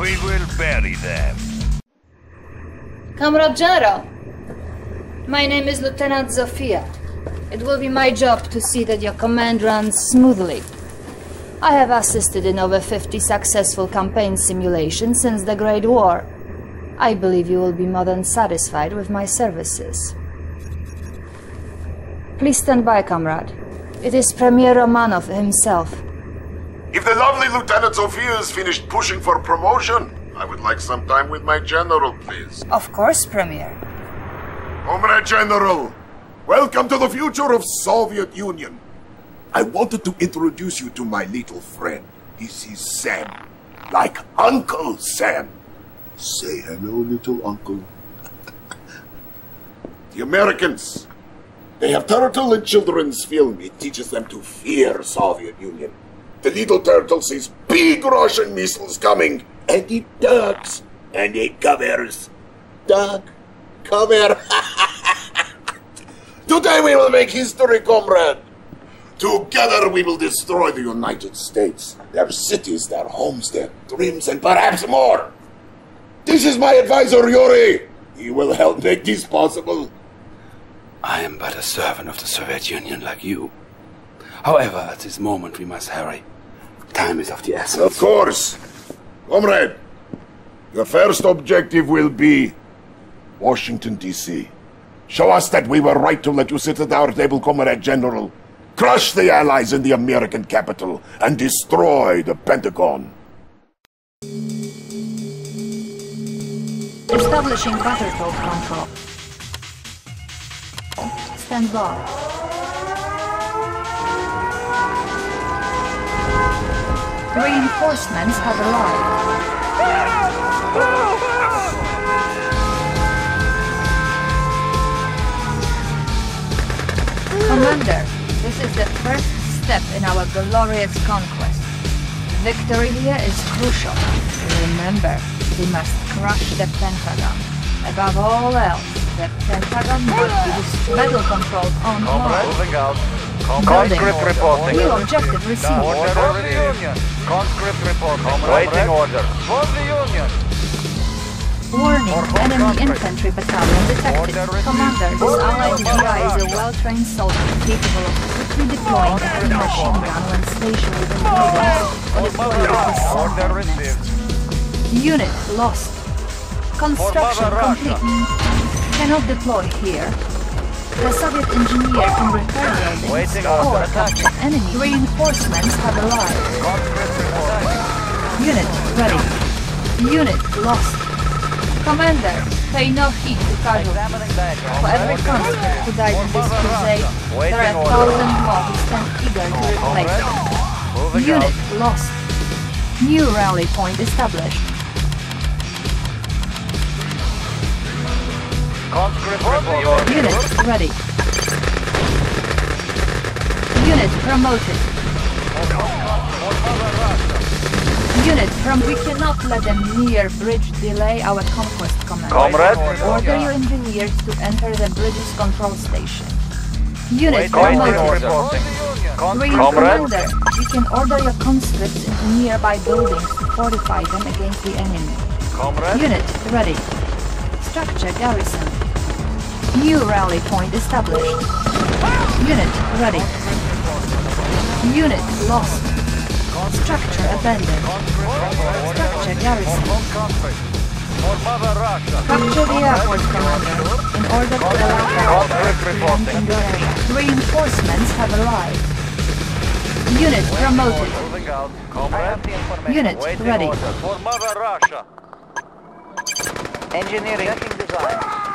We will bury them. Comrade General, my name is Lieutenant Sofia. It will be my job to see that your command runs smoothly. I have assisted in over 50 successful campaign simulations since the Great War. I believe you will be more than satisfied with my services. Please stand by, comrade. It is Premier Romanov himself. If the lovely Lieutenant Sofia is finished pushing for promotion, I would like some time with my general, please. Of course, Premier. Comrade General, welcome to the future of Soviet Union. I wanted to introduce you to my little friend. This is Sam. Like Uncle Sam. Say hello, little uncle. the Americans. They have turtle in children's film. It teaches them to fear Soviet Union. The little turtle sees big Russian missiles coming, and it ducks, and it covers. Duck, cover. Today we will make history, comrade. Together we will destroy the United States, their cities, their homes, their dreams, and perhaps more. This is my advisor, Yuri. He will help make this possible. I am but a servant of the Soviet Union like you. However, at this moment we must hurry. Time is of the essence. Of course. Comrade, your first objective will be Washington, D.C. Show us that we were right to let you sit at our table, Comrade General. Crush the Allies in the American capital and destroy the Pentagon. Establishing battlefield control. Stand by. Reinforcements have arrived. Commander, this is the first step in our glorious conquest. Victory here is crucial. Remember, we must crush the Pentagon. Above all else, the Pentagon must be dis- battle controlled on Mars. Moving. Building Conscript order. reporting. New objective received. Order for the Union. Conscript reporting. Waiting order. For the Union. Warning, enemy conscript. infantry battalion detected. Commander, this allied. GI is a well-trained soldier capable of quickly deploying a heavy machine gun when stationed within buildings or deployed with the sun Order or received. Unit lost. Construction complete. Cannot deploy here. The Soviet engineer can repair buildings or order. capture enemy. Reinforcements have arrived. Unit ready. Unit lost. Commander, pay no heed to casualties. For every conscript who died in this crusade, there are a thousand more who stand eager to replace them. Unit lost. New rally point established. Unit ready. Unit promoted. Unit from we cannot let a mere bridge delay our conquest command. Comrade. Order your engineers to enter the bridge's control station. Unit Waiting promoted. Comrade. You can order your conscripts into nearby buildings to fortify them against the enemy. Comrade. Unit ready. Structure garrison. New rally point established. Unit ready. Unit lost. Structure abandoned. Structure garrison. For Mother Capture the airport commander in order to allow our Conscript in the area. Reinforcements have arrived. Unit promoted. Moving Unit ready. For Mother Russia. Engineering. Checking design.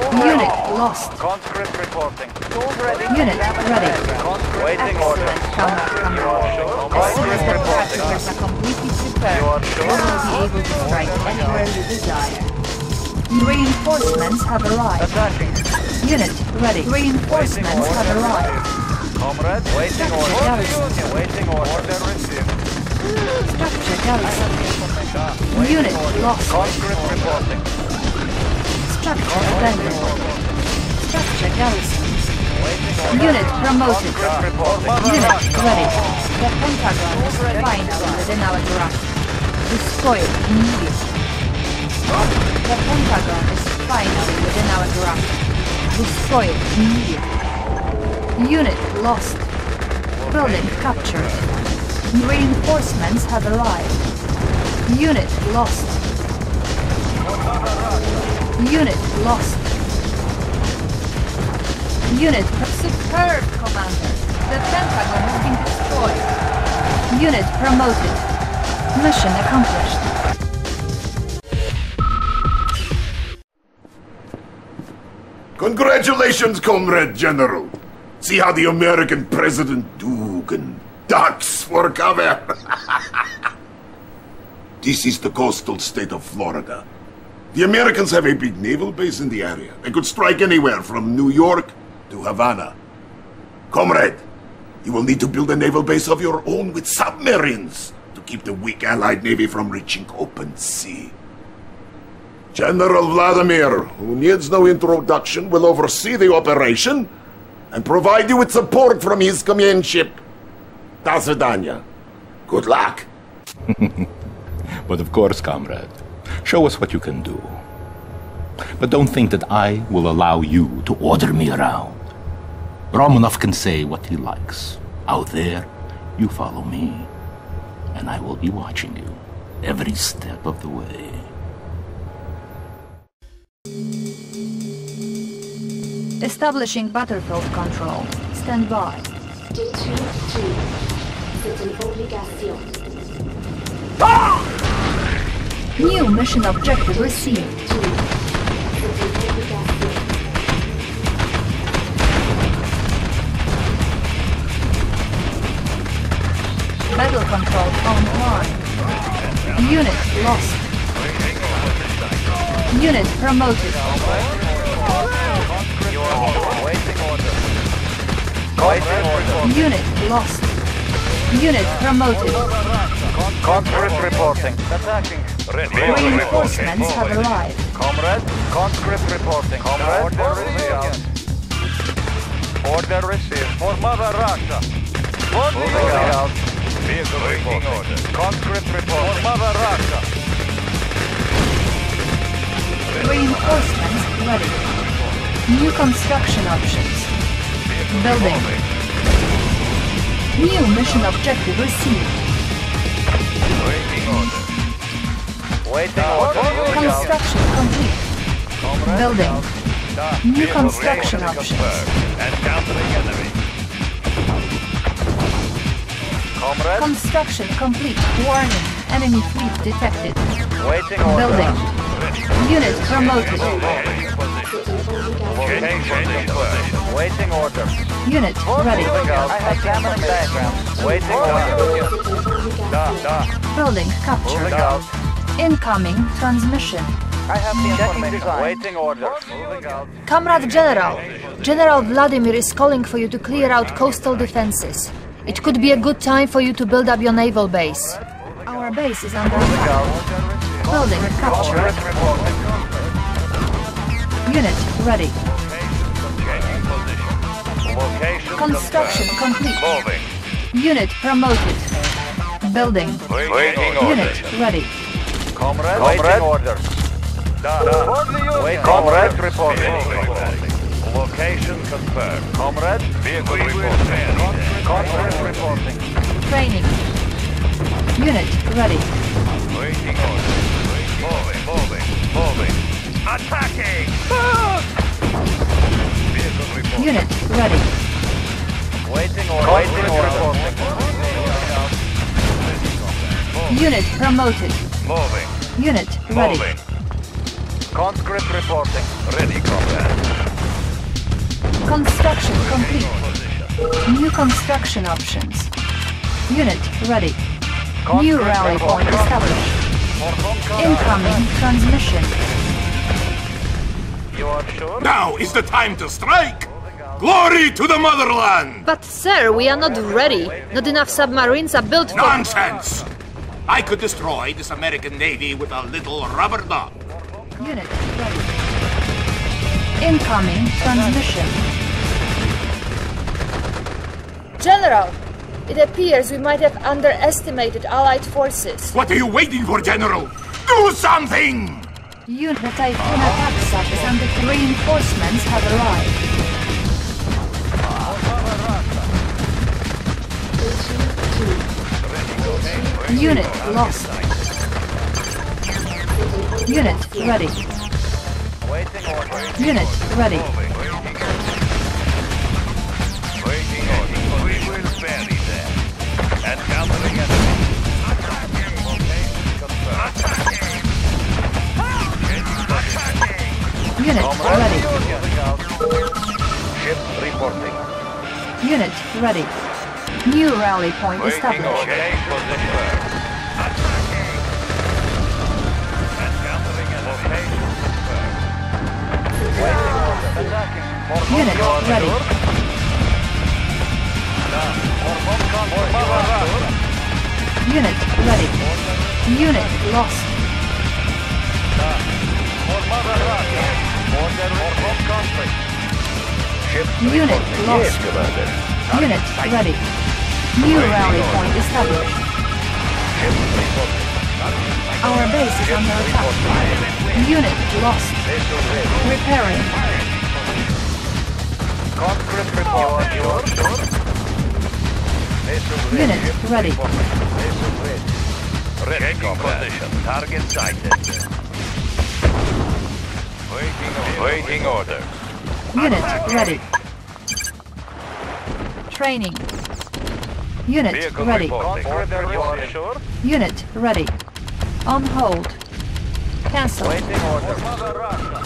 Unit lost. Conscript reporting. Ready. Unit ready. Waiting order. Excellent, Comrade You are Commander. sure? As soon as the are completely prepared, sure? will be able to strike anywhere you desire. Reinforcements have arrived. Attacking. Unit ready. Reinforcements have arrived. Comrade. Waiting order. Garrison. Waiting order. Order received. Structure garrison. Ah, Unit order. lost. Conscript reporting. Structure abandoned. Structure garrison. Waiting order. Unit promoted. Unit ready. The Pentagon is finally within our grasp. Destroy it immediately. The Pentagon is finally within our grasp. Destroy it immediately. Unit lost. Building captured. Reinforcements have arrived. Unit lost. Unit lost. Unit superb, Commander. The Pentagon has been destroyed. Unit promoted. Mission accomplished. Congratulations, Comrade General. See how the American President Dugan ducks for cover. this is the coastal state of Florida. The Americans have a big naval base in the area. They could strike anywhere from New York to Havana. Comrade, you will need to build a naval base of your own with submarines to keep the weak Allied Navy from reaching open sea. General Vladimir, who needs no introduction, will oversee the operation and provide you with support from his ship. До Good luck. but of course, comrade show us what you can do. But don't think that I will allow you to order me around. Romanov can say what he likes. Out there, you follow me, and I will be watching you every step of the way. Establishing battlefield control. Stand by. Détruire tout. C'est une obligation. Ah! New mission objective received. Battle control online. Unit lost. Unit promoted. Unit lost. Unit promoted. Conscript reporting. Attacking. Reinforcements have arrived. Comrade, conscript reporting. Comrade, order received. Order received. For Mother Russia. Moving out. Vehicle reporting. Order. Conscript report. For Mother Russia. Reinforcements ready. New construction options. Building. New mission objective received. Waiting order. Construction complete. Building. New construction options. Construction complete. Warning. Enemy fleet detected. Building. Unit promoted. Waiting order. Unit ready. Building captured. Out. Incoming transmission. I have the information. Waiting order. Moving out. Comrade General, General Vladimir is calling for you to clear out coastal defenses. It could be a good time for you to build up your naval base. Our base is under attack. Building captured. Unit ready. Changing position. Location Construction complete. Unit promoted. Building. Waiting Unit ready. Comrade, waiting orders. Da, da. Wait, comrade, reporting. Location confirmed. Comrade, vehicle reporting. Comrade reporting. Training. Unit ready. Waiting orders. Moving, moving, moving. Attacking! Vehicle reporting. Unit ready. Waiting order. Waiting order. Unit promoted. Moving. Unit ready. Moving. Conscript reporting. Ready, comrade. Construction complete. New construction options. Unit ready. New rally point established. Incoming transmission. You are sure? Now is the time to strike! Glory to the motherland! But sir, we are not ready. Not enough submarines are built for... Nonsense! I could destroy this American Navy with a little rubber dog. Unit ready. Incoming transmission. General, It appears we might have underestimated Allied forces. What are you waiting for, General? Do something! Unit the Typhoon attack surface and the reinforcements have arrived. Unit lost. Unit ready. Waiting order. Unit ready. Waiting order. We will bury them. Encountering enemy. Unit ready. Ship reporting. Unit ready. New rally point established. order. position. Encountering enemy. Waiting order. Attacking. For Unit ready. control. For home control. Unit ready. Unit lost. For Mother Russia. Order for home country. Ship Unit lost. Unit ready. New rally point established. Our base is under attack. Unit lost. Repairing. Conscript report. You are sure? Vessel ready. Unit ready. reporting. Ready. Ready, position. Target sighted. Waiting order. Waiting order. Unit ready. Training. Unit Vehicle ready. Order, sure? Unit ready. On hold. Cancel. Waiting order.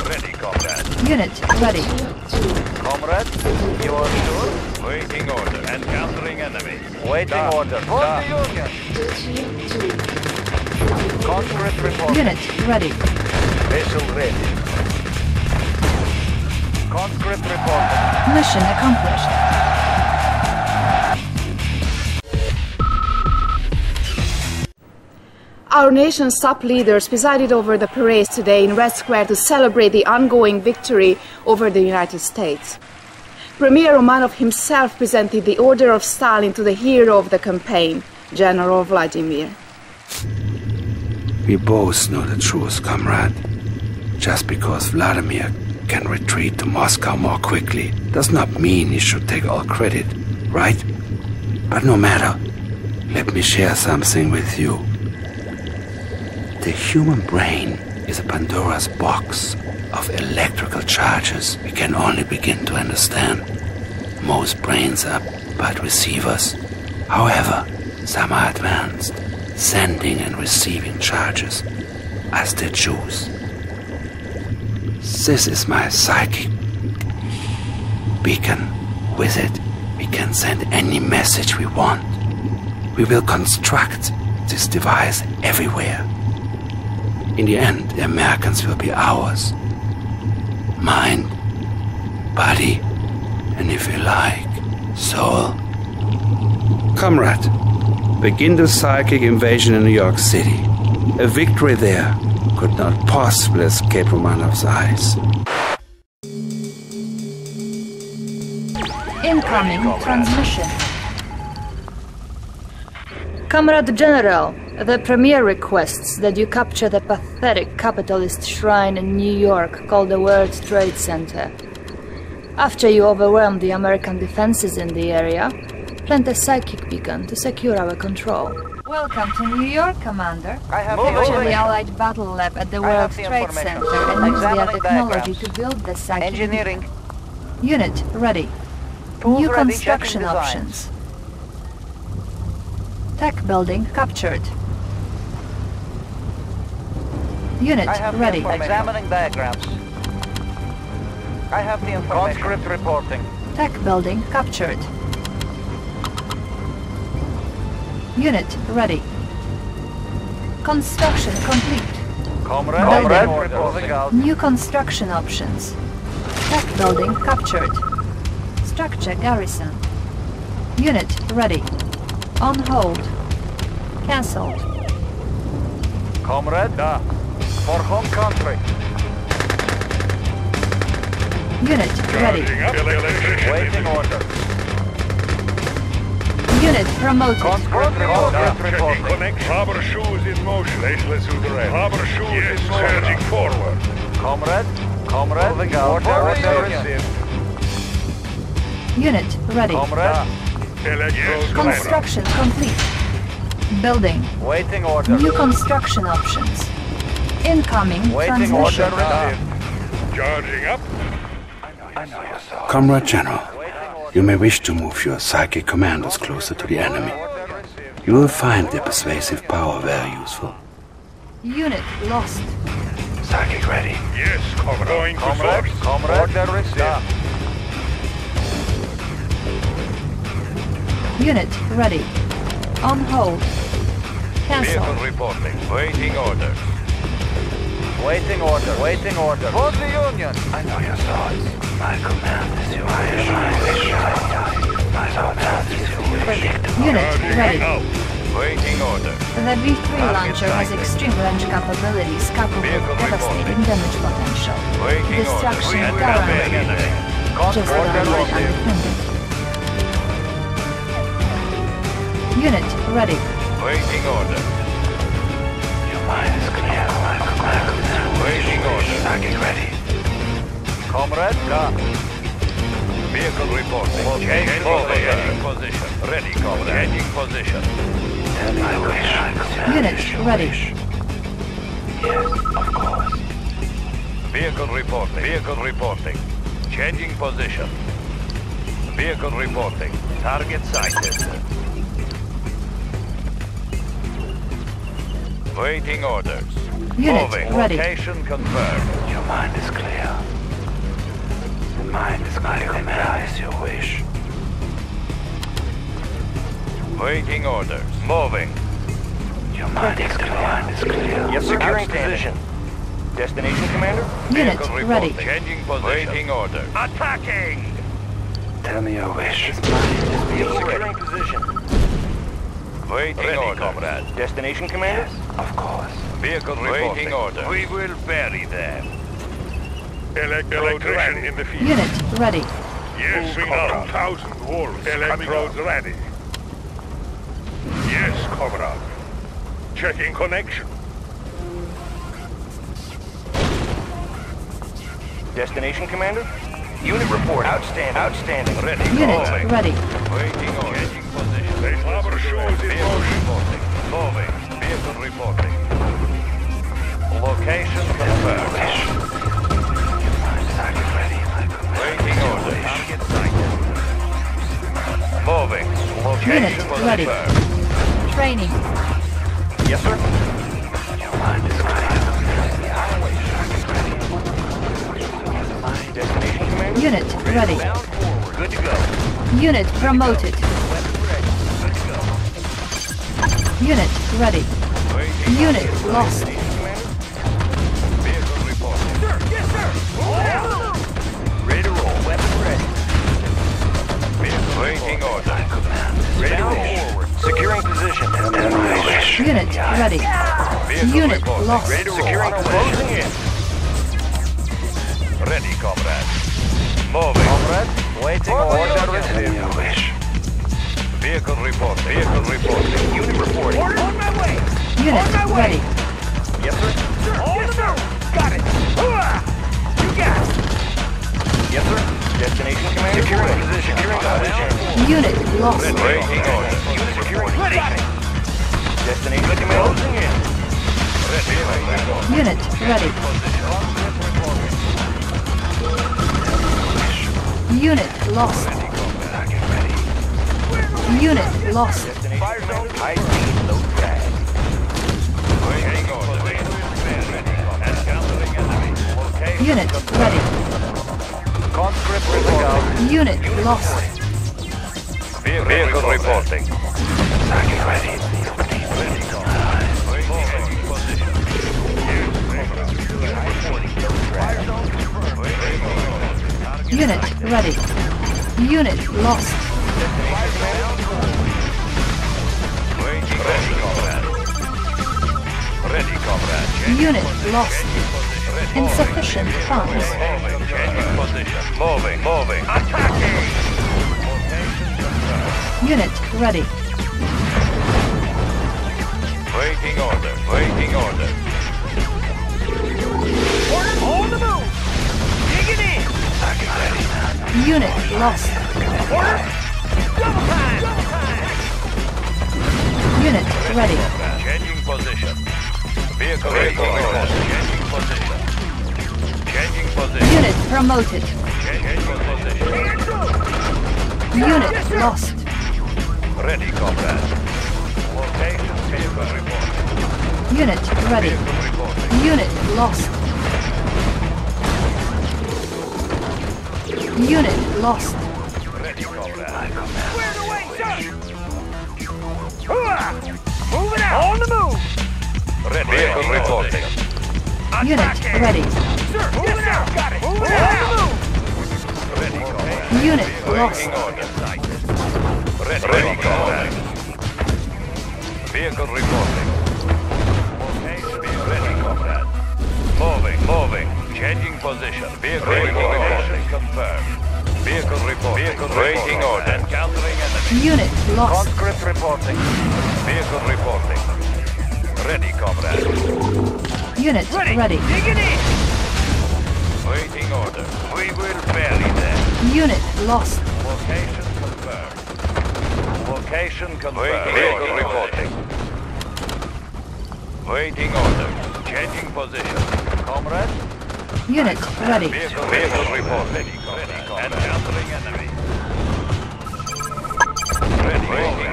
Ready, comrade. Unit ready. Comrade, you are sure? Waiting order. Encountering enemy. Waiting order. For the Union. Conscript report. Unit ready. Vessel ready. Conscript reporting. Mission accomplished. Our nation's top leaders presided over the parade today in Red Square to celebrate the ongoing victory over the United States. Premier Romanov himself presented the Order of Stalin to the hero of the campaign, General Vladimir. We both know the truth, comrade. Just because Vladimir can retreat to Moscow more quickly does not mean he should take all credit, right? But no matter, let me share something with you. The human brain is a Pandora's box of electrical charges we can only begin to understand. Most brains are but receivers. However, some are advanced, sending and receiving charges as they choose. This is my psychic beacon. With it, we can send any message we want. We will construct this device everywhere. In the end, the Americans will be ours. Mind, body, and if you like, soul. Comrade, begin the psychic invasion in New York City. A victory there could not possibly escape Romanov's eyes. Incoming transmission. Comrade General, the Premier requests that you capture the pathetic capitalist shrine in New York called the World Trade Center. After you overwhelm the American defenses in the area, plant a psychic beacon to secure our control. Welcome to New York, Commander. I have Capture the the Allied battle lab at the I World the Trade. Center and use their technology diagrams. to build the psychic Engineering. Unit ready. Tools New ready, construction checking options. Tech building captured. Unit I have ready. Examining diagrams. I have the information. Conscript reporting. Tech building captured. Unit ready. Construction complete. Comrade, Comrade reporting out. New construction options. Tech building captured. Structure garrison. Unit ready. On hold. Cancelled. Comrade, da. For home country. Unit ready. Waiting order. Unit promoted. Conscript reporting. Checking connection. Rubber shoes in motion. Faceless to the right. Rubber shoes yes, in motion. Surging forward. Comrade, comrade, Moving out. order, Order order Union. received. Unit ready. Comrade, Electrode Construction complete. Building. waiting order. New construction options. Incoming Waiting order transmission. received. Charging up. Comrade General, you may wish to move your psychic commanders closer to the enemy. You will find their persuasive power very useful. Unit lost. Psychic ready. Yes, comrade. Going Comrade, source. comrade, order received. Unit ready. On hold. Cancel. Vehicle reporting. Waiting orders. Waiting order, waiting order. For the Union. I know your thoughts. My command is your wish. My wish. My command is your wish. Unit ready. out. Waiting order. The V3 launcher has extreme range capabilities coupled with Vehicle devastating damage potential. Waiting Destruction orders. We will guaranteed. enemy. Just Order downright received. Unit ready. Waiting order. Your mind is clear. My command is Waiting order. Psychic ready. Comrade, ga. Vehicle reporting. Changing position. position. Ready, comrade. Changing position. Tell me your wish. My command Unit ready. wish. Yes, of course. Vehicle reporting. Vehicle reporting. Changing position. Vehicle reporting. Target sighted. Waiting orders. Unit Moving. ready. Location confirmed. Your mind is clear. The mind is my command is your wish. Waiting orders. Moving. Your mind is clear. Your mind is clear. Yes, securing position. Destination, Commander? Unit Vehicle ready. reporting. Changing position. Waiting orders. Attacking! Tell me your wish. Securing position. Waiting Ready, orders. comrade. Destination, Commander? Of course. Vehicle reporting. order. We will bury them. Electrician in the field. Unit ready. Yes, we know. 2,000 wolves. Electrodes ready. Yes, comrade. Checking connection. Destination, Commander? Unit report. Outstanding. Outstanding. Ready. Unit Moving. ready. Waiting on. Changing position. They rubber shoes in motion. Moving. Vehicle reporting. Location confirmed. Waiting order. Target sighted. Moving. Location Unit ready. confirmed. Training. Yes, sir. Your mind is clear. Destination? Unit ready. Good to go. Unit promoted. Unit ready. Waiting. Unit lost. Vehicle reporting. Sir, yes, sir. Ready to roll. Weapon ready. Vehicle waiting order. Ready to roll. forward. Securing position. Unit ready. Vehicle Unit reporting. lost. Ready to roll. Securing Closing in. Ready, comrade. Moving. Comrade, waiting order received. Your wish. Vehicle report. Vehicle reporting. Unit reporting. On my way. Unit ready. Yes, sir. yes, sir. Got it. You got it. Yes, sir. Destination, Commander? Securing position. Securing position. Unit lost. Waiting order. Unit securing position. Destination, Commander? Closing in. Ready. Unit ready. Unit lost. Unit lost. Fire zone. High speed, low drag. Waiting order. Encountering enemy. Location Unit ready. Conscript reporting. Unit lost. Vehicle, Vehicle reporting. Ready. Unit ready. Unit lost. Ready, comrade. Ready, comrade. Unit lost. Insufficient funds. Moving. Changing position. Moving. Moving. Attacking. Unit ready. Waiting order. Waiting order. Order on the move. Digging in. Unit lost. Order. Double time. Double time. Unit ready. Changing position. Vehicle Vehicle. Changing position. Changing position. Unit promoted. Changing position. Unit lost. Ready, comrade. Location vehicle reporting. Unit ready. Unit lost. Unit lost. Vehicle reporting. Unit ready. Sir, moving out. Got it. Moving out. Ready, comrade. Unit lost. Ready, Ready comrade. Vehicle reporting. Ready, comrade. Moving, moving. Changing position. Vehicle reporting. confirmed. Vehicle reporting. Vehicle waiting order. Encountering enemy. Unit lost. Conscript reporting. Vehicle reporting. Ready, comrade. Unit ready. Digging in. Waiting order. We will bury them. Unit lost. Location confirmed. Location confirmed. Vehicle reporting. Waiting order. Changing position. Comrade. Unit ready. Vehicle, vehicle reporting. Encountering enemy. Ready. Waiting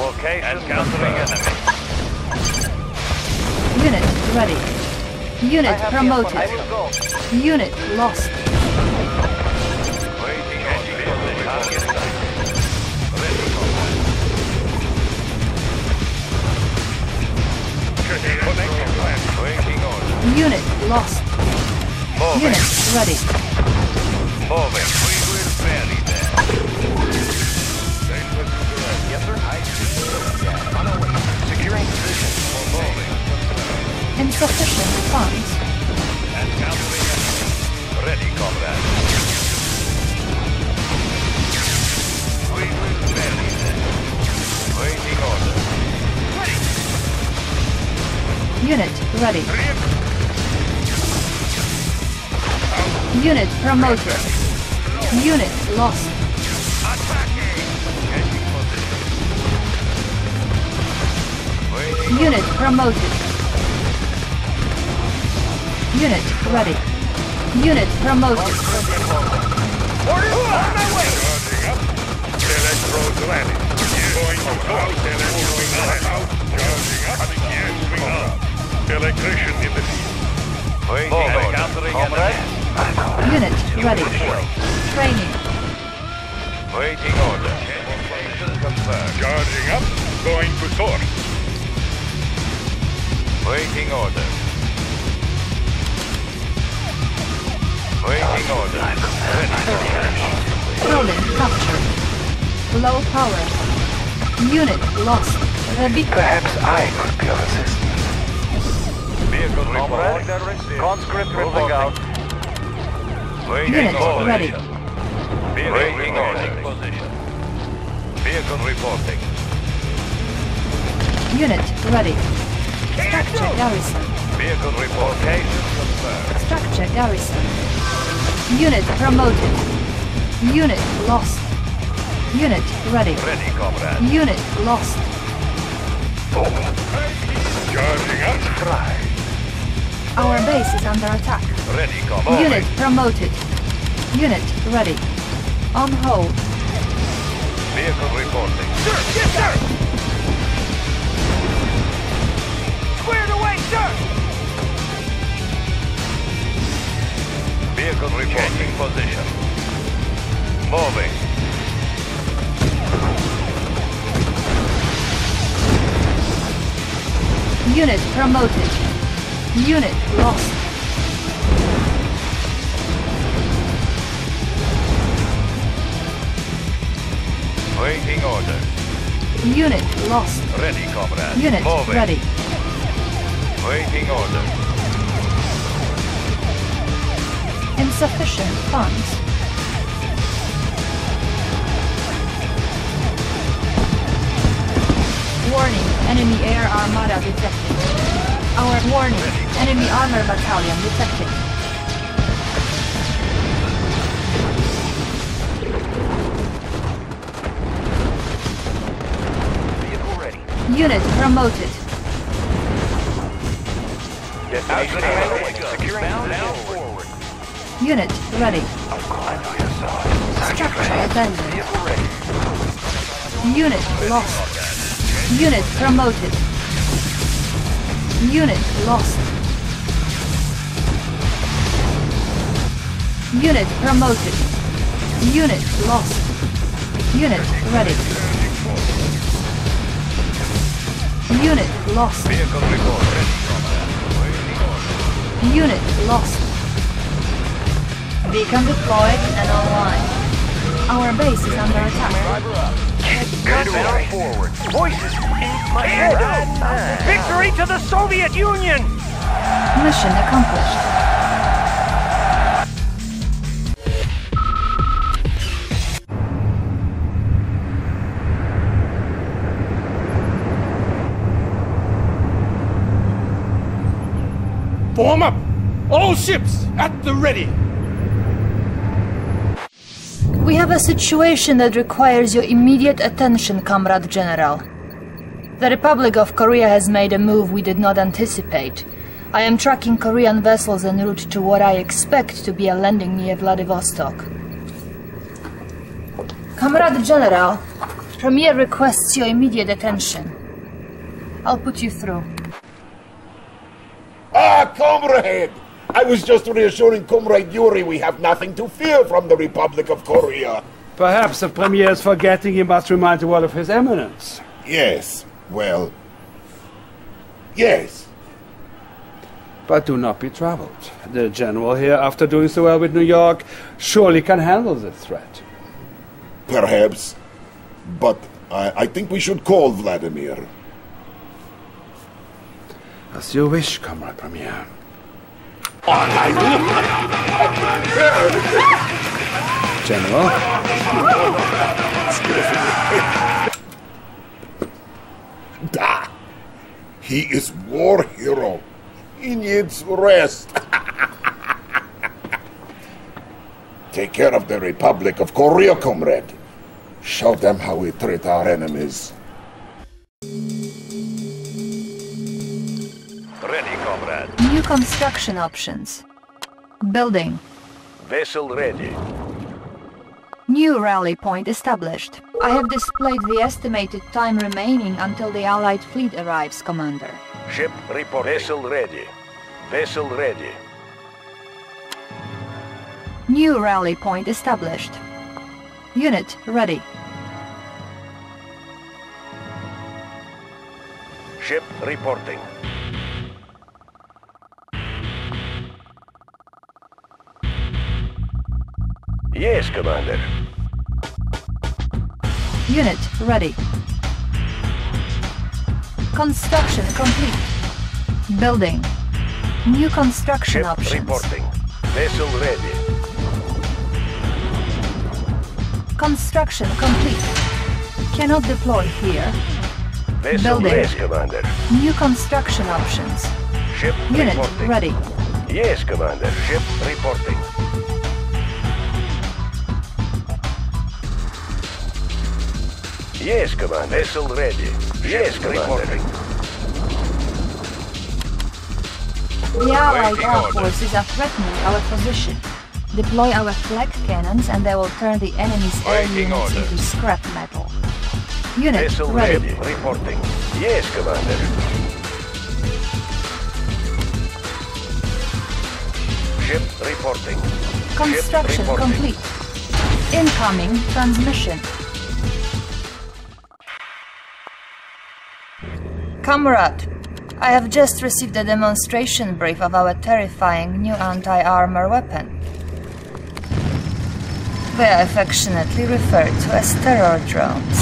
Location enemy. Unit ready. Unit promoted. Unit lost. Waiting Changing position. Target sight. Ready, comrade. Waiting order. Unit lost. Moving. Unit ready. Moving. Funds. Encountering enemy. Ready, comrade. We will bury them. Waiting order. Ready. Unit ready. Unit promoted. Unit lost. Attacking. Position. Waiting. Unit promoted. Unit ready. Unit promoted. Order on my way. Charging up. Electrodes landing. Going out. Electrodes landing. Charging up. Yes, swing out. Electrician in the field. Waiting order. Encountering. Unit ready. Training. Waiting order. Charging up. Going to source. Waiting order. Waiting order. Ready. Berlin captured. Low power. Unit lost. Rebico. Perhaps I could be of assistance. Vehicle report. Conscript moving out. Waiting Unit order. ready. Waiting order. Position. Vehicle reporting. Unit ready. Structure garrison. Vehicle report. Location confirmed. Structure garrison. Unit promoted. Unit lost. Unit ready. Ready, comrade. Unit lost. Charging up. Try. Our base is under attack. Ready, comrade. Unit promoted. Unit ready. On hold. Vehicle reporting. Sir, yes, sir. Squared away, sir. Vehicle reporting. Changing position. Moving. Unit promoted. Unit lost. Waiting order. Unit lost. Ready, comrade. Unit Moving. ready. Waiting order. Insufficient funds. Warning, enemy air armada detected. Our warning, enemy armor battalion detected. Vehicle ready. Unit promoted. Destination Unit ready. Structure abandoned. Unit lost. Unit promoted. Unit lost. Unit promoted. Unit lost. Unit ready. Unit lost. Unit lost. Beacon deployed and online. Our base is under attack. Down forward. Voices in my head. Victory to the Soviet Union! Mission accomplished. Form up! All ships at the ready! We have a situation that requires your immediate attention, Comrade General. The Republic of Korea has made a move we did not anticipate. I am tracking Korean vessels en route to what I expect to be a landing near Vladivostok. Comrade General, Premier requests your immediate attention. I'll put you through. Ah, comrade! I was just reassuring Comrade Yuri we have nothing to fear from the Republic of Korea. Perhaps the Premier is forgetting he must remind you all of His Eminence. Yes, well. Yes. But do not be troubled. The General here, after doing so well with New York, surely can handle the threat. Perhaps. But I, I think we should call Vladimir. As you wish, Comrade Premier. General, Da! He is war hero. He needs rest. Take care of the Republic of Korea, comrade. Show them how we treat our enemies. Ready, comrade. New construction options. Building. Vessel ready. New rally point established. I have displayed the estimated time remaining until the Allied fleet arrives, Commander. Ship report. Vessel ready. Vessel ready. New rally point established. Unit ready. Ship reporting. Yes, Commander. Unit ready. Construction complete. Building. New construction Ship options. reporting. Vessel ready. Construction complete. Cannot deploy here. Vessel Building. yes, Commander. New construction options. Ship Unit reporting. ready. Yes, Commander. Ship reporting. Yes, Commander. Vessel ready. Yes, Commander. The Allied Air. Forces are threatening our position. Deploy our flak cannons and they will turn the enemy's air units order. into scrap metal. Unit Vessel ready. ready. Reporting. Yes, Commander. Ship reporting. Construction Ship reporting. complete. Incoming transmission. Comrade, I have just received a demonstration brief of our terrifying new anti-armor weapon. They are affectionately referred to as terror drones.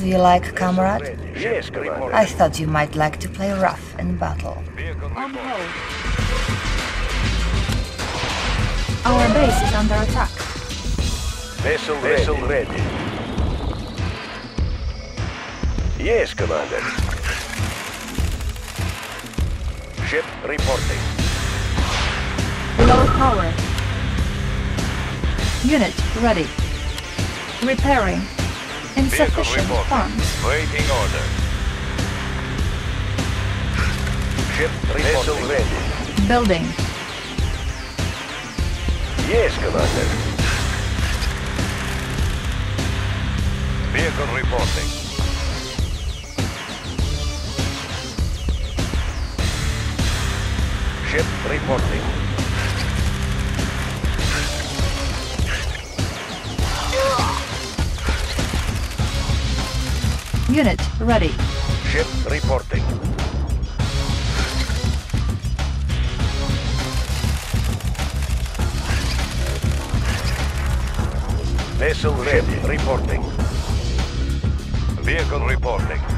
Do you like comrade? Yes, Commander. I thought you might like to play rough in battle. On hold. Our base is under attack. Vessel ready. Vessel ready. Yes, Commander. Ship reporting. Low power. Unit ready. Repairing. Insufficient reporting. funds. Waiting order. Ship reporting. Vessel ready. Building. Yes, Commander. Vehicle reporting. Ship reporting. Unit ready. Ship reporting. Vessel ready. Reporting. Vehicle reporting.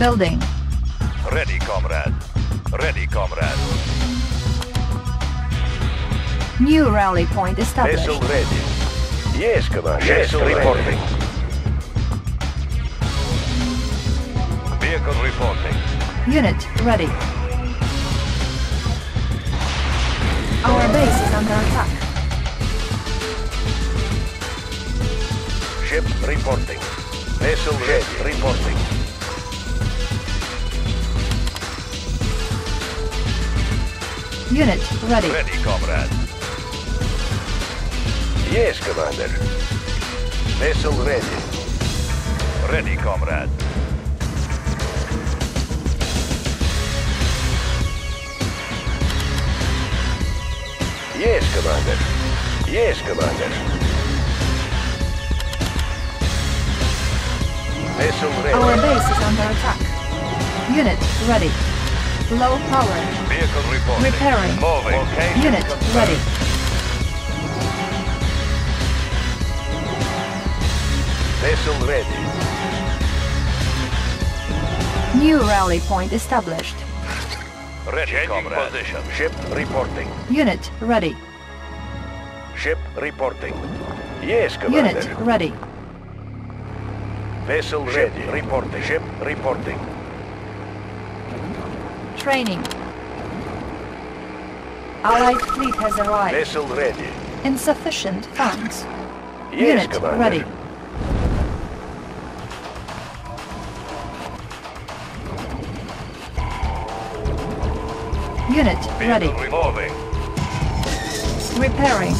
Building. Ready, comrade. Ready, comrade. New rally point established. Vessel ready. Yes, commander. Vessel reporting. Vehicle reporting. Unit ready. Our base is under attack. Ship reporting. Vessel ready. Reporting. Unit ready. Ready, comrade. Yes, commander. Vessel ready. Ready, comrade. Yes, commander. Yes, commander. Vessel ready. Our base is under attack. Unit ready. Low power. Vehicle reporting. Repairing. Moving. Location Unit confirmed. ready. Vessel ready. New rally point established. Ready, Changing position. Ship reporting. Unit ready. Ship reporting. Yes, commander. Unit ready. Vessel ready. Reporting. Ship reporting. Training. Allied fleet has arrived. Vessel ready. Insufficient funds. Yes, Unit commander. ready. Unit ready. Vehicle Moving. Repairing.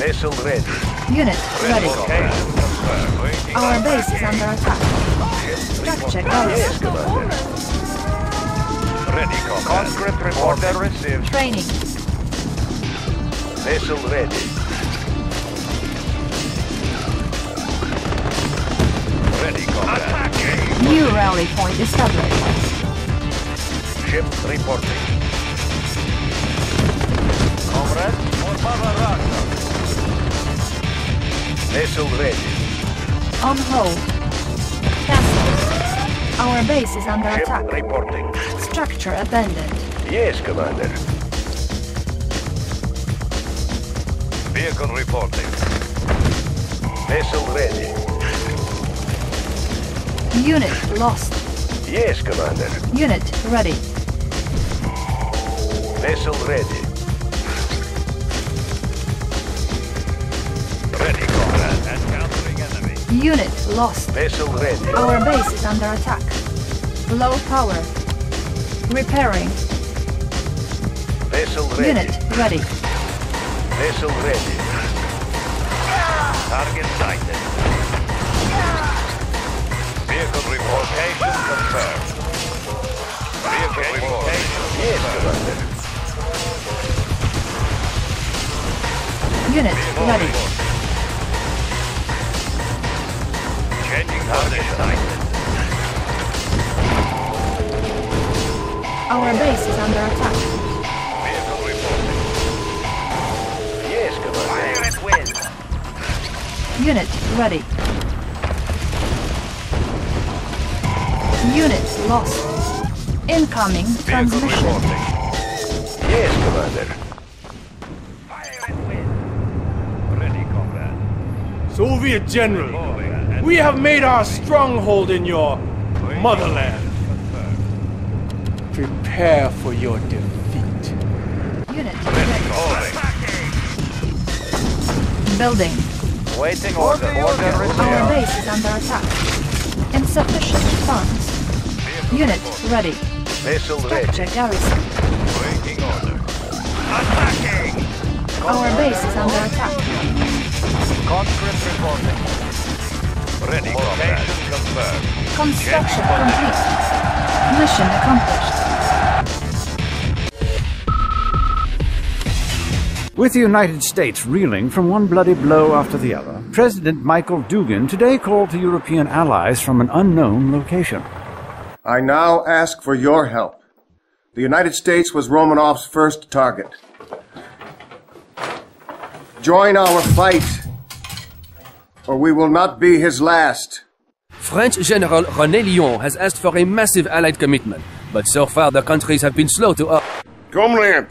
Vessel ready. Unit ready. Our base is under attack. Structure Yes, commander. Ready, commander. Conscript report order received. Training. Vessel ready. Ready, commander. New rally point established. Ship reporting. Comrade, for Mother Russia. Vessel ready. On hold. Cancel. Our base is under Ship attack. reporting. Structure abandoned. Yes, commander. Vehicle reporting. Vessel ready. Unit lost. Yes, commander. Unit ready. Vessel ready. Ready, comrade. Encountering enemy. Unit lost. Vessel ready. Our base is under attack. Low power. Repairing. Vessel ready. Unit ready. Vessel ready. Target sighted. Vehicle reportation confirmed. Vehicle reportation. Yes, commander. Unit ready. Changing position. Our base is under attack. Unit ready. Unit lost. Incoming transmission. Yes, Commander. Soviet General, we have made our stronghold in your motherland. Prepare for your defeat. Unit ready. Building. Waiting order. Order Our base is under attack. Insufficient funds. Unit ready. Vessel ready. Garrison. Waiting order. Our base is under attack. Conscript reporting. Ready, comrade. Location confirmed. Construction complete. Mission accomplished. With the United States reeling from one bloody blow after the other, President Michael Dugan today called to European allies from an unknown location. I now ask for your help. The United States was Romanov's first target. Join our fight, or we will not be his last. French General René Lyon has asked for a massive Allied commitment, but so far the countries have been slow to up. Comrade,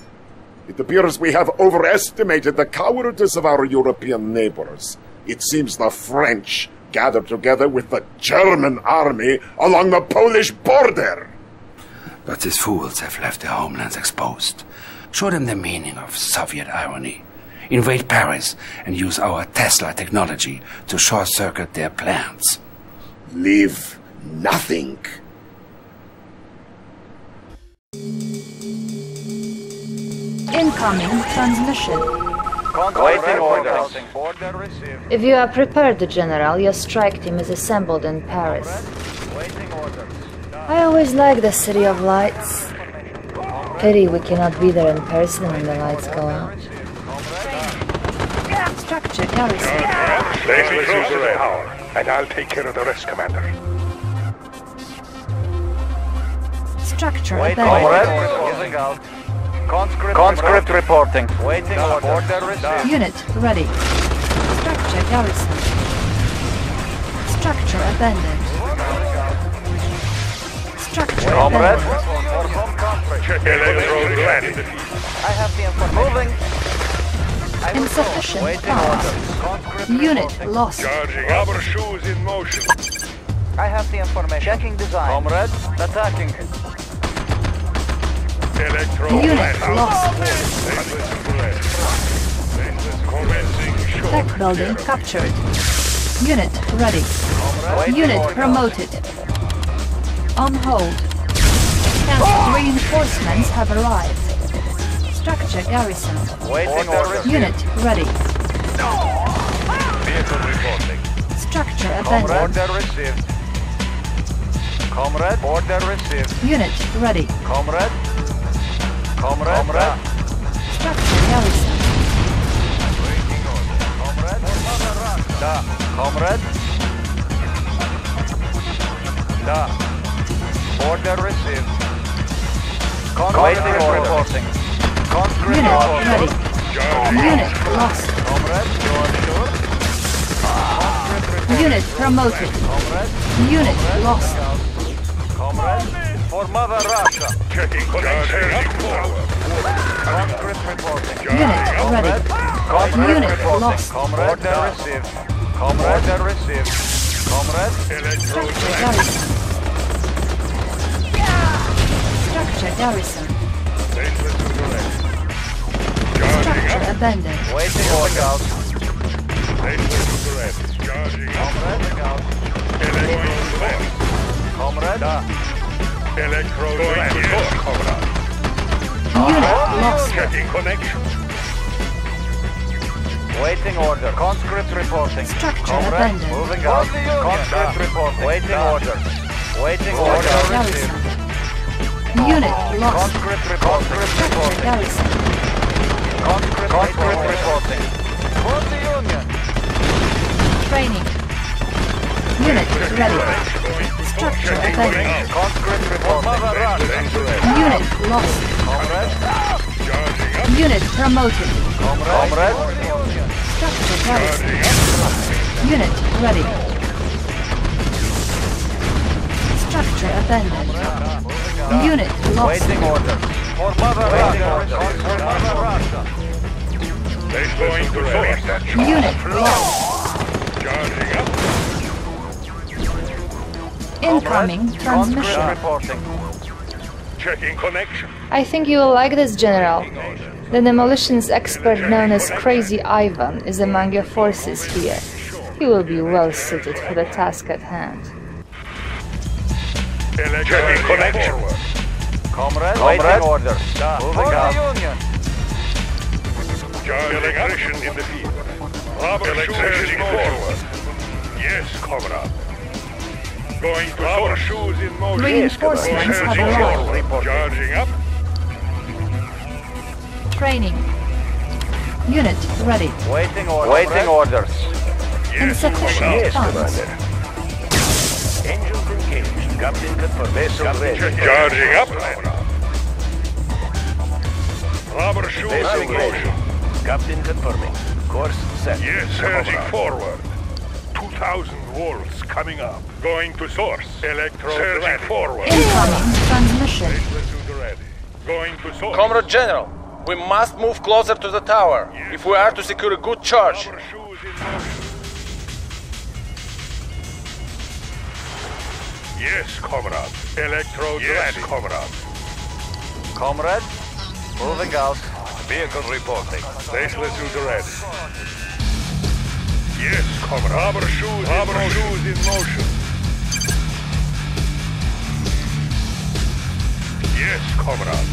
it appears we have overestimated the cowardice of our European neighbors. It seems the French gathered together with the German army along the Polish border. But these fools have left their homelands exposed. Show them the meaning of Soviet irony. Invade Paris and use our Tesla technology to short circuit their plans. Leave nothing. Incoming transmission. Waiting order. Order. If you are prepared, General, your strike team is assembled in Paris. I always like the City of Lights. Pity we cannot be there in person when the lights go out. Structure garrison. Place me closer to power, and I'll take care of the rest, Commander. Structure Waiting abandoned. Order. Moving out. Conscript, Conscript reporting. Waiting order. Order received. Unit ready. Structure garrison. Structure abandoned. Structure Comrade. abandoned. Electrode ready. I have the information. Moving. I will go. Insufficient Waiting funds. order. Unit reporting. lost. Charging our shoes in motion. I have the information. Checking design. Comrade. Attacking. Electrode Unit oh, lost. Baseless ready. Baseless commencing short. Tech building captured. Unit ready. Unit promoted. On hold. Task oh! reinforcements have arrived. Structure garrison. Unit ready. Structure Comrade. abandoned. Order received. Comrade. Order received. Unit ready. Comrade. Comrade. Comrade. Structure garrison. Comrade. Da. Comrade. Da. Order received. Conscript reporting. Conscript Unit reporting. ready. Unit lost. Comrade, you are sure? Conscript. Unit promoted. Comrade. Unit lost. Comrade. For Mother Russia. Checking connection. Conscript reporting. Unit ready. Conscript Unit reporting. lost. Comrade. Order received. Comrade. Order received. Comrade. Structure garrison. Structure garrison. Baseless ready. Charging Structure abandoned. Waiting order out. Baseless ready. Charging up. Comrade. out. Electrode. Comrade. Da. Electrode ready. Yes, comrade. Unit lost. Connection. Waiting order. Conscript reporting. Structure Comrade. abandoned. Moving out. Conscript reporting. Waiting order. Waiting order Structure received. garrison. Unit lost. Conscript reporting. Structure reporting. garrison. Conscript, Conscript reporting. For the Union. Training. Unit ready. Structure abandoned. Conscript reporting. Mother Russia. Unit lost. Comrade. Unit promoted. Comrade. Comrade. Structure garrison. Unit ready. Structure abandoned. Unit lost. Waiting orders. For Mother Russia. For Mother Russia. They're going to source. Unit lost. Charging up. Incoming transmission. reporting. Checking connection. I think you will like this, General. The demolitions expert known as Crazy Ivan is among your forces here. He will be well suited for the task at hand. Checking connection. Comrade, waiting orders. Moving out. Union. Charging electrician in the field. Rubber electrician forward. Yes, comrade. Going to Rubber shoes in motion. Reinforcements have arrived. Charging up. Training. Unit ready. Waiting orders. Waiting orders. Insufficient Yes, funds. Engines engaged. Captain confirmed. Vessel ready. Charging up. Rubber shoes Vessel in motion. Captain confirming. Course set. Yes, surging forward. 2,000 volts coming up. Going to source. Electrode surging ready. forward. Incoming transmission. Pursuit ready. Going to source. Comrade General, we must move closer to the tower if we are to secure a good charge. Rubber shoes in motion. Yes, comrade. Electrode yes, ready. comrade. Comrade, moving out. Vehicle reporting. Stationless suit ready. Yes, comrade. Rubber shoes Rubber in shoes in motion. Yes, comrade.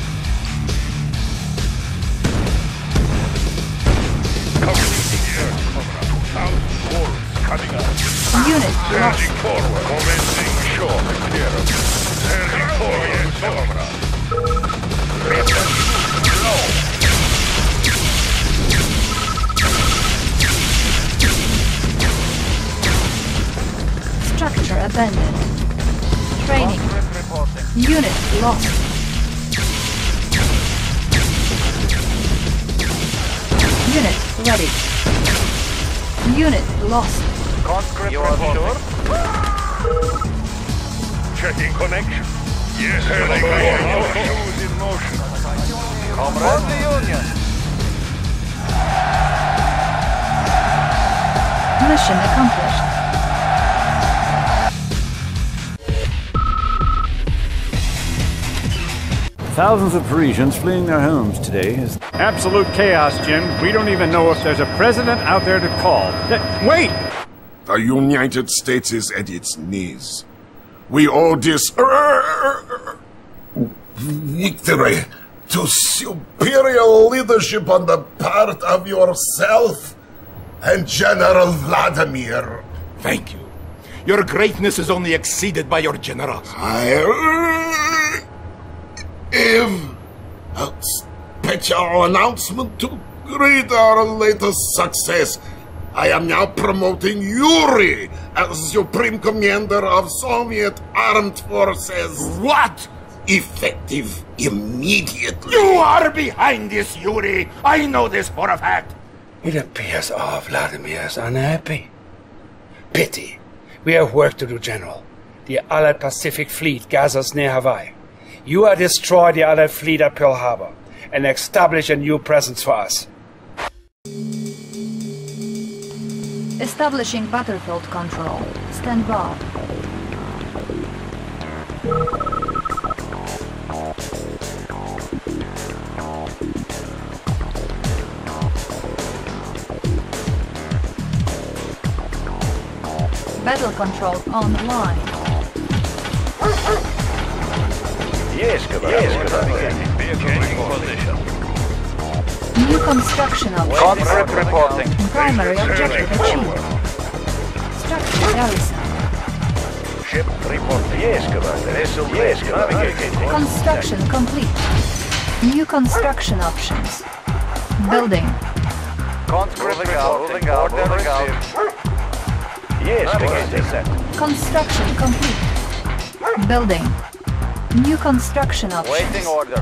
Complete. Yes, comrade. 2,000 volts coming up. Unit lost. Surging forward. Commencing short. Clearance. Surging forward. Yes, comrade. Structure abandoned. Training. Unit lost. Unit ready. Unit lost. Conscript reporting. Checking connection. Yes, surging forward. Shoes in motion. Comrade, the Union. Mission accomplished. Thousands of Parisians fleeing their homes today is absolute chaos, Jim. We don't even know if there's a president out there to call. Wait! The United States is at its knees. We owe this victory to superior leadership on the part of yourself and General Vladimir. Thank you. Your greatness is only exceeded by your generals. I have a special announcement to greet our latest success. I am now promoting Yuri as Supreme Commander of Soviet Armed Forces. What? Effective immediately. You are behind this, Yuri. I know this for a fact. It appears our Vladimir is unhappy. Pity. We have work to do, General. The Allied Pacific Fleet gathers near Hawaii. You are destroy the Allied fleet at Pearl Harbor and establish a new presence for us. Establishing battlefield control. Stand by. Battle control online. Yes, comrade. Yes, comrade. Vehicle position. New construction of Conscript reporting. primary objective achieved. Structure garrison. Ship reporting. Yes, commander. Vessel yes, navigating. Construction complete. New construction options. Building. Conscript reporting. Order received. Yes, commander. Construction complete. Building. New construction options. Waiting orders.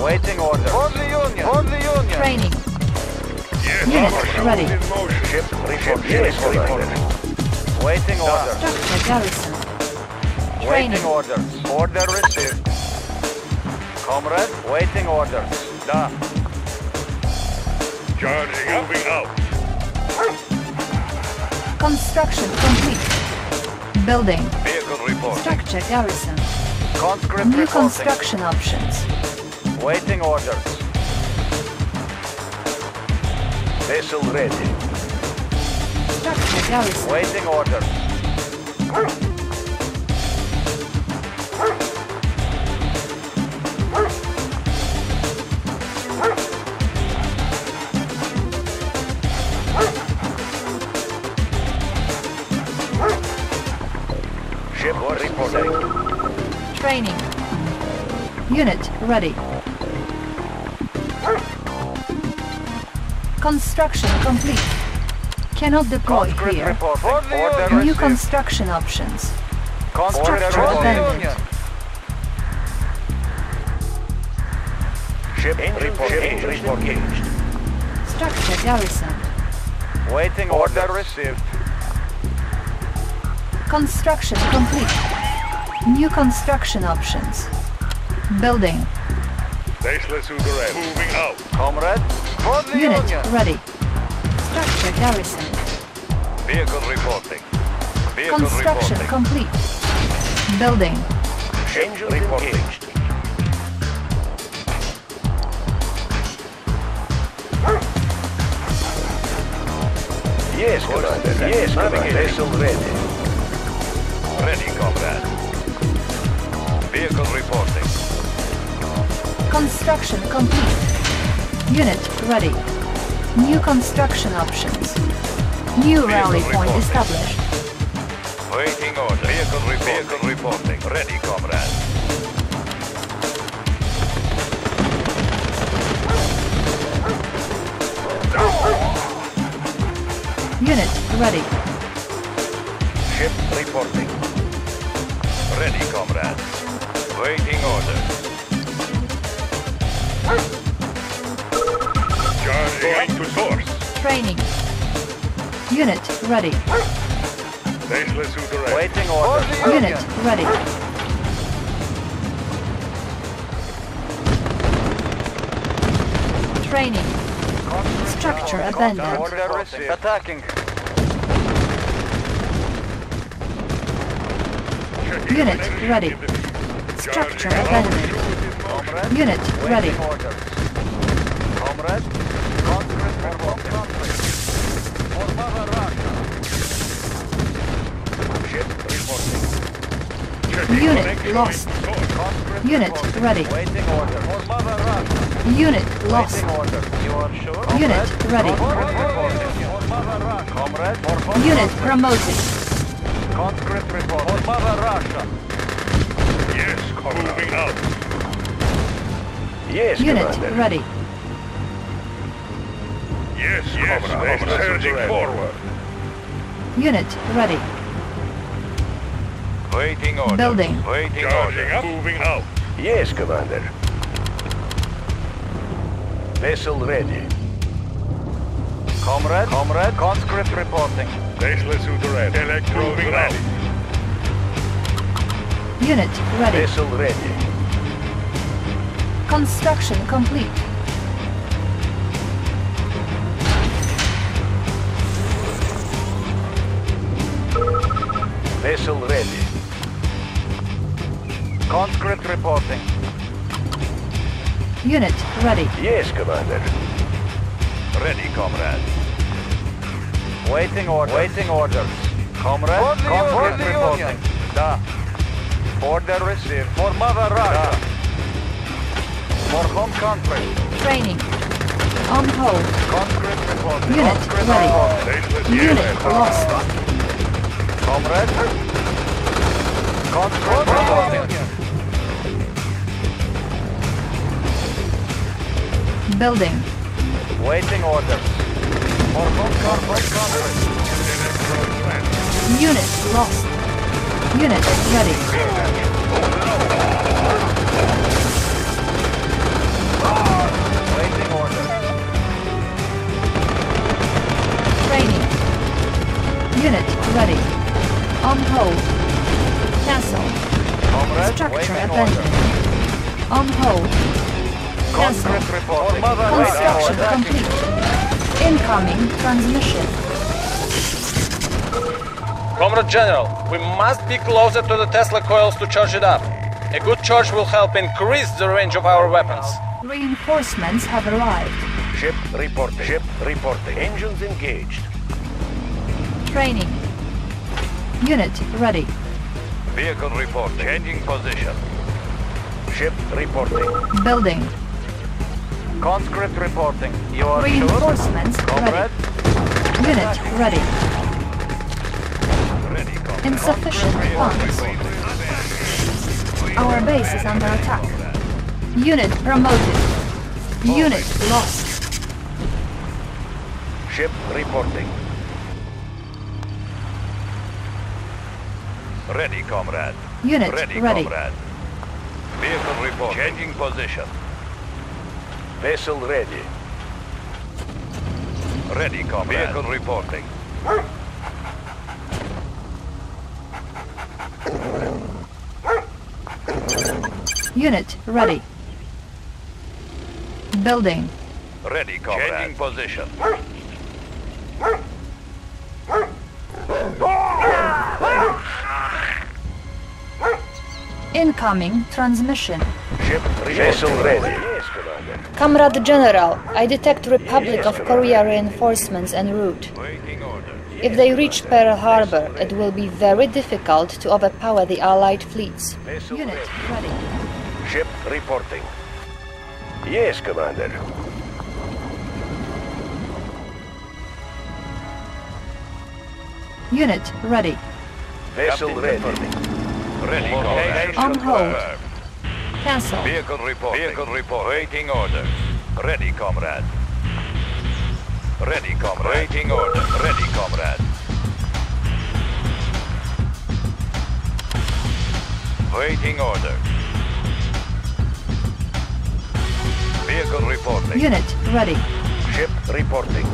Waiting order. For the Union. For the Union. Training. Yes. Unit ready. Ship Waiting order. Structure garrison. Training. Waiting orders. Order received. Comrade, waiting orders. Da. Charging up. Moving out. Construction complete. Building. Vehicle report. Structure garrison. Conscript New reporting. construction options. Waiting orders. Vessel ready. Structure garrison. Waiting orders. Training. Unit ready. Construction complete. Cannot deploy Conscript here. reporting. Order New received. construction options. Conscript Structure abandoned. Ship reporting. reporting. Structure garrison. Waiting order received. Construction complete. New construction options. Building. Baseless to. Moving out. Comrade, for the Unit Union. ready. Structure garrison. Vehicle reporting. Vehicle Construction reporting. complete. Building. Ship reporting. Yes, Commander. Yes, Commander. Vessel ready. Ready, comrade. Vehicle reporting. Construction complete. Unit ready. New construction options. New rally point reporting. established. Waiting order. Vehicle reporting. Vehicle reporting. Ready, comrade. Unit ready. Ship reporting. Ready, comrade. Waiting order. Charging to source. Training. Unit ready. Baseless to. Waiting order. Unit ready. Training. Structure abandoned. Attacking. Unit ready. Structure abandoned. Unit ready. Unit lost. Unit ready. Unit lost. Unit ready. Unit promoted. Conscript report. For Mother Russia. Yes, moving out. Yes, Unit ready. Yes, yes, comrade. Surging forward. Unit ready. Waiting order. Building. Waiting Charging order. up. Moving out. Yes, Commander. Vessel ready. Comrade, comrade, conscript reporting. Baseless to ready. Electro ready. Unit ready. Vessel ready. Construction complete. Vessel ready. Conscript reporting. Unit ready. Yes, Commander. Ready, comrade. Waiting orders. Waiting orders. Comrade, conscript reporting. Da. Order received. For Mother Russia. For home country. Training. On hold. Unit ready. Unit lost. Comrade. Conscript reporting. Building. Waiting orders. For home country. Unit lost. Unit ready. Training. Unit ready. On hold. Cancel. Structure abandoned. On hold. Castle. Construction complete. Incoming transmission. Comrade General, we must be closer to the Tesla coils to charge it up. A good charge will help increase the range of our weapons. Reinforcements have arrived. Ship reporting. Ship reporting. Engines engaged. Training. Unit ready. Vehicle report. Changing position. Ship reporting. Building. Conscript reporting. You are Reinforcements sure? Comrade? ready. Unit ready. Insufficient funds. Our base is under attack. Unit promoted. Unit lost. Ship reporting. Ready, comrade. Unit ready, ready. comrade. Vehicle reporting. Changing position. Vessel ready. Ready, comrade. Vehicle reporting. Unit ready. Building. Ready, comrade. Changing position. Incoming transmission. Ship Vessel ready. Comrade General, I detect Republic of Korea reinforcements en route. If they reach Pearl Harbor, it will be very difficult to overpower the Allied fleets. Unit ready. Ship reporting. Yes, commander. Unit ready. Vessel ready. Ready, comrade. On hold. Cancel. Vehicle report. Vehicle report. Waiting order. Ready, comrade. Ready, comrade. Waiting order. Ready, comrade. Waiting order. Vehicle reporting. Unit ready. Ship reporting.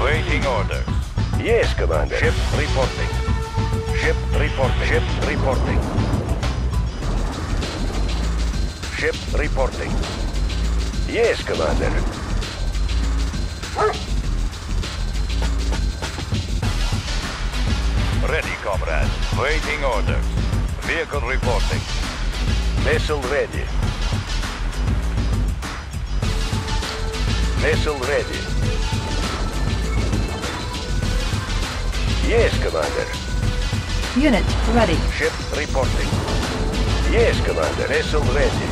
Waiting orders. Yes, Commander. Ship reporting. Ship reporting. Ship reporting. Ship reporting. Yes, Commander. Ready, comrade. Waiting orders. Vehicle reporting. Vessel ready. Vessel ready. Yes, Commander. Unit ready. Ship reporting. Yes, Commander. Vessel ready.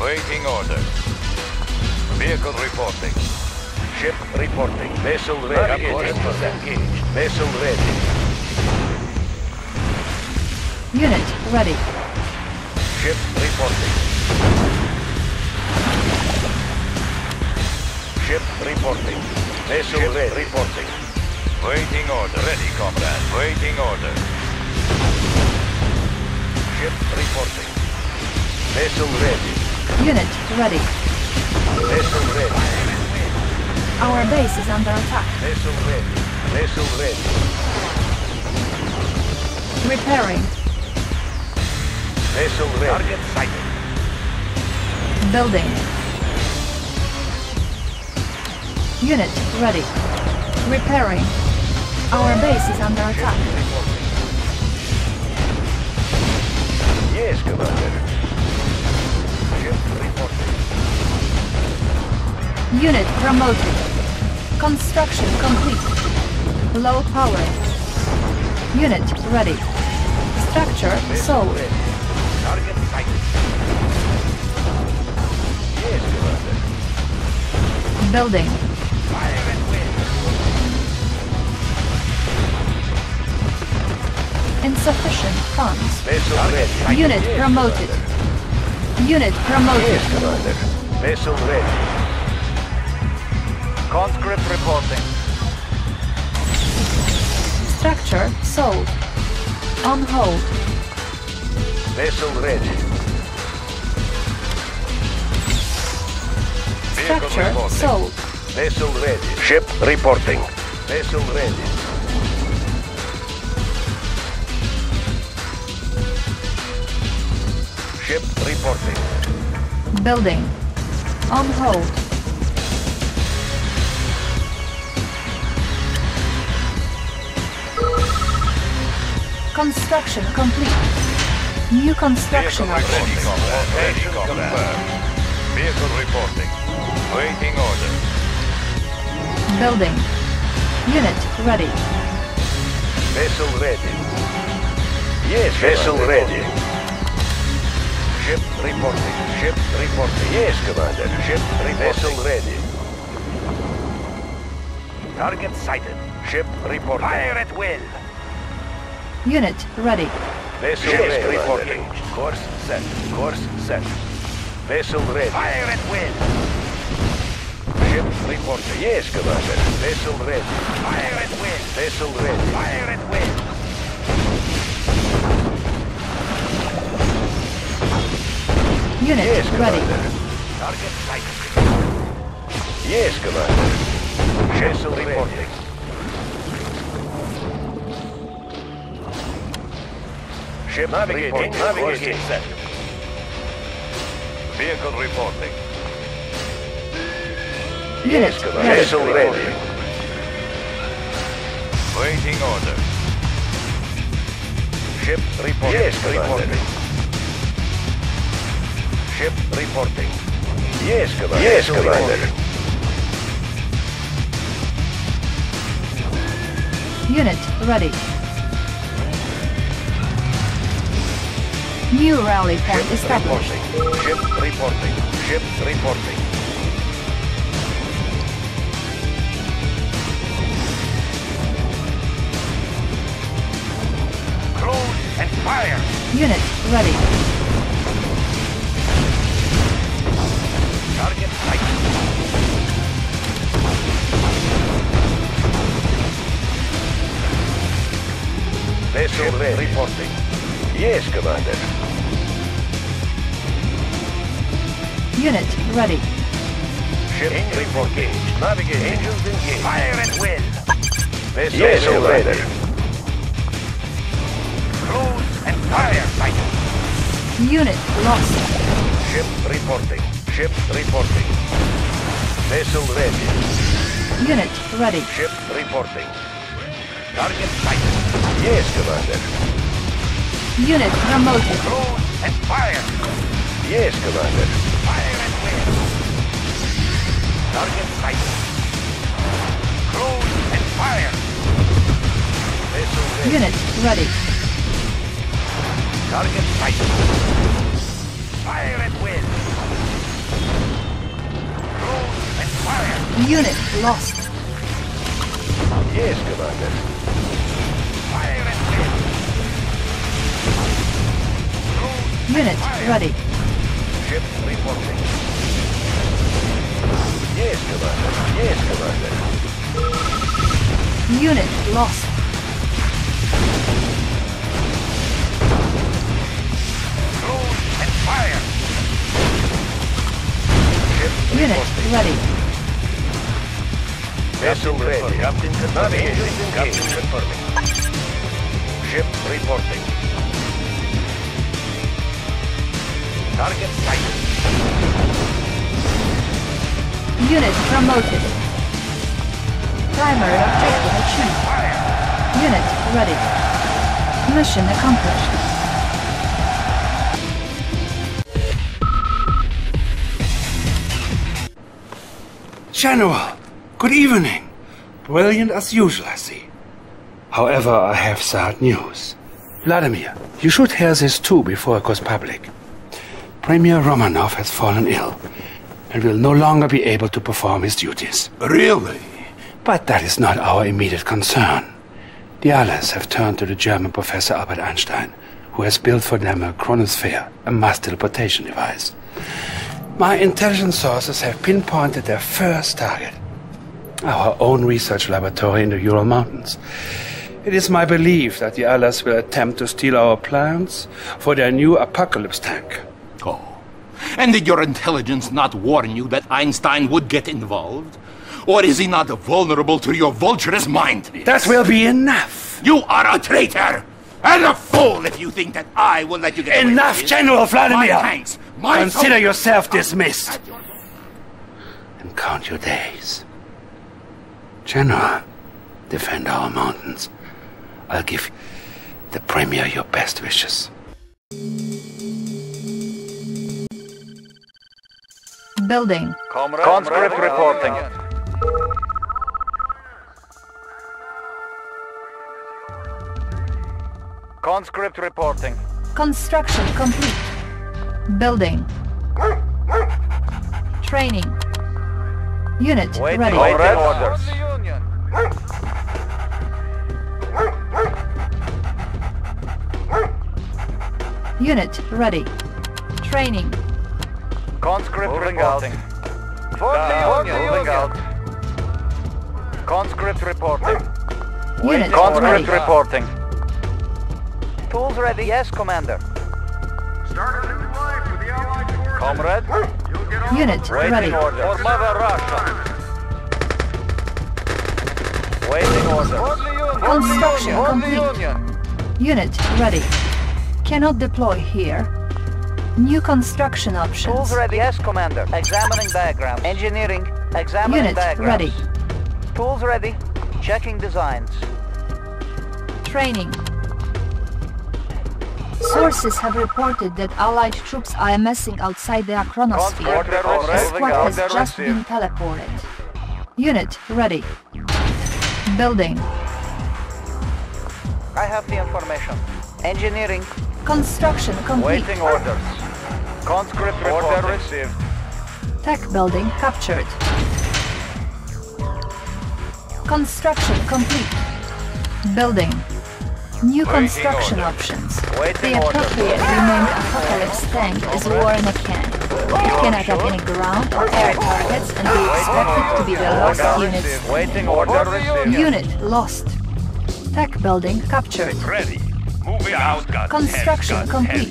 Waiting order. Vehicle reporting. Ship reporting. Vessel ready. Engaged. Vessel ready. Unit ready. Ship reporting. Ship reporting. Vessel ready. reporting. Waiting order. Ready, comrade. Waiting order. Ship reporting. Vessel ready. Unit ready. Vessel ready. Our base is under attack. Vessel ready. Vessel ready. Repairing. Vessel ready. Target sighted. Building. Unit ready. Repairing. Our base is under attack. Yes, Commander. Unit promoted. Construction complete. Low power. Unit ready. Structure sold. Building. Insufficient funds. Unit promoted. Unit promoted. Conscript reporting. Structure sold. On hold. Vessel ready. Structure sold. Vessel ready. Ship reporting. Vessel ready. Ship reporting. Building. On hold. Construction complete. New construction Vehicle options. reporting. Location confirmed. Vehicle reporting. Waiting order. Building. Unit ready. Vessel ready. Yes, vessel ready. Ship reporting. Ship reporting. Yes, Commander. Ship reporting. Vessel ready. Target sighted. Ship reporting. Fire at will. Unit ready. Vessel yes, ready. reporting. Course set. Course set. Vessel ready. Fire at will. Ship reporting. Yes, Commander. Vessel ready. Fire at will. Vessel ready. Fire at will. Unit Yes, ready. Commander. Target sighted. Yes, Commander. Vessel reporting. Ship Navigating. reporting. Navigating. Vehicle reporting. Unit Yes, Commander. ready. Vessel ready. Waiting order. Ship reporting. Yes, reporting. Ship reporting. Yes, Commander. Yes, Commander. Unit ready. New rally point established. Reporting. Ship reporting. Ship reporting. Close and fire. Unit ready. Target sighted. Vessel ready. reporting. Yes, Commander. Unit ready. Ship reporting. Navigate. Engines engaged. Fire at will. Vessel yes, ready. Close and fire sighted. Unit lost. Ship reporting. Ship reporting. Vessel ready. Unit ready. Ship reporting. Target sighted. Yes, Commander. Unit promoted. Close and fire. Yes, Commander. Fire at will. Target sighted. Close and fire. Vessel. Unit ready. Target sighted. Fire at will. Close and fire. Unit lost. Yes, Commander. Fire at will. Unit ready. Ship reporting. Yes, Commander. Yes, Commander. Unit lost. Close and fire. Ship Unit ready. Vessel ready. Captain confirming. Captain confirming. Ship reporting. Target sighted. Unit promoted. Primary objective achieved. Unit ready. Mission accomplished. General, good evening. Brilliant as usual, I see. However, I have sad news. Vladimir, you should hear this too before it goes public. Premier Romanov has fallen ill and will no longer be able to perform his duties. Really? But that is not our immediate concern. The Allies have turned to the German professor Albert Einstein, who has built for them a chronosphere, a mass teleportation device. My intelligence sources have pinpointed their first target our own research laboratory in the Ural Mountains. It is my belief that the Allies will attempt to steal our plans for their new apocalypse tank. Oh, And did your intelligence not warn you that Einstein would get involved? Or is he not vulnerable to your vulturous mind? That will be enough. You are a traitor! And a fool if you think that I will let you get away Enough. General Vladimir! My tanks, my Consider yourself dismissed. And count your days. General, defend our mountains. I'll give the Premier your best wishes. Building. Conscript reporting. Conscript reporting. Construction complete. Building. Training. Unit Waiting, ready. waiting orders. Unit ready. Training. Conscript reporting. For the Union. Moving out. Conscript reporting. Unit Conscript ready. reporting. Tools ready. Yes, Commander. Comrade. Unit Waiting ready. order. For Mother Russia. Waiting order. Construction For the complete. Union. Unit ready. Cannot deploy here. New construction options. Tools ready. Yes, Commander. Examining diagram. Engineering. Examining Unit diagrams. ready. Tools ready. Checking designs. Training. Sources have reported that Allied troops are amassing outside the chronosphere. A squad has just been teleported. Unit ready. Building. I have the information. Engineering. Construction complete. Waiting orders. Conscript order received. Tech building captured. Construction complete. Building. New construction options. Waiting the order. appropriately named Apocalypse tank is a war in a can. It can attack any ground or air targets and be expected to be the last Order unit. Waiting order received. Unit lost. Tech building captured. Ready. Moving out. Construction complete.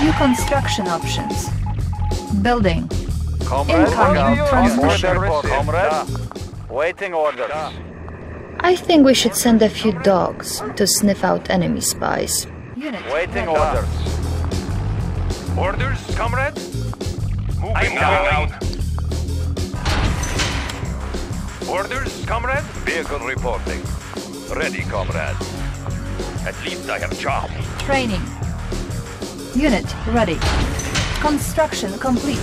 New construction options. Building. Comrade. Incoming Order transmission. received. Comrade. Waiting orders. I think we should send a few dogs to sniff out enemy spies. Unit Waiting orders. Orders, comrade? Moving out. Orders, comrade? Vehicle reporting. Ready, comrade. At least I have job. Training. Unit ready. Construction complete.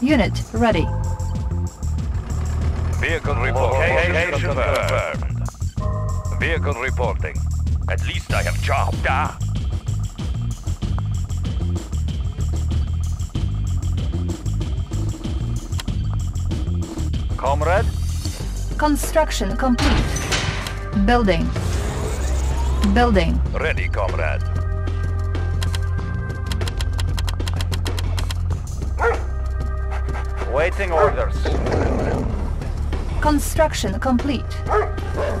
Unit ready. Vehicle reporting. confirmed. Vehicle reporting. At least I have job. Da. Comrade. Construction complete. Building. Building. Ready, comrade. Waiting orders. Construction complete.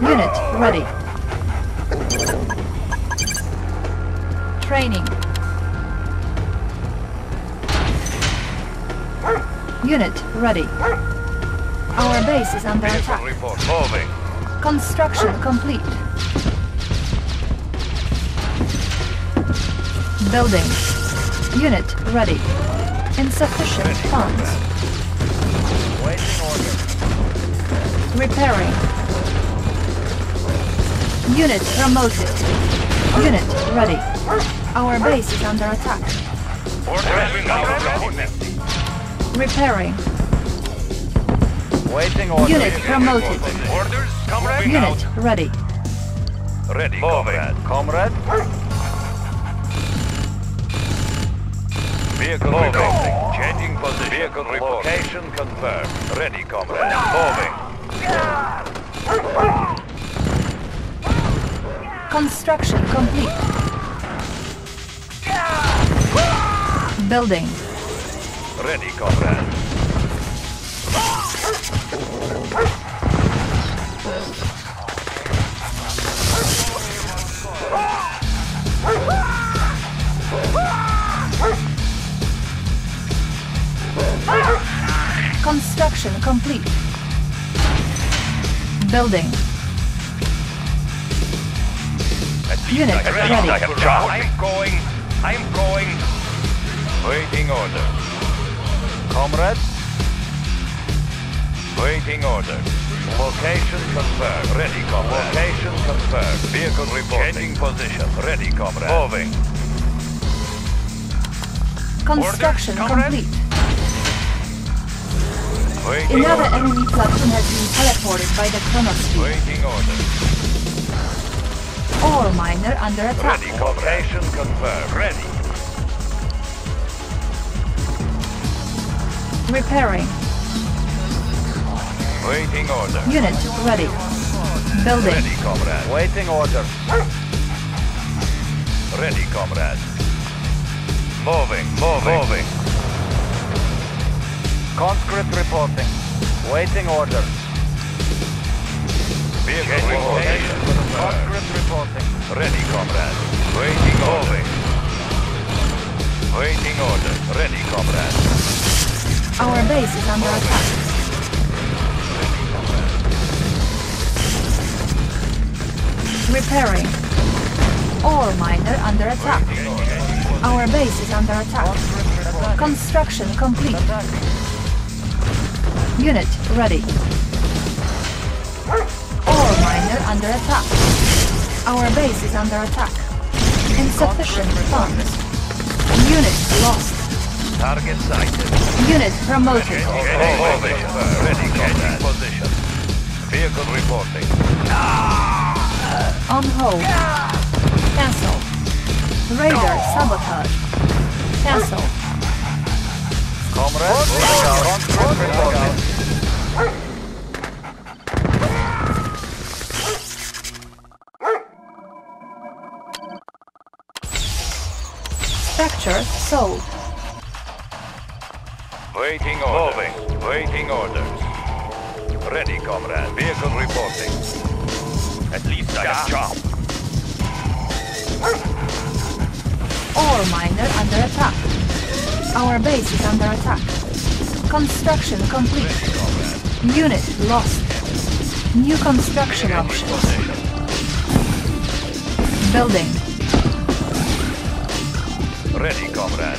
Unit ready. Training. Unit ready. Our base is under Vehicle attack. report. Moving. Construction complete. Building. Unit ready. Insufficient funds. Waiting orders. Repairing. Unit promoted. Unit ready. Our base is under attack. Orders. Repairing. Waiting orders. Unit promoted. Orders, comrade. Unit ready. Ready, comrade. Comrade. Vehicle reporting. Changing position. Vehicle reporting. Location confirmed. Ready, comrade. Moving. Construction complete. Building. Ready, comrade. Construction complete. Building. Unit like ready. I'm going. I'm going. Waiting order. Comrades. Waiting order. Location confirmed. Ready, comrade. Location confirmed. Vehicle reporting. Changing position. Ready, comrade. Moving. Construction Orders, complete. Waiting Another order. enemy platoon has been teleported by the chronosphere. Waiting order. Ore miner under attack. Ready, location confirmed. Ready. Repairing. Waiting order. Unit ready. Building. Ready, comrade. Waiting order. Ready, comrade. Moving, moving. Moving. Conscript reporting. Waiting order. Vehicle reporting. Conscript reporting. Ready, comrade. Waiting order. Waiting order. Ready, comrade. Our base is under attack. Repairing. Ore miner under attack. Our base is under attack. Construction complete. Unit ready. Ore miner under attack. Our base is under attack. Insufficient funds. Unit lost. Target sighted. Unit promoted. Moving. Ready, comrade. Position. Vehicle reporting. Ah! On hold. Cancel. Radar sabotage. Cancel. Comrade. Conscript reporting. Structure sold. Waiting order. Moving. Waiting orders. Ready, comrade. Vehicle reporting. At least I have job. Ore miner under attack. Our base is under attack. Construction complete. Unit lost. New construction options. Building. Ready, comrade.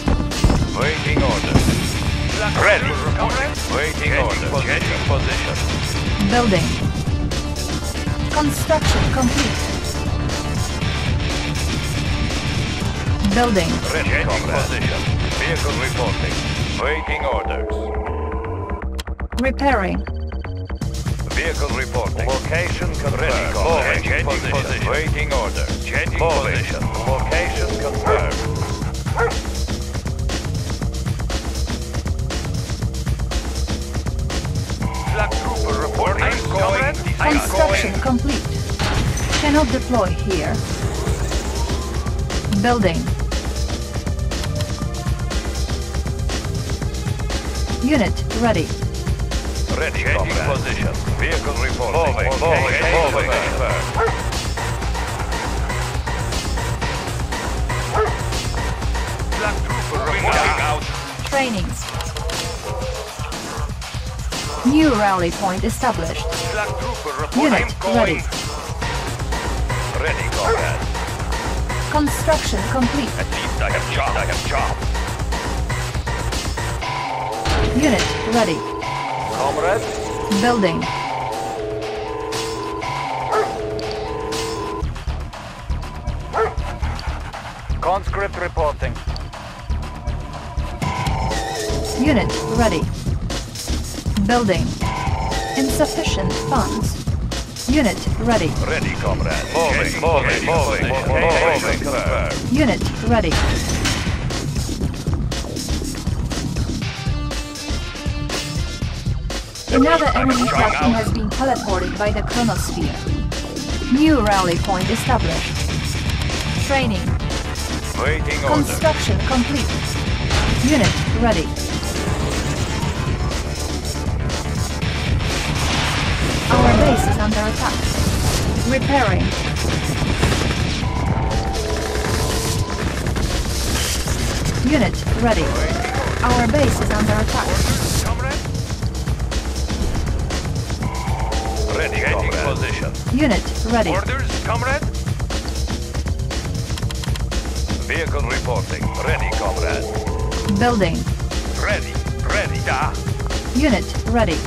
Waiting order. Ready. Waiting order. Changing position. Building. Construction complete. Building. Ready, Changing position. Vehicle reporting. Waiting orders. Repairing. Vehicle reporting. Location confirmed. Ready, comrade. Changing position. Waiting order. Changing position. Location confirmed. Construction complete. Cannot deploy here. Building. Unit ready. Ready, Changing position. Vehicle reporting. Moving, moving, moving. confirmed. Flak trooper reporting out. Trainings. New rally point established. Flak trooper. Unit ready. Ready, comrade. Construction complete. At least I have. I have job. Unit ready. Comrade. Building. Conscript reporting. Unit ready. Building. Insufficient funds. Unit ready. Ready, comrade. Moving, moving, moving, moving. confirmed. Unit ready. Another enemy platoon has been teleported by the chronosphere. New rally point established. Training. Waiting order. Construction complete. Unit ready. under attack. Repairing. Unit ready. Our base is under attack. Ready, taking position. Unit ready. Orders, comrade. Vehicle reporting. Ready, comrade. Building. Ready, ready, da. Unit ready.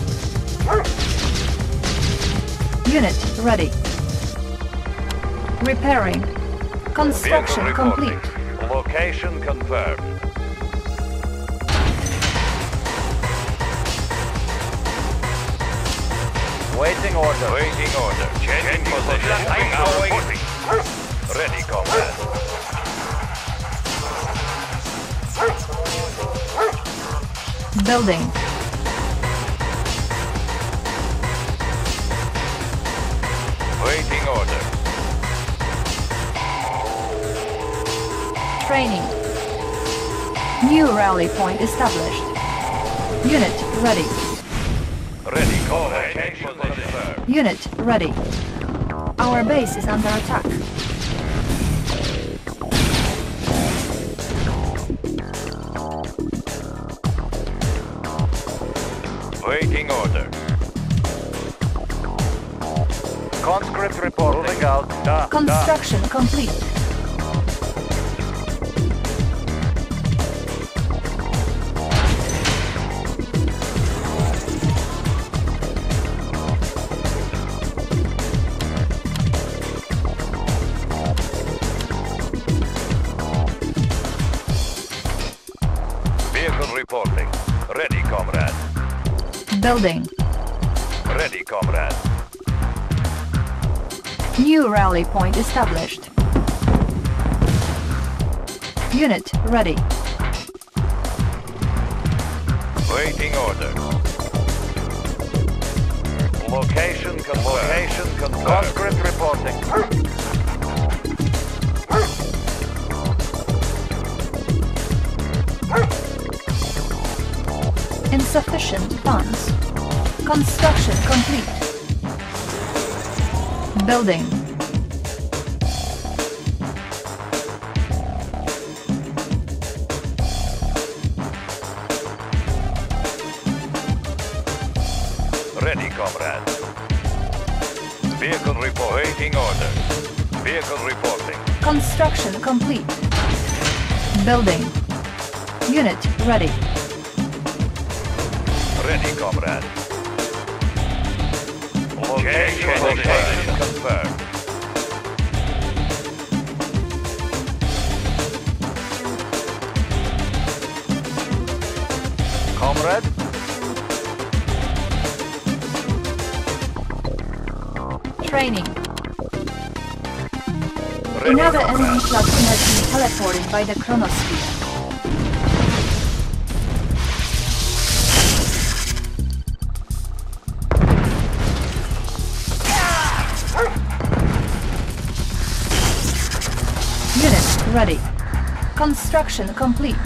Unit ready. Repairing. Construction complete. Location confirmed. Waiting order. Waiting order. Changing position. Now reporting. Ready, comrade. Building. Training. New rally point established. Unit ready. Ready, comrade. Location confirmed. Unit ready. Our base is under attack. Waiting order. Conscript reporting. Out. Da. Construction complete. Rally point established. Unit ready. Waiting order. Location confirmed. Location confirmed. Conscript reporting. Insufficient funds. Construction complete. Building. Ready, comrade. Vehicle report. Waiting order. Vehicle reporting. Construction complete. Building. Unit ready. Ready, comrade. Location position confirmed. Comrade. Training. Ready, Another enemy platoon has been teleported by the chronosphere. Unit ready. Construction complete.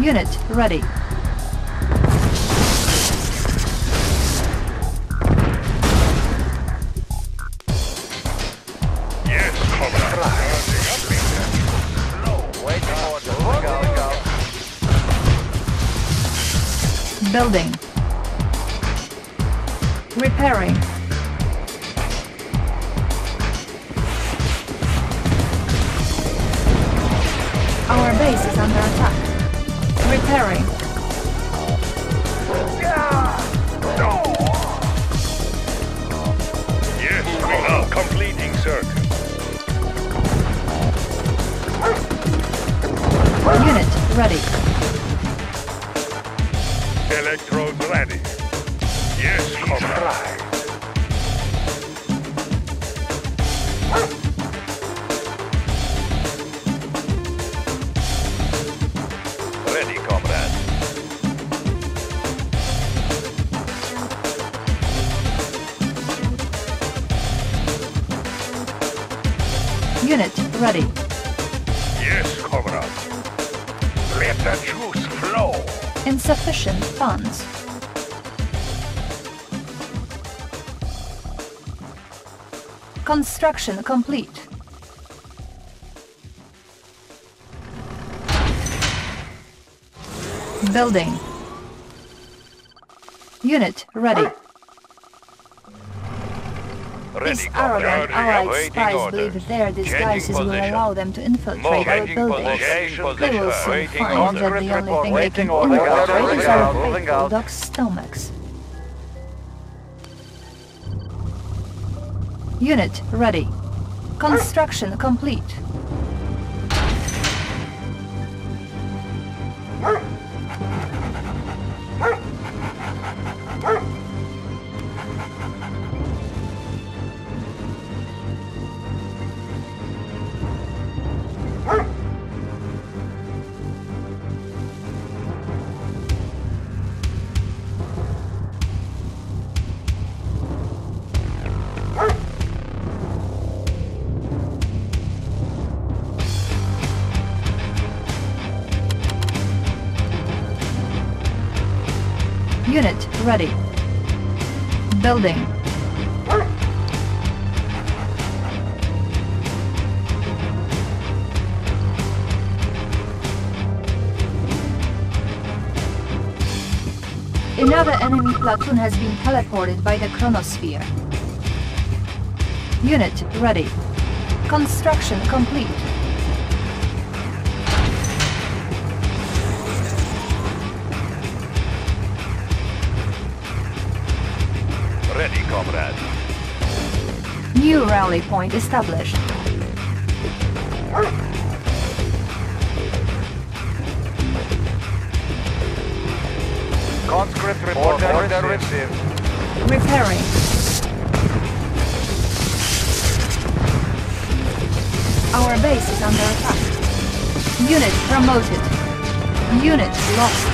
Unit ready. Construction complete. Building. Unit ready. Ready, These arrogant. Allied spies orders. believe their disguises will allow them to infiltrate our buildings. They will soon find that the only thing they can order. infiltrate is our faithful stomachs. Unit ready. Construction complete. Ready. Building. Another enemy platoon has been teleported by the chronosphere. Unit ready. Construction complete. Rally point established. Conscript report. Order received. Repairing. Our base is under attack. Unit promoted. Unit lost.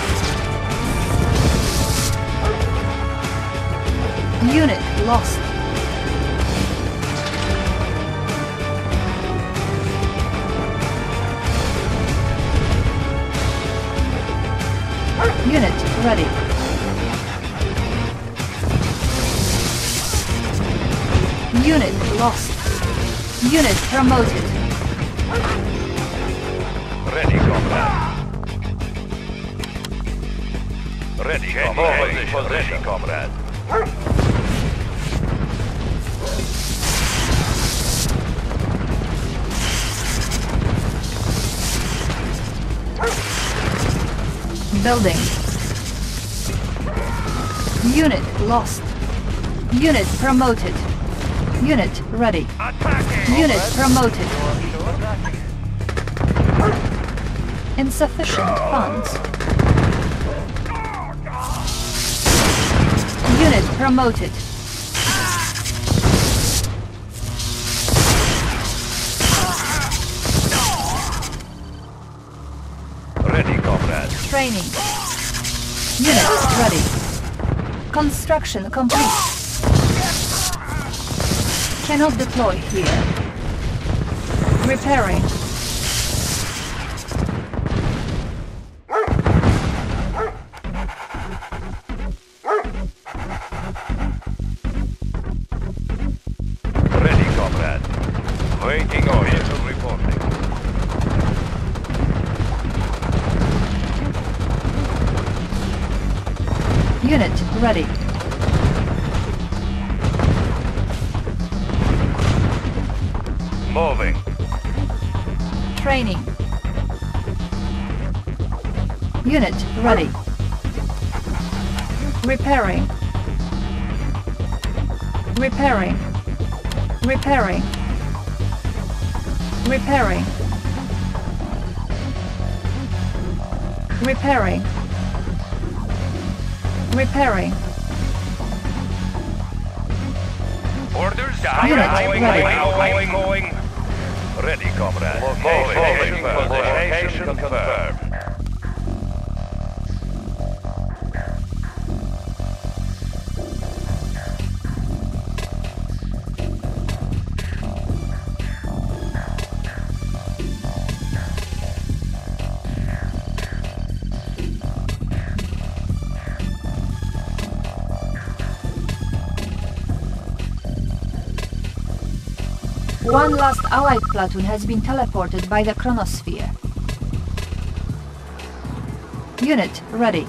Unit lost. Ready. Unit lost. Unit promoted. Ready, comrade. Ready, comrade. Position. Ready, comrade. Building. Unit lost. Unit promoted. Unit ready. Unit promoted. Insufficient funds. Unit promoted. Ready, comrade. Training. Unit ready. Construction complete. Cannot deploy here. Repairing. Ready. Repairing. Repairing. Repairing. Repairing. Repairing. Repairing. Orders down. Unit going, ready. going, going, going. Ready, comrade. Location, confirmed. Location confirmed. One last Allied platoon has been teleported by the chronosphere. Unit ready.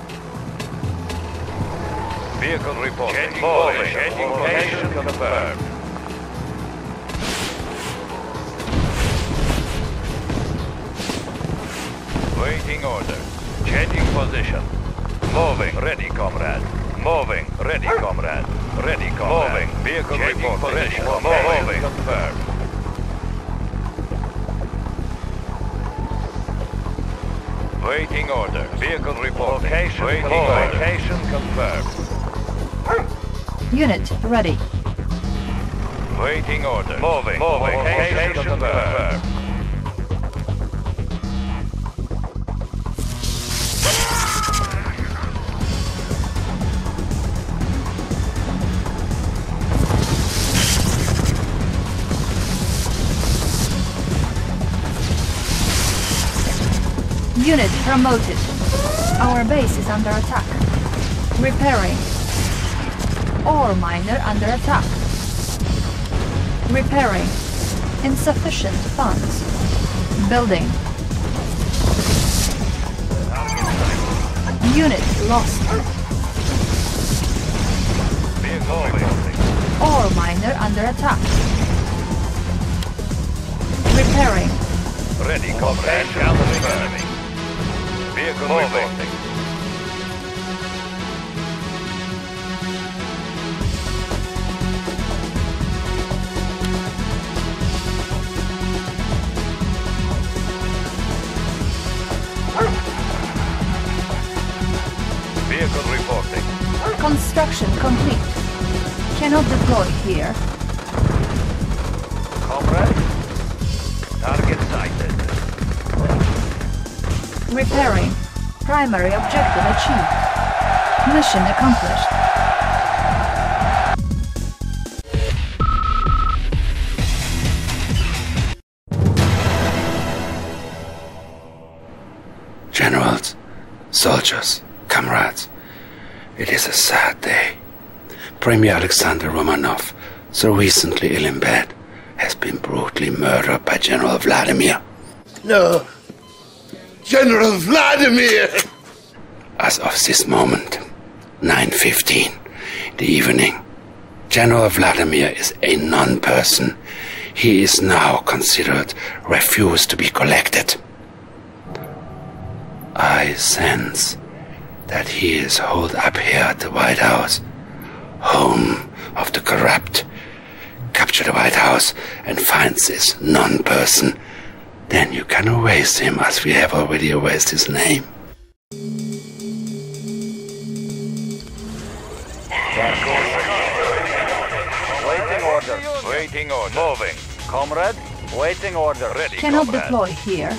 Vehicle report. Changing moving. Changing location confirmed. Waiting order. Changing position. Moving. Ready, comrade. Moving. Ready, comrade. Ready, comrade. Moving. Vehicle Changing report. Position. Ready, moving. Confirmed. Waiting order. Vehicle report. Location Waiting order. Location confirmed. Unit ready. Waiting order. Moving. Moving. Location confirmed. Unit promoted. Our base is under attack. Repairing. Ore miner under attack. Repairing. Insufficient funds. Building. Unit lost. Ore miner under attack. Repairing. Ready, comrade. Vehicle reporting. Primary objective achieved. Mission accomplished. Generals, soldiers, comrades, it is a sad day. Premier Alexander Romanov, so recently ill in bed, has been brutally murdered by General Vladimir. No. General Vladimir! As of this moment, 9.15, the evening, General Vladimir is a non-person. He is now considered refused to be collected. I sense that he is holed up here at the White House, home of the corrupt. Capture the White House and find this non-person. Then you can erase him as we have already erased his name. Waiting order. Moving. Comrade. Waiting order. Ready, Cannot comrade. deploy here.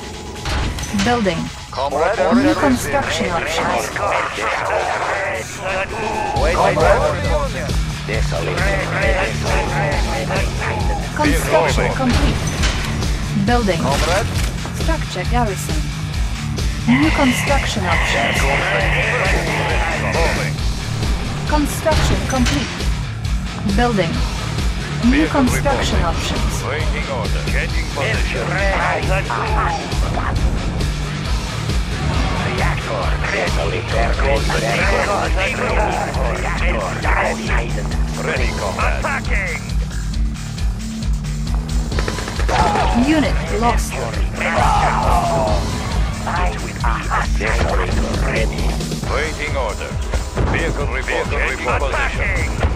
Building. Comrade. New construction options. Waiting. Construction complete. Building. Comrade. Structure garrison. New construction options. Construction complete. Building. New construction options. Waiting order. Changing position. Ready, comrade. Attacking! Unit lost. Waiting order. Vehicle report. Vehicle position.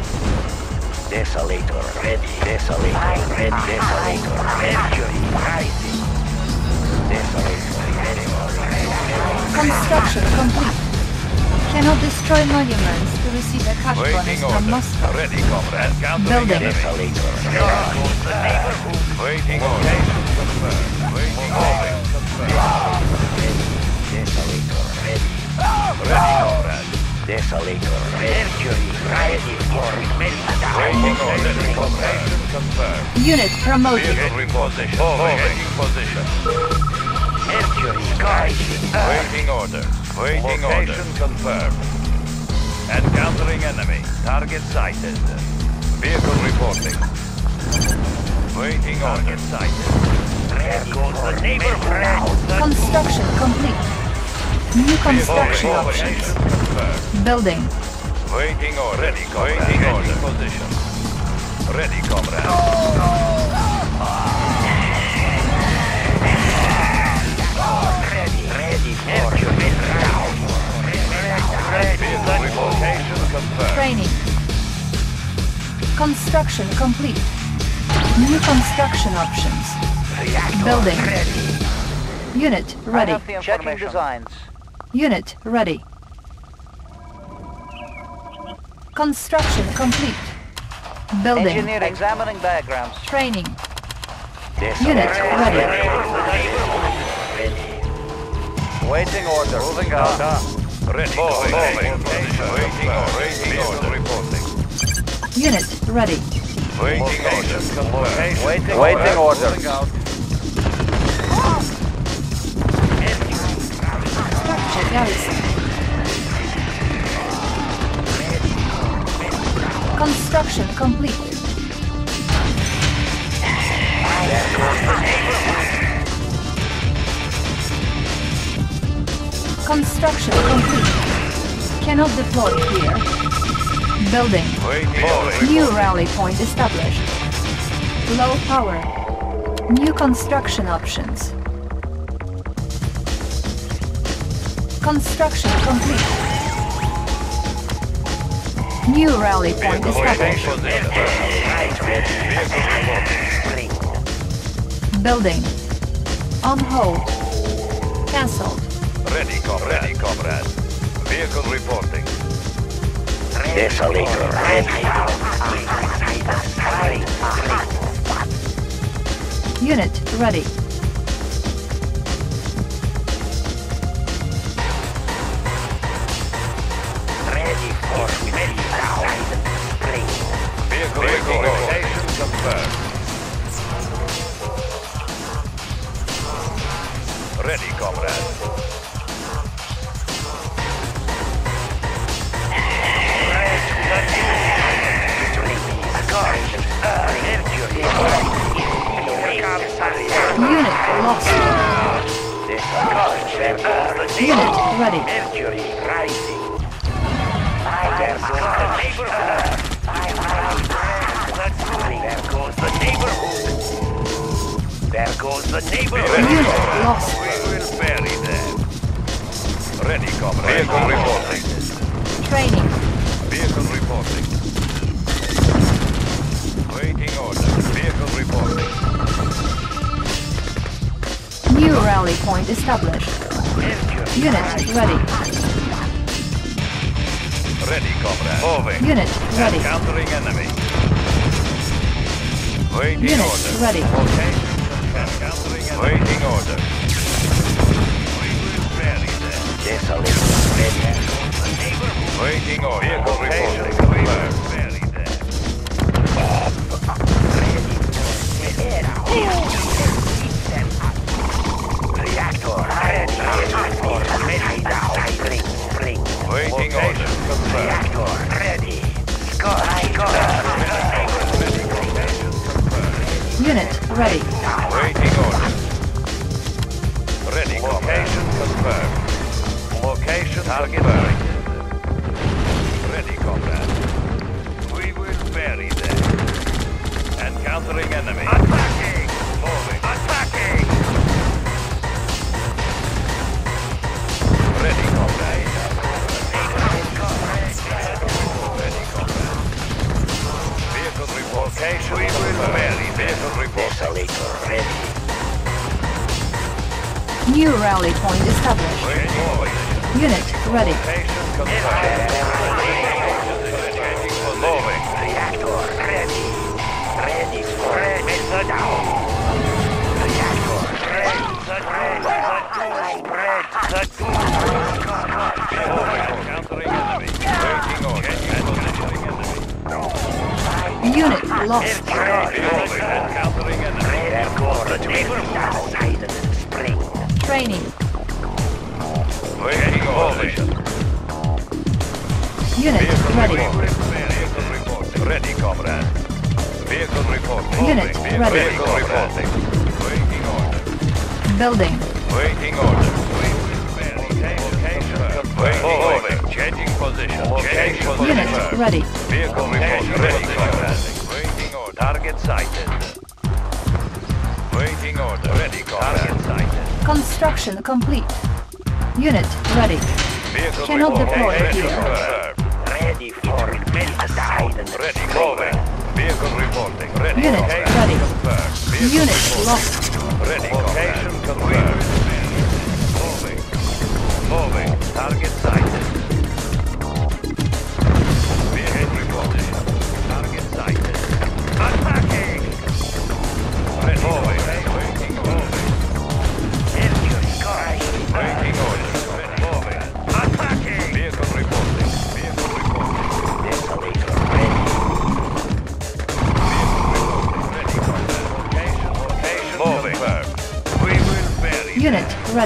Desolator, ready. Desolator, ready. Desolator, Mercury rising. Desolator, ready. Construction complete. Cannot destroy monuments to receive a cash bonus Waiting from order. Moscow. Ready, comrade. Countering Building. Desolator, Waiting order. Waiting order. Desolator, ready. Ready, comrade. Desolator, Mercury ready for Waiting order. Location confirmed. Unit promoted. Vehicle reposition. Moving. position. Mercury rising. Waiting order. Waiting Location confirmed. Encountering enemy. Target sighted. Vehicle reporting. Waiting order. sighted. There goes the neighborhood. Construction complete. New construction options. Building. Waiting order. Ready, comrade. Waiting order. Position. Ready, comrade. Ready ready for Vehicle location confirmed. Training. Construction complete. New construction options. Building. Unit ready. Checking designs. Unit ready. Construction complete. Building. Engineer examining diagrams. Training. Unit ready. Waiting order. Moving out. Ready. Moving. Moving. Waiting order. Waiting order. Reporting. Unit ready. Waiting order. Confirmed. Waiting, waiting order. Garrison. Construction complete. Construction complete. Cannot deploy here. Building. New rally point established. Low power. New construction options. Construction complete. New rally point established. Building. On hold. Cancelled. Ready, comrade. Ready, comrade. Vehicle reporting. Desolator Unit ready. Ready for Vehicle, Vehicle location confirmed. Ready, comrade. Unit lost. Unit ready. Mercury rising. There goes the neighborhood. There goes the neighborhood. Unit lost. We will bury them. Ready. Vehicle reporting. Training. Vehicle reporting. Waiting. Vehicle reporting. New rally point established. Unit ready. Ready, comrade. Moving. Unit ready. Encountering enemy. Waiting Unit order. ready. Location. Encountering enemy. Waiting order. We will bury them. Desolate. Ready. Waiting order. Vehicle reporting. Confirmed. Bury them. Reactor ready. Ready now. Bring, bring. Waiting order. Reactor ready. Score, score. Unit ready. Waiting order. Ready, Location confirmed. Location confirmed. Ready, comrade. We will bury them. Encountering enemy. Attacking! Location we will bury. Vehicle report. Desolator ready. New rally point established. Unit ready. Moving. Reactor ready. Ready for. Set down. Reactor ready. Silent spring. Training. Unit ready. Ready, comrade. Vehicle. Unit ready. Waiting order. Building. Waiting order. Waiting order. Changing position. Changing position. Unit ready. Vehicle report ready, comrade. Waiting order. Target sighted. Waiting order. Ready. Target sighted. Construction complete. Unit ready. Vehicle Cannot deploy ready, here. confirmed. Ready for build Ready, moving. Vehicle reporting. Ready. Unit ready. Unit reporting. lost. Ready, location confirmed.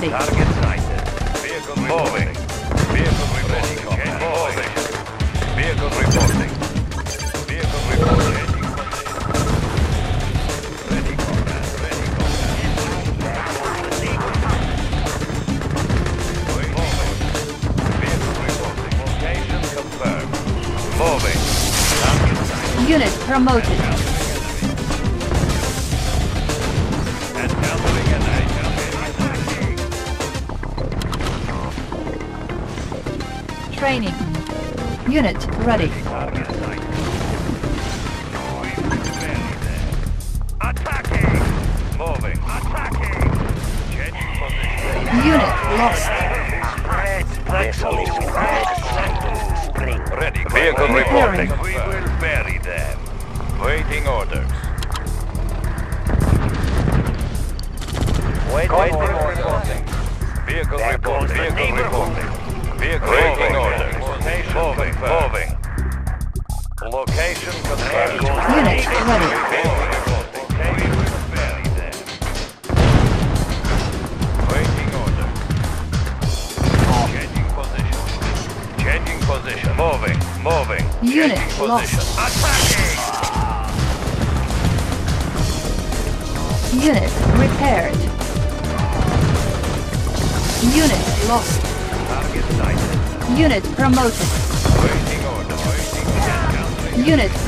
Unit ready. Target sighted. Ready.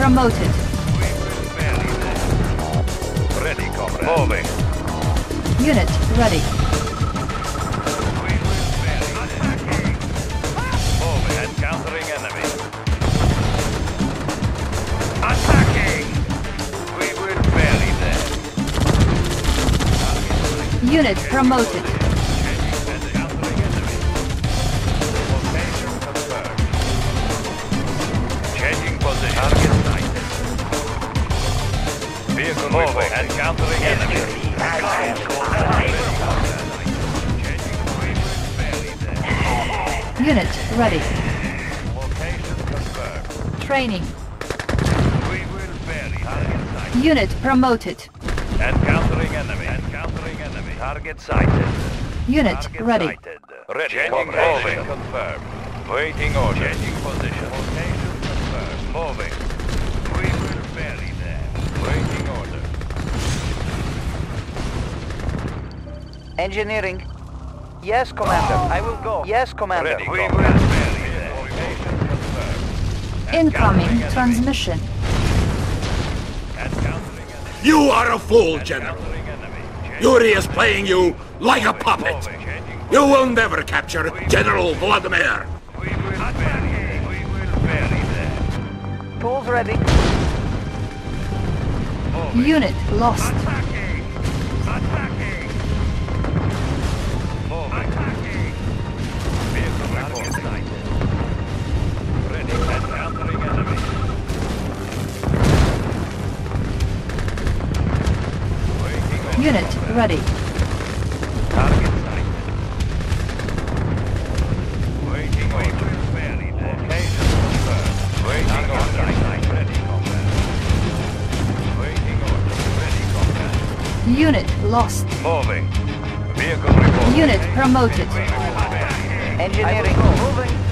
Promoted. Ready. Location confirmed. Training. We will bury. Target sighted. Unit promoted. Encountering enemy. Encountering enemy. Target sighted. Unit Target ready. sighted. Ready. Changing position confirmed. Waiting order. Changing position. Location confirmed. Moving. We will bury them. Waiting order. Engineering. Yes, Commander. I will go. Yes, Commander. Ready. We will bury them. Location confirmed. Incoming transmission. You are a fool, General. Yuri is playing you like a puppet. You will never capture General Vladimir. Tools ready. Unit lost. Unit ready. Target sighted. Waiting order. Location confirmed. Waiting order. Ready, combat. Waiting order. Ready, combat. Unit lost. Moving. Vehicle report. Unit promoted. Engineering. Moving.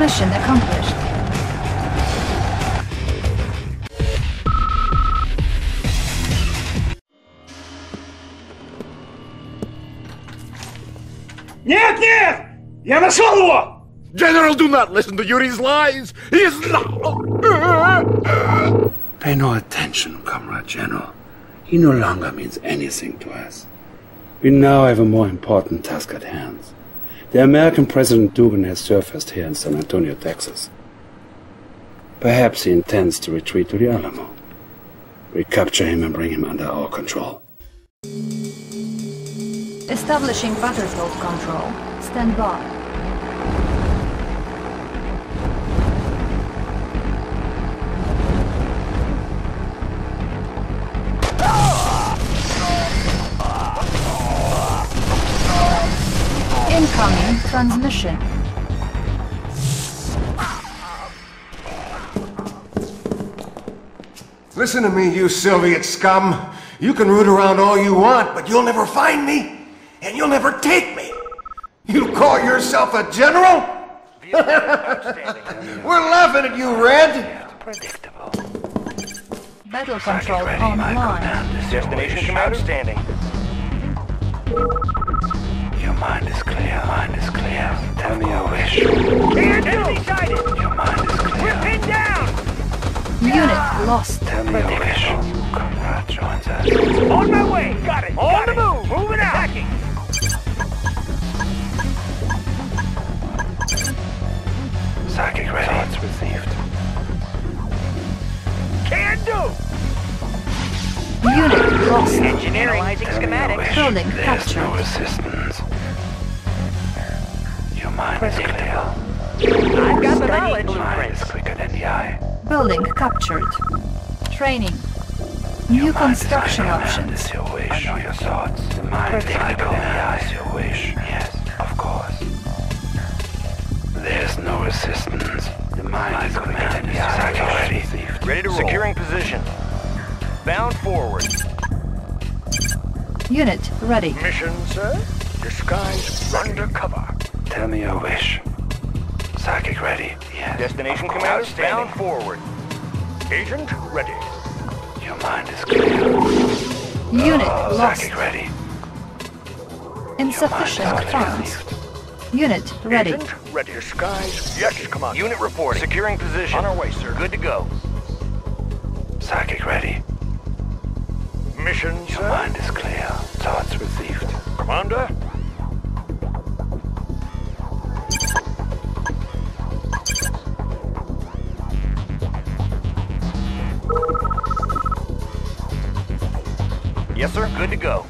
Mission accomplished. Нет, нет! Я нашел его! General, do not listen to Yuri's lies! He is not... Pay no attention, Comrade General. He no longer means anything to us. We now have a more important task at hand. The American President Dugan has surfaced here in San Antonio, Texas. Perhaps he intends to retreat to the Alamo. We capture him and bring him under our control. Establishing battlefield control. Stand by. Incoming transmission. Listen to me, you Soviet scum. You can root around all you want, but you'll never find me, and you'll never take me. You call yourself a general? We're laughing at you, Red. Battle control online. Destination commander? Outstanding. Your mind is clear. Mind is clear. Tell me your wish. Enemy sighted! Your mind is clear. We're pinned down! Unit lost. Tell me your wish. Comrade joins us. On my way! Got it! On the move! Moving out! Attacking! Psychic ready. Thoughts received. Can do! Unit lost. Engineering. Analyzing schematics. Building There's captured. no resistance. Your mind is clear. I've got the knowledge. Mind is quicker than the eye. Building captured. Training. New construction Mind options. is your wish. I know your thoughts. The mind is quicker than the eye. Is your wish. Yes, of course. There's no resistance. The mind is quicker than the eye. Psychic ready. Ready to roll. Securing position. Bound forward. Unit ready. Mission, sir? Disguise undercover. Tell me your wish. Psychic ready. Yes. Destination commander? Bound forward. Agent ready. Your mind is clear. Unit Oh, lost. Psychic ready. Insufficient funds. Unit ready. Agent ready. Disguise. Yes, commander. Unit reporting. Securing position. On our way, sir. Good to go. Psychic ready. Mission, Your sir? mind is clear. Thoughts received. Commander? Yes, sir. Good to go.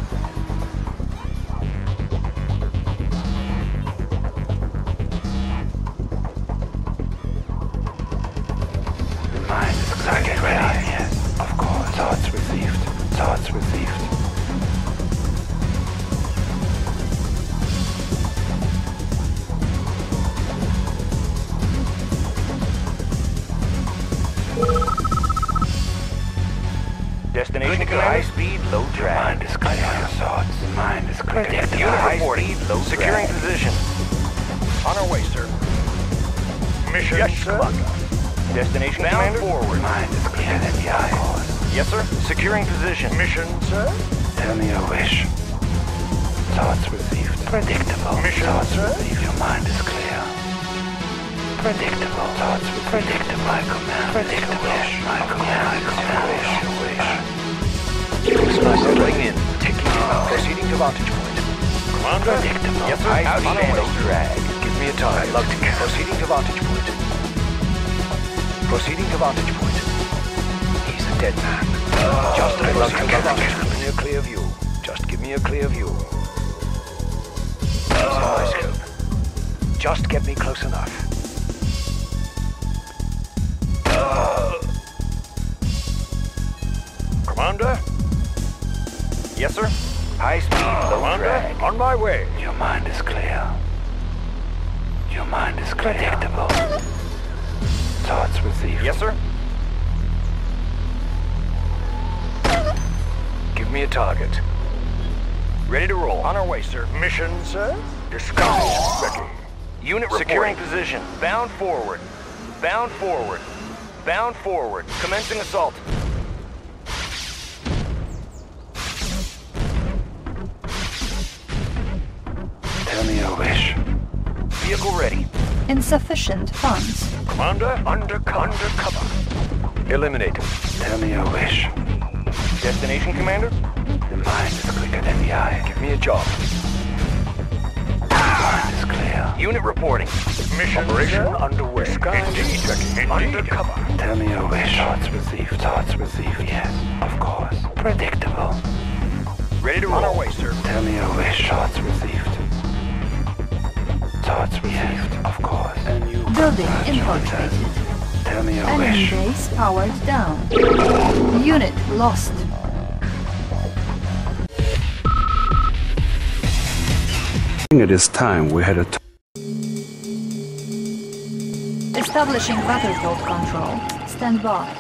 Job. Is clear. Unit reporting. Mission Operation sir. underway. Indeed, indeed. Undercover. Tell me your wish. Thoughts received. Thoughts received. Yes, of course. Predictable. Ready to roll. On our way, sir. Tell me your wish. Thoughts received. Thoughts received. Of course. And you Building confirmed your infiltrated. intent. Tell me your Enemy wish. base powered down. Unit lost. It is time we had a Establishing battlefield control. Stand by.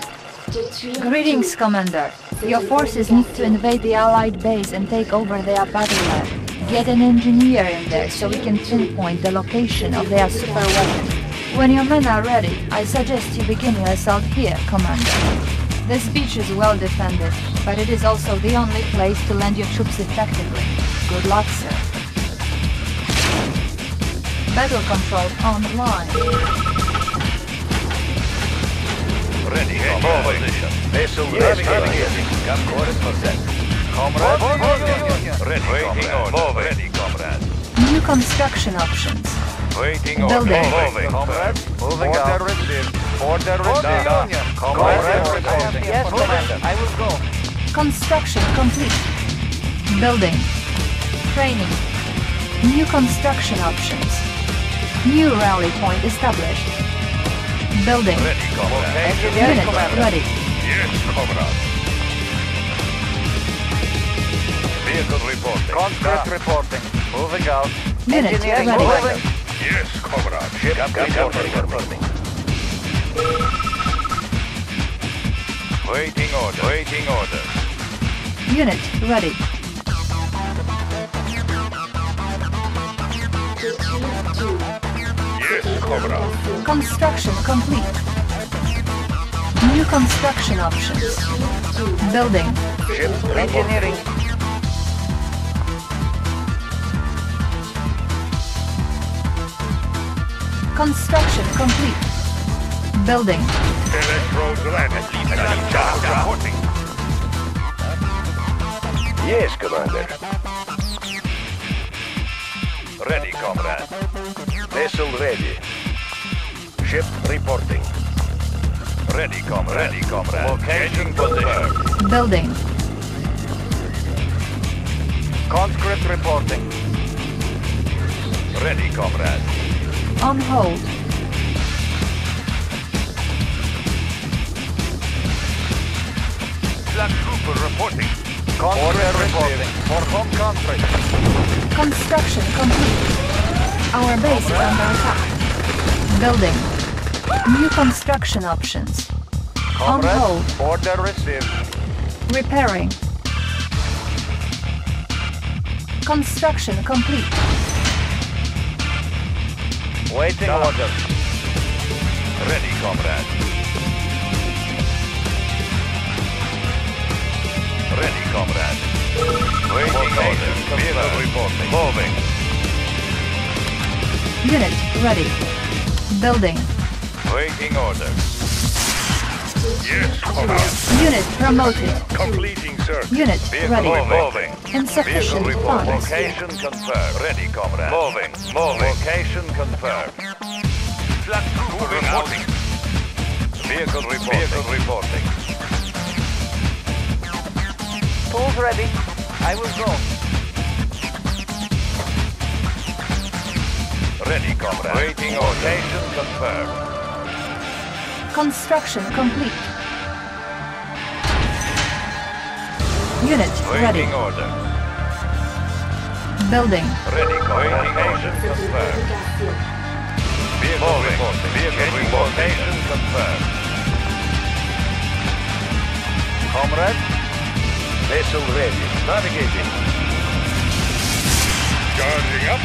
Greetings, Commander. Your forces need to invade the Allied base and take over their battle lab. Get an engineer in there so we can pinpoint the location of their super weapon. When your men are ready, I suggest you begin your assault here, Commander. This beach is well defended, but it is also the only place to land your troops effectively. Good luck, sir. Battle control online. Ready, Combat combat. position. Vessel Yes, navigating. Gun course for set. Comrade, Ready, comrade. Moving. Ready, comrade. New construction options. Waiting order. Building. Moving. Comrade, moving out. Order received. Order received. Comrade, reporting. Yes, Commander. I will go. Construction complete. Building. Training. New construction options. New rally point established. Building. Ready, comrade. Unit ready. Yes, comrade. Vehicle reporting. Conscript ah. reporting. Moving out. Unit Engineering ready. moving. Yes, comrade. Ship Reporting. reporting. Waiting order. Waiting order. Unit ready. Comrade. Construction complete. New construction options. Building. Ship Engineering. Construction complete. Building. Electrodes landed. Reporting. Yes, Commander. Ready, comrade. Vessel ready. Ship reporting. Ready, comrade. Ready, comrade. Location position. Building. Conscript reporting. Ready, comrade. On hold. Flak Trooper reporting. Conscript reporting. For home country. Construction complete. Our base is under attack. Building. New construction options. On hold. order received. Repairing. Construction complete. Waiting order. Ready, comrade. Ready, comrade. Waiting order. Vehicle reporting. Moving. Unit ready. Building. Waiting order. Yes, comrade. Unit promoted. Completing search. Unit Vehicle ready. moving. Insufficient Vehicle report. funds. Location confirmed. Ready, comrade. Moving. Moving. Location confirmed. Flak Trooper reporting. Vehicle reporting. Vehicle reporting. Tools ready. I will go. Ready, comrade. Waiting order. Location confirmed. Construction complete. Unit ready. Waiting order. Building. Ready, comrade. Location confirmed. Vehicle reporting. Vehicle reporting. confirmed. Comrade, Vessel ready. Navigating. Charging up.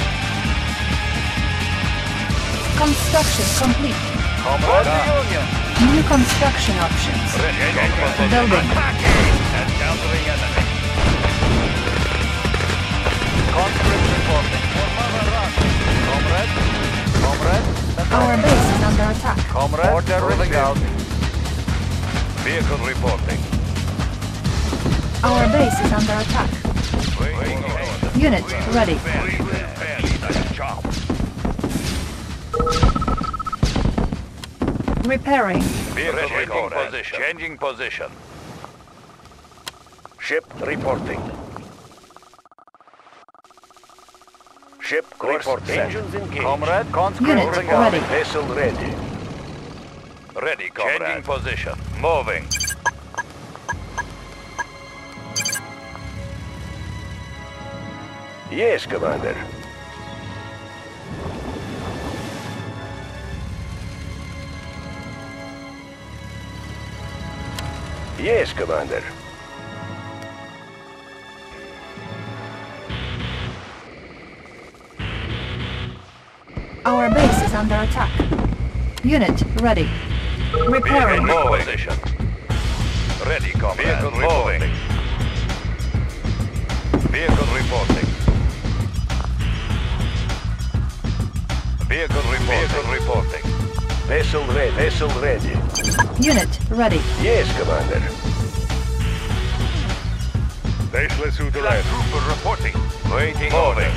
Construction complete. Comrade Union. New construction options. Building. And countering enemy. Conscript reporting. For Mother Russia. Comrade. Comrade. Our base is under attack. Comrade. Order moving out. Vehicle reporting. Our base is under attack. Waiting order. Unit ready. Repairing. Vehicle changing position. Changing position. Ship reporting. Ship reporting. Engines engaged. Comrade. Conscript Unit moving out. ready. Vessel ready. Ready, comrade. Changing position. Moving. Yes, Commander. Yes, Commander. Our base is under attack. Unit ready. Repairing. Vehicle in position. Ready, comrade. Vehicle moving. Vehicle reporting. Vehicle reporting. Vehicle reporting. Vessel ready. Vessel ready. Unit ready. Yes, Commander. Baseless suit ready. Trooper reporting. Waiting order.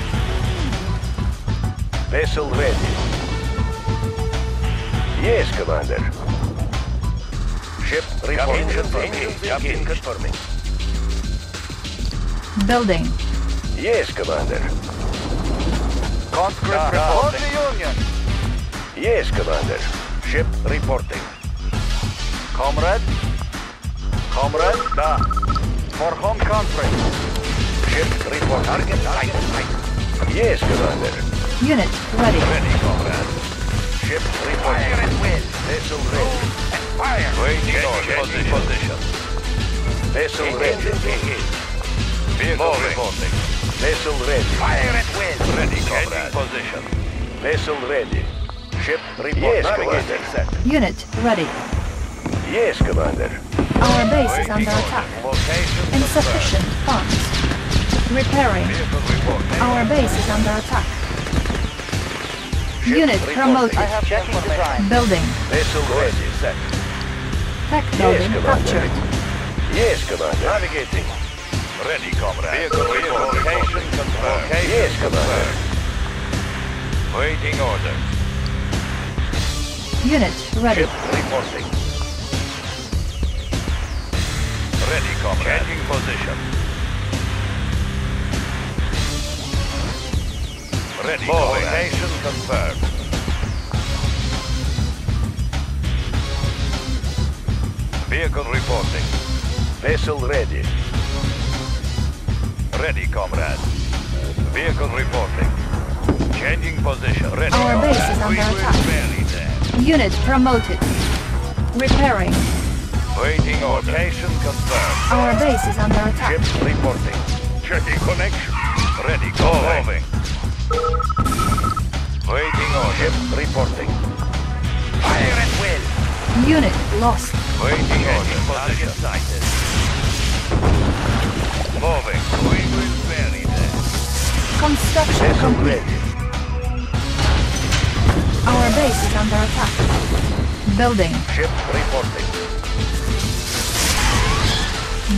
Vessel ready. Yes, Commander. Ship reporting. Engines Captain confirming. Building. Yes, Commander. Conscript reporting. The Union. Yes, Commander. Ship reporting. Comrade. Comrade. Da. For home country. Ship report. Target sight. Yes, Commander. Unit ready. Ready, comrade. Ship reporting. Fire at will. Vessel ready. And Fire. Waiting order. Position. position. Vessel ready. Vehicle reporting. Vessel ready. Fire at will. Ready, comrade. position. Vessel ready. Ship reporting. Yes, Commander. Unit ready. Yes, Commander. Our base is under attack. Location Insufficient funds. Repairing. Vehicle. Our base is under attack. Unit promoted. I have checking design. Building. Vessel ready. Set. Tech Yes, building Commander. captured. Yes, Commander. Navigating. Ready, comrade. Vehicle reporting. Location confirmed. Location Yes, Commander. Waiting order. Unit ready. Ship reporting. Ready, comrade. Changing position. Ready, Location confirmed. Vehicle reporting. Vessel ready. Ready, comrade. Vehicle reporting. Changing position. Ready, Our base is under we attack. Unit promoted. Repairing. Waiting order. Location confirmed. Our base is under attack. Ship reporting. Checking connection. Ready, comrade. Moving. Waiting order. Ship reporting. Fire at will. Unit lost. Waiting order. Position. sighted. Moving. We will bury them. Construction complete. Our base is under attack. Building. Ship reporting.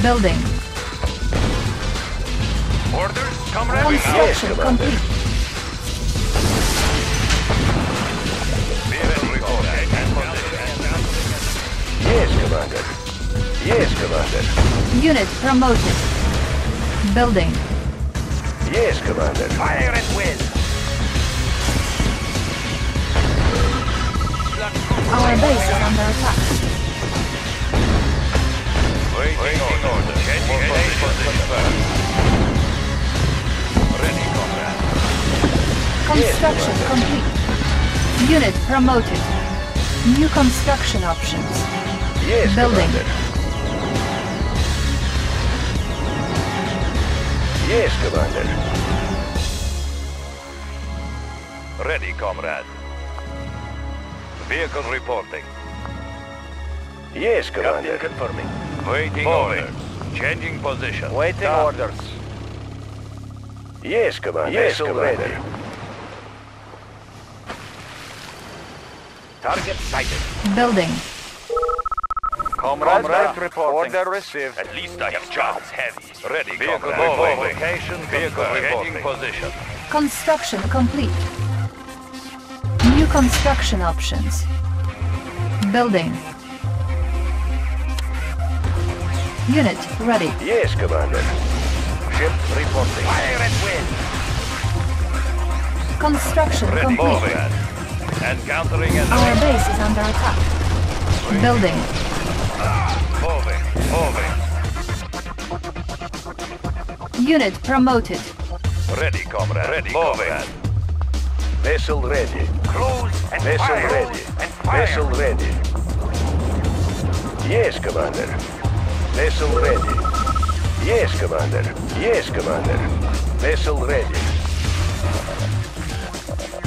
Building. Orders, comrade. Construction Commander. complete. Yes, Commander. Yes, Commander. Unit promoted. Building. Yes, Commander. Fire at will. Our base is under attack. Waiting, order. Changing position. confirmed. Ready, comrade. Construction complete. Unit promoted. New construction options. Yes, Building. Commander. Yes, Commander. Ready, comrade. Vehicle reporting. Yes, Commander. Captain confirming. Waiting orders. Changing position. Waiting orders. Yes, Commander. Yes, Vessel Commander. ready. Target sighted. Building. Comrade, Comrade reporting. Order received. At least I have jobs heavy. Ready, Vehicle comrade. moving. Moving. Location Vehicle confirmed. changing Reporting. position. Construction complete. Construction options. Building. Unit ready. Yes, Commander. Ship reporting. Fire at will. Construction Ready, complete. moving. Encountering Our base is under attack. Building. Moving. Moving. Unit promoted. Ready, comrade. Ready, comrade. Vessel ready. Close and Vessel fire. ready. And fire. Vessel ready. Yes, Commander. Vessel ready. Yes, Commander. Yes, Commander. Vessel ready.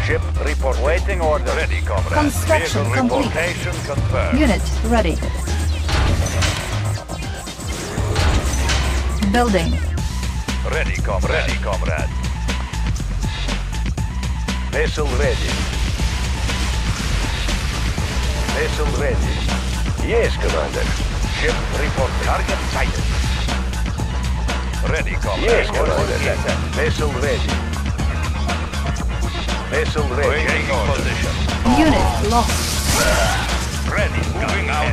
Ship report. Waiting order. Ready, comrade. Construction Vehicle complete. reportation confirmed. Unit ready. Building. Ready, comrade. Ready, comrade. Vessel ready. Vessel ready. Yes, Commander. Ship report. Target sighted. Ready, comrade. Yes, Commander. Vessel ready. Vessel ready. Waiting position. Unit lost. Ready, moving out.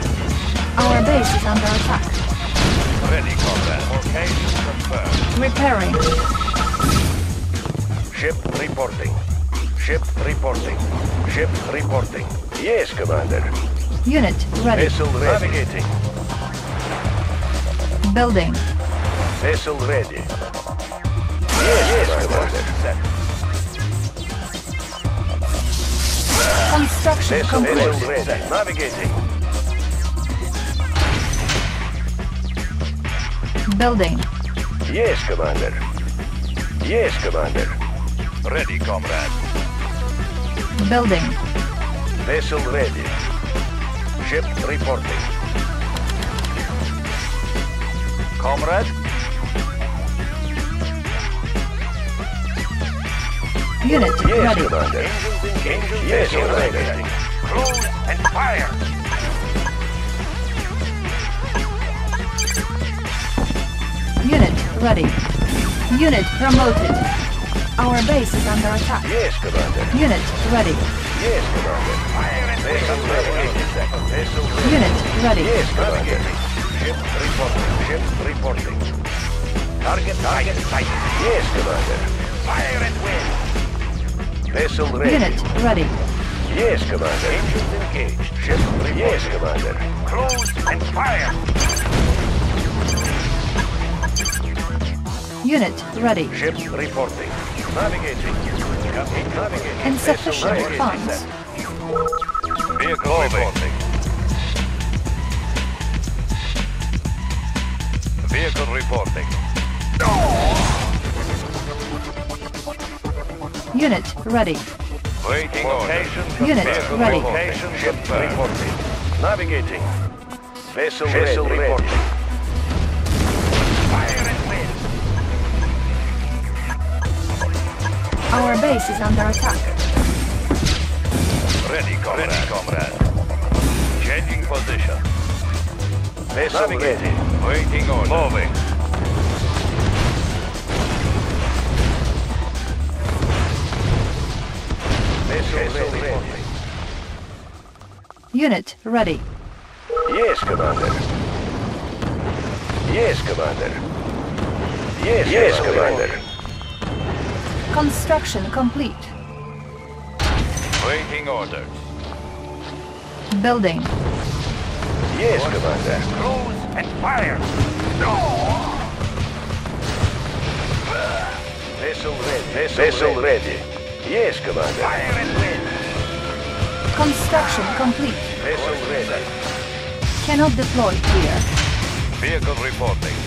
Our base is under attack. Ready, comrade. Location confirmed. Repairing. Ship reporting. Ship reporting. Ship reporting. Yes, Commander. Unit ready. Vessel ready. Navigating. Building. Vessel ready. Yes, yes Commander. Construction Vessel, complete. vessel ready. Navigating. Building. Yes, Commander. Yes, Commander. Ready, comrade. Building. Vessel ready. Ship reporting. Comrade. Unit Yes, ready. Commander. Yes, Commander. Close and fire. Unit ready. Unit promoted. Our base is under attack. Yes, Commander. Unit ready. Yes, Commander. Vessel ready. Vessel ready. Unit ready. Yes, Commander. Ship reporting. Ship reporting. Target, target, sight. Yes, Commander. Fire at will. Vessel ready. Unit ready. Yes, Commander. Engines engaged. Ship reporting. Yes, Commander. Close and fire. Unit ready. Ship reporting. Navigating. Copy, navigating. Insufficient funds. Vehicle reporting. Vehicle reporting. Unit ready. Waiting Location. Unit Vehicle ready. Location Ship reporting. Navigating. Vessel, Vessel ready. reporting. Our base is under attack. Ready, comrade. Ready, comrade. Changing position. Vessel Navigating. ready. Waiting order. Moving. Vessel ready. Unit ready. Yes, Commander. Yes, Commander. Yes, yes, Commander. Construction complete. Waiting orders. Building. Yes, Commander. Close and fire. No! Vessel ready. Vessel, ready. Yes, Commander. Fire at will. Construction complete. Vessel ready. Cannot deploy here. Vehicle reporting.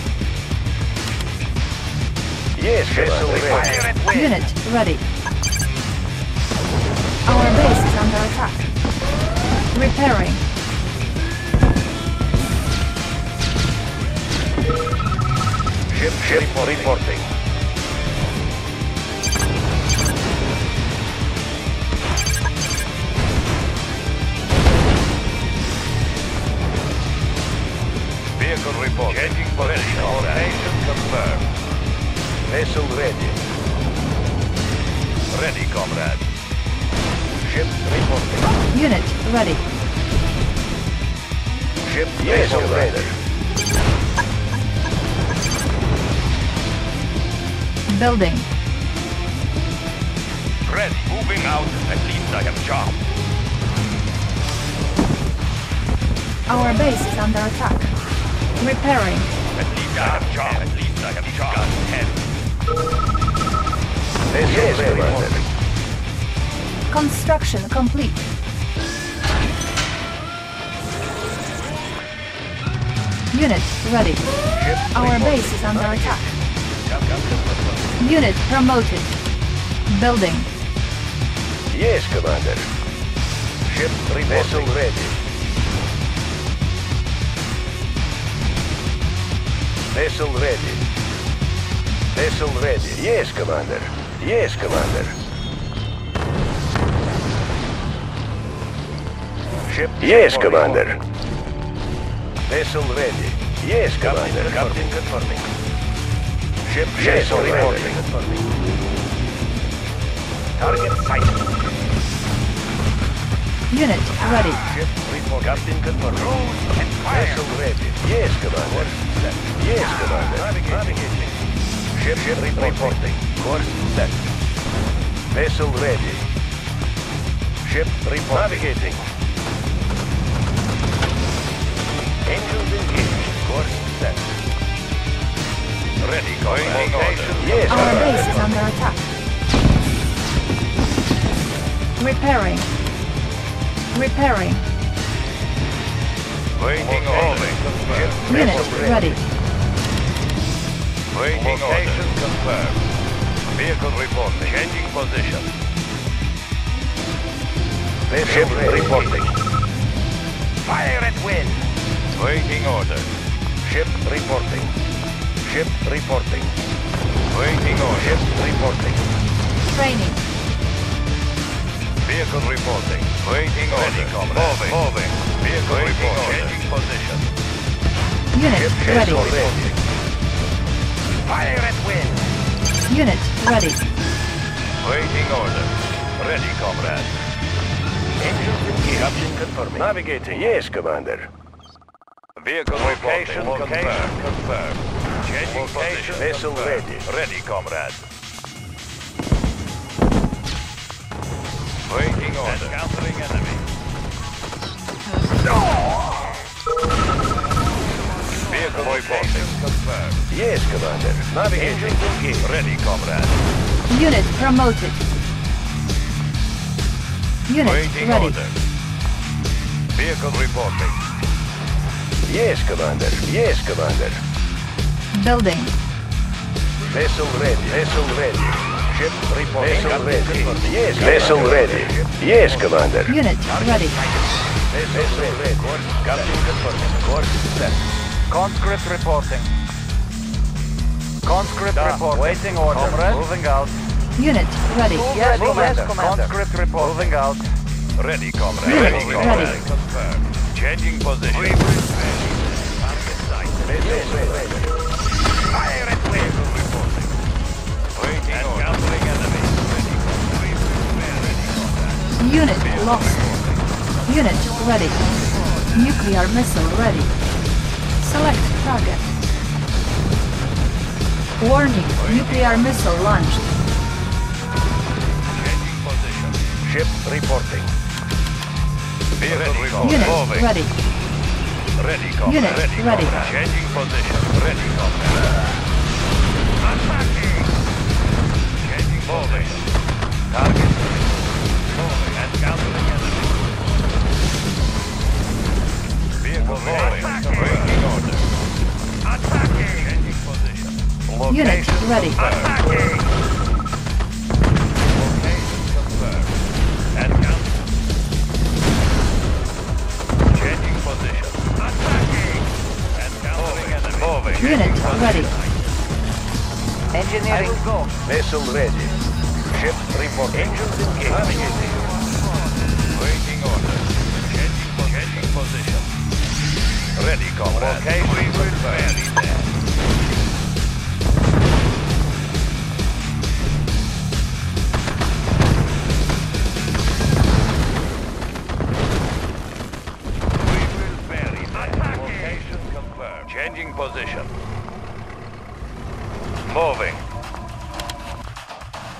Yes, Vessel Commander. Fire at will. Unit ready. Our base is under attack. Repairing. Ship, ship for reporting. Vehicle report. Changing position. Location confirmed. Vessel ready. Ready, comrade. Ship reporting. Unit ready. Ship vessel ready. Building. Ready. Moving out. At least I have job. Our base is under attack. Repairing. At least I have job. At least I have job. Construction complete. Unit ready. Our base is under attack. Unit promoted. Building. Yes, Commander. Ship reporting. Vessel ready. Vessel ready. Vessel ready. Yes, Commander. Yes, Commander. Ship Yes, Commander. Vessel ready. Yes, Commander. Captain confirming. Ship yes, reporting. Target sighted. Unit ready. Ship report. Captain confirmed. and fire. Vessel ready. Yes, Commander. Yes, Commander. Navigating. Ship, Ship reporting. Course set. Vessel ready. Ship reporting. Navigating. Engines engaged. Course set. Ready, going location. Yes, Our Commander. base is under attack. Repairing. Repairing. Waiting order. Unit ready. Waiting Location confirmed. Vehicle reporting. Changing position. Ship reporting. Fire at will. Waiting order. Ship reporting. Ship reporting. Waiting order. Ship reporting. Training. Vehicle reporting. Waiting order. Moving. Moving. Vehicle reporting. Changing position. Unit ready. ready. Fire at will. Unit ready. Waiting order. Ready, comrade. Engines engaged. Captain confirming. Navigating. Yes, Commander. Vehicle location confirmed. Confirmed. Changing position. Vessel confirmed. ready. Ready, comrade. Waiting order. Encountering enemy. Vehicle reporting confirmed. Yes, Commander. Navigating. engaged. Ready, comrade. Unit promoted. Unit Waiting ready. order. Vehicle reporting. Yes, Commander. Yes, Commander. Building. Vessel ready. Vessel ready. Ship reporting. Vessel ready. Yes, vessel ready. Yes, Commander. Unit ready. Vessel ready. Captain confirming. Course set. Conscript reporting. Conscript reporting. Waiting order. Moving out. Unit ready. Yes, Move Commander. yes, Commander. Conscript report. Moving out. Ready, comrade. Ready, ready. comrade. Confirmed. Changing position. Target sight. Vessel ready. Fire at will. Reporting. Waiting order. Encountering enemy. Ready, comrade. Ready, comrade. Unit lost. Unit ready. Nuclear missile ready. Select target. Warning, nuclear missile launched. Changing position. Ship reporting. Vehicle reporting. Unit Moving. ready. Ready, comrade. Unit ready, ready. comrade. Changing position. Ready, comrade. Attacking. Changing moving. Target. Moving. Encountering enemy. Vehicle moving. Waiting order. Attacking. Unit ready. Changing position. Unit ready. Engineering. Go. Missile ready. Ship report Engines engaged. Waiting. Changing position. Ready, comrade. Okay, we will there.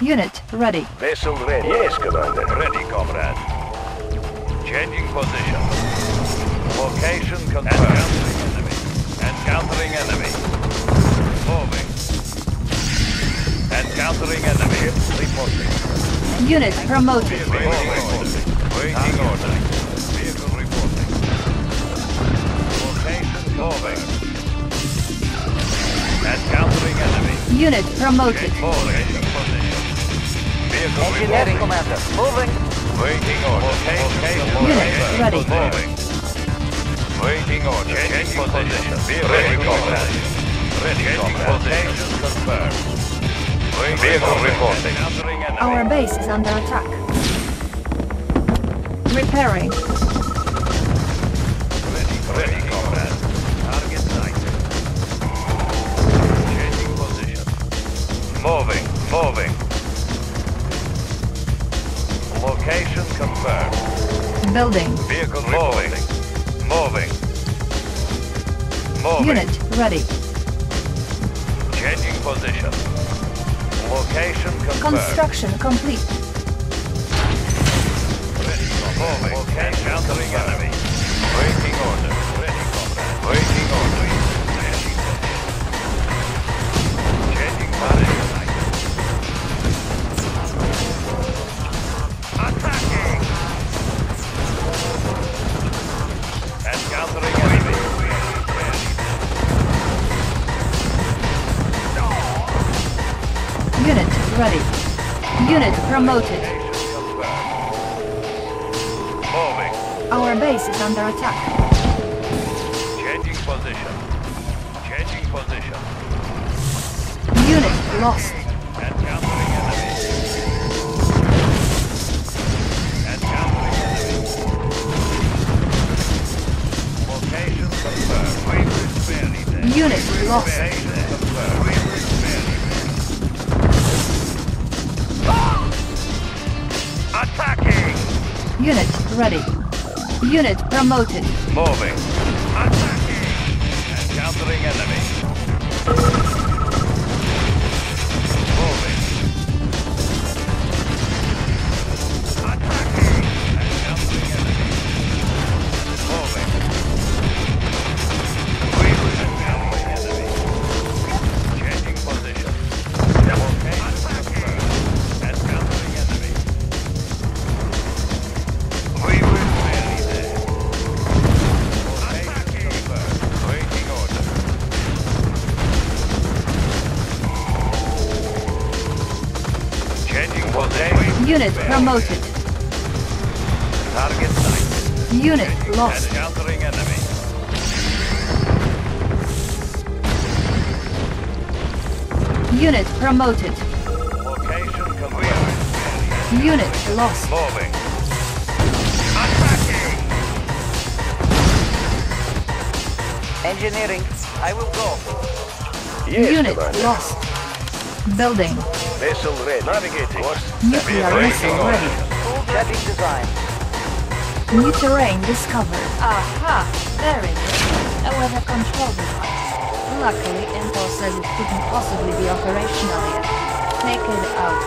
Unit ready. Vessel ready. Yes, Commander. Ready, comrade. Changing position. Location confirmed. Encountering enemy. Moving. Encountering enemy. Ship reporting. Unit promoted. Waiting order. Waiting order. Vehicle reporting. Location moving. Encountering enemy. Unit promoted. Vehicle Engineering. Commander. Moving. Waiting order. Location Unit ready. Moving. Waiting order. Position. Ready, comrade. Ready. Location confirmed. Vehicle reporting. Our base is under attack. Repairing. Building. Vehicle moving. Moving. Moving. Unit ready. Changing position. Location confirmed. Construction complete. Moving. Encountering enemy. Promoted. Our base is under attack. Promoted. Moving. Engineering. I will go. Yes, Unit Commander. lost. Building. Vessel ready. Navigating. Course. Nuclear missile ready. Checking design. New terrain discovered. Aha! There it is. A weather control device. Luckily, Intel says it couldn't possibly be operational yet. Take it out.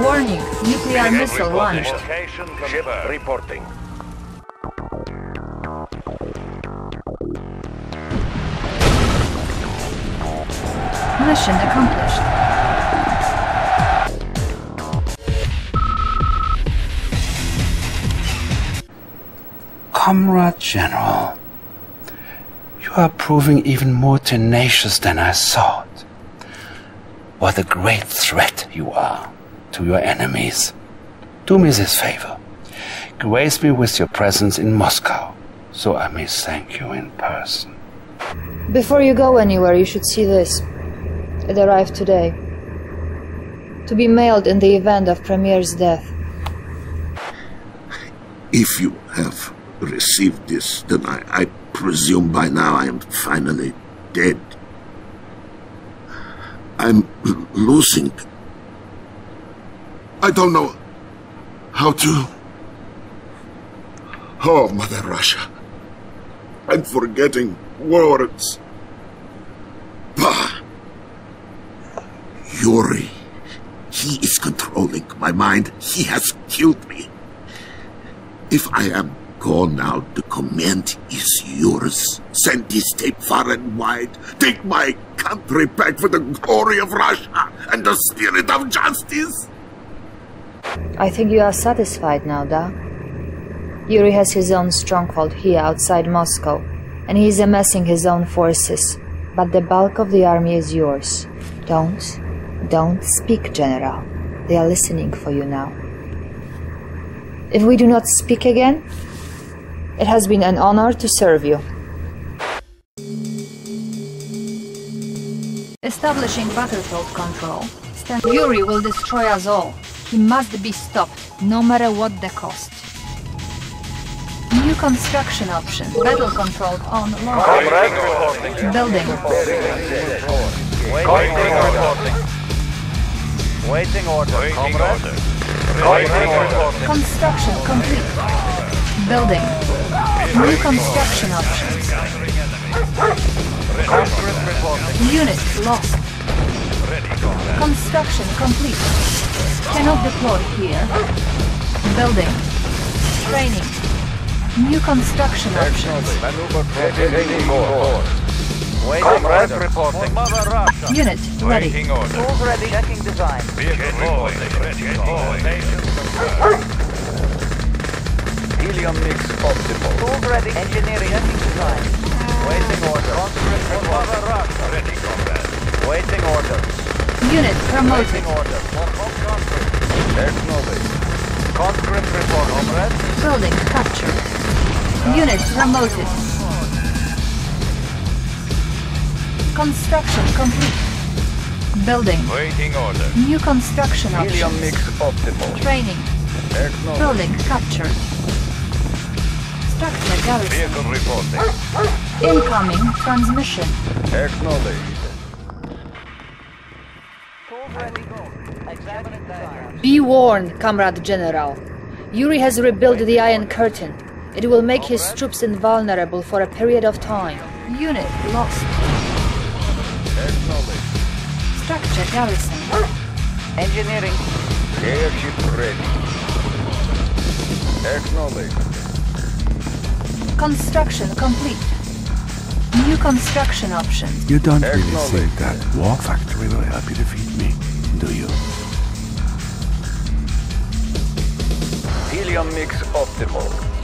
Warning! Nuclear missile launched. Location Ship confirmed. reporting. Mission accomplished. Comrade General, you are proving even more tenacious than I thought. What a great threat you are to your enemies. Do me this favor. Grace me with your presence in Moscow, so I may thank you in person. Before you go anywhere, you should see this. It arrived today. To be mailed in the event of Premier's death. If you have received this, then I, I presume by now I am finally dead. I'm losing. I don't know how to. Oh, Mother Russia. I'm forgetting words. Bah! Yuri. He is controlling my mind. He has killed me. If I am gone now, the command is yours. Send this tape far and wide. Take my country back for the glory of Russia and the spirit of justice. I think you are satisfied now, da? Yuri has his own stronghold here outside Moscow, and he is amassing his own forces. But the bulk of the army is yours. Don't, don't speak, General. They are listening for you now. If we do not speak again, it has been an honor to serve you. Establishing battlefield control. Stand Yuri will destroy us all. He must be stopped, no matter what the cost. New construction option. Battle control on launch. Comrade reporting. Building. Waiting reporting. Waiting order. Waiting order. Construction complete. Building. New construction options. Unit lost. Construction complete. Cannot deploy here. Building. Training. New construction options. Comrade reporting. Mother Russia. Unit ready. Waiting order. Tools ready. Checking design. Vehicle reporting. Ready. Formation Helium mix optimal. Tools ready. Engineering. Checking design. Waiting order. Conscript reporting. Mother Russia. Ready, comrade. Waiting order. Unit promoted. Waiting order. For home conscript. Acknowledged. Conscript report, comrade. Building captured. Unit promoted. Construction complete. Building. Waiting order. New construction Helium options. mix optimal. Training. Acknowledged. Building captured. Structure garrison. Vehicle reporting. Incoming transmission. Acknowledged. Tools ready. Go. Examine design. Be warned, Comrade General. Yuri has rebuilt the Iron Curtain. It will make his troops invulnerable for a period of time. Unit lost. Acknowledged. Structure garrison. Engineering. Airship ready. Acknowledged. Construction complete. New construction options. You don't really think that war factory will help you defeat me, do you? Helium mix optimal.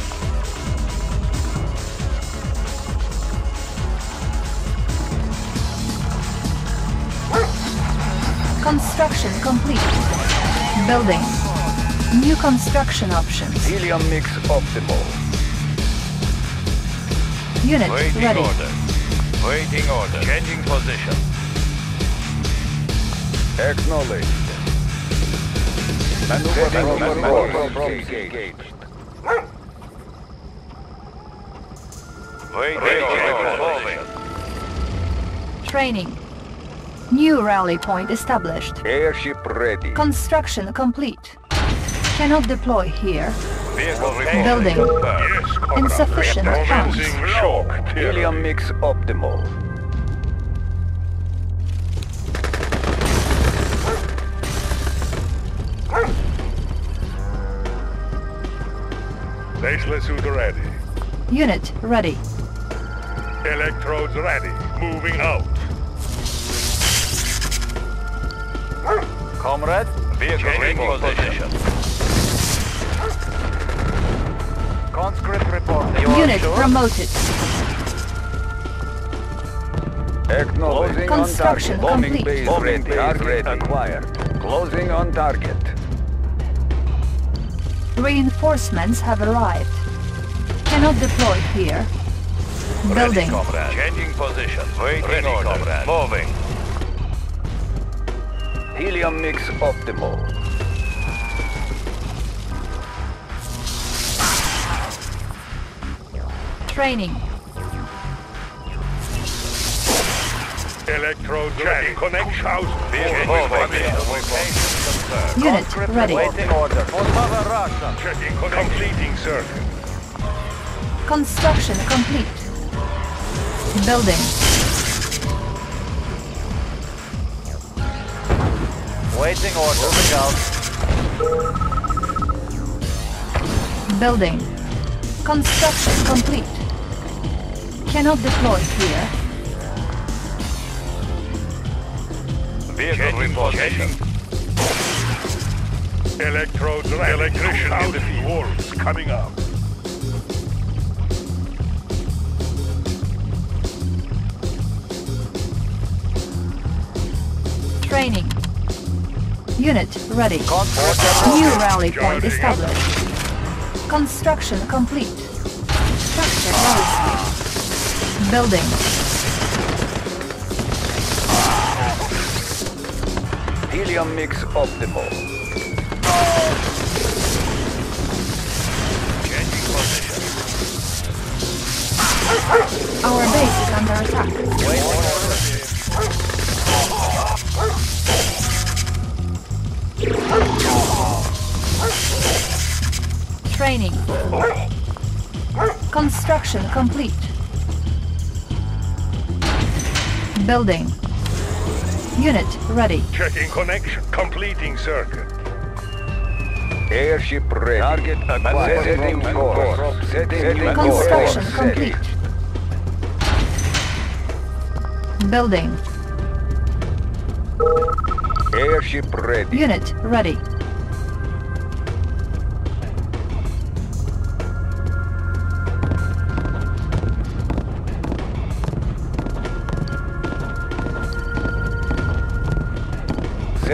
Construction complete. Building. New construction options. Helium mix optimal. Unit Waiting ready. order. Waiting order. Changing position. Acknowledged. Maneuver engaged. Waiting order. Training. New rally point established. Airship ready. Construction complete. Cannot deploy here. Vehicle. Building. Yes. Insufficient funds. Helium mix optimal. Baseless suit ready. Unit ready. Electrodes ready. Moving out. Comrade. Vehicle Changing reporting. position. Conscript reporting. You are Unit sure? promoted. Acknowledged. Construction Bombing complete. base Bombing ready. base Target ready. acquired. Closing on target. Reinforcements have arrived. Cannot deploy here. Building. comrade. Changing position. Waiting ready, order. comrade. Moving. Helium mix optimal. Training. Electrode ready. Connection house. Unit ready. Waiting order. For Mother Russia. Checking Completing circuit. Construction complete. Building. Waiting order. Moving out. Building. Construction complete. Cannot deploy here. Vehicle in position. Electrodes ready. Electrician in the field. Wolves coming up. Training. Unit ready. New rally point established. Construction complete. Structure ready. Building. Helium mix optimal. Changing position. Our base is under attack. Training. Construction complete. Building. Unit ready. Checking connection. Completing circuit. Airship ready. Target acquired. Setting course. Setting new Construction course. complete. Building. Airship ready. Unit ready.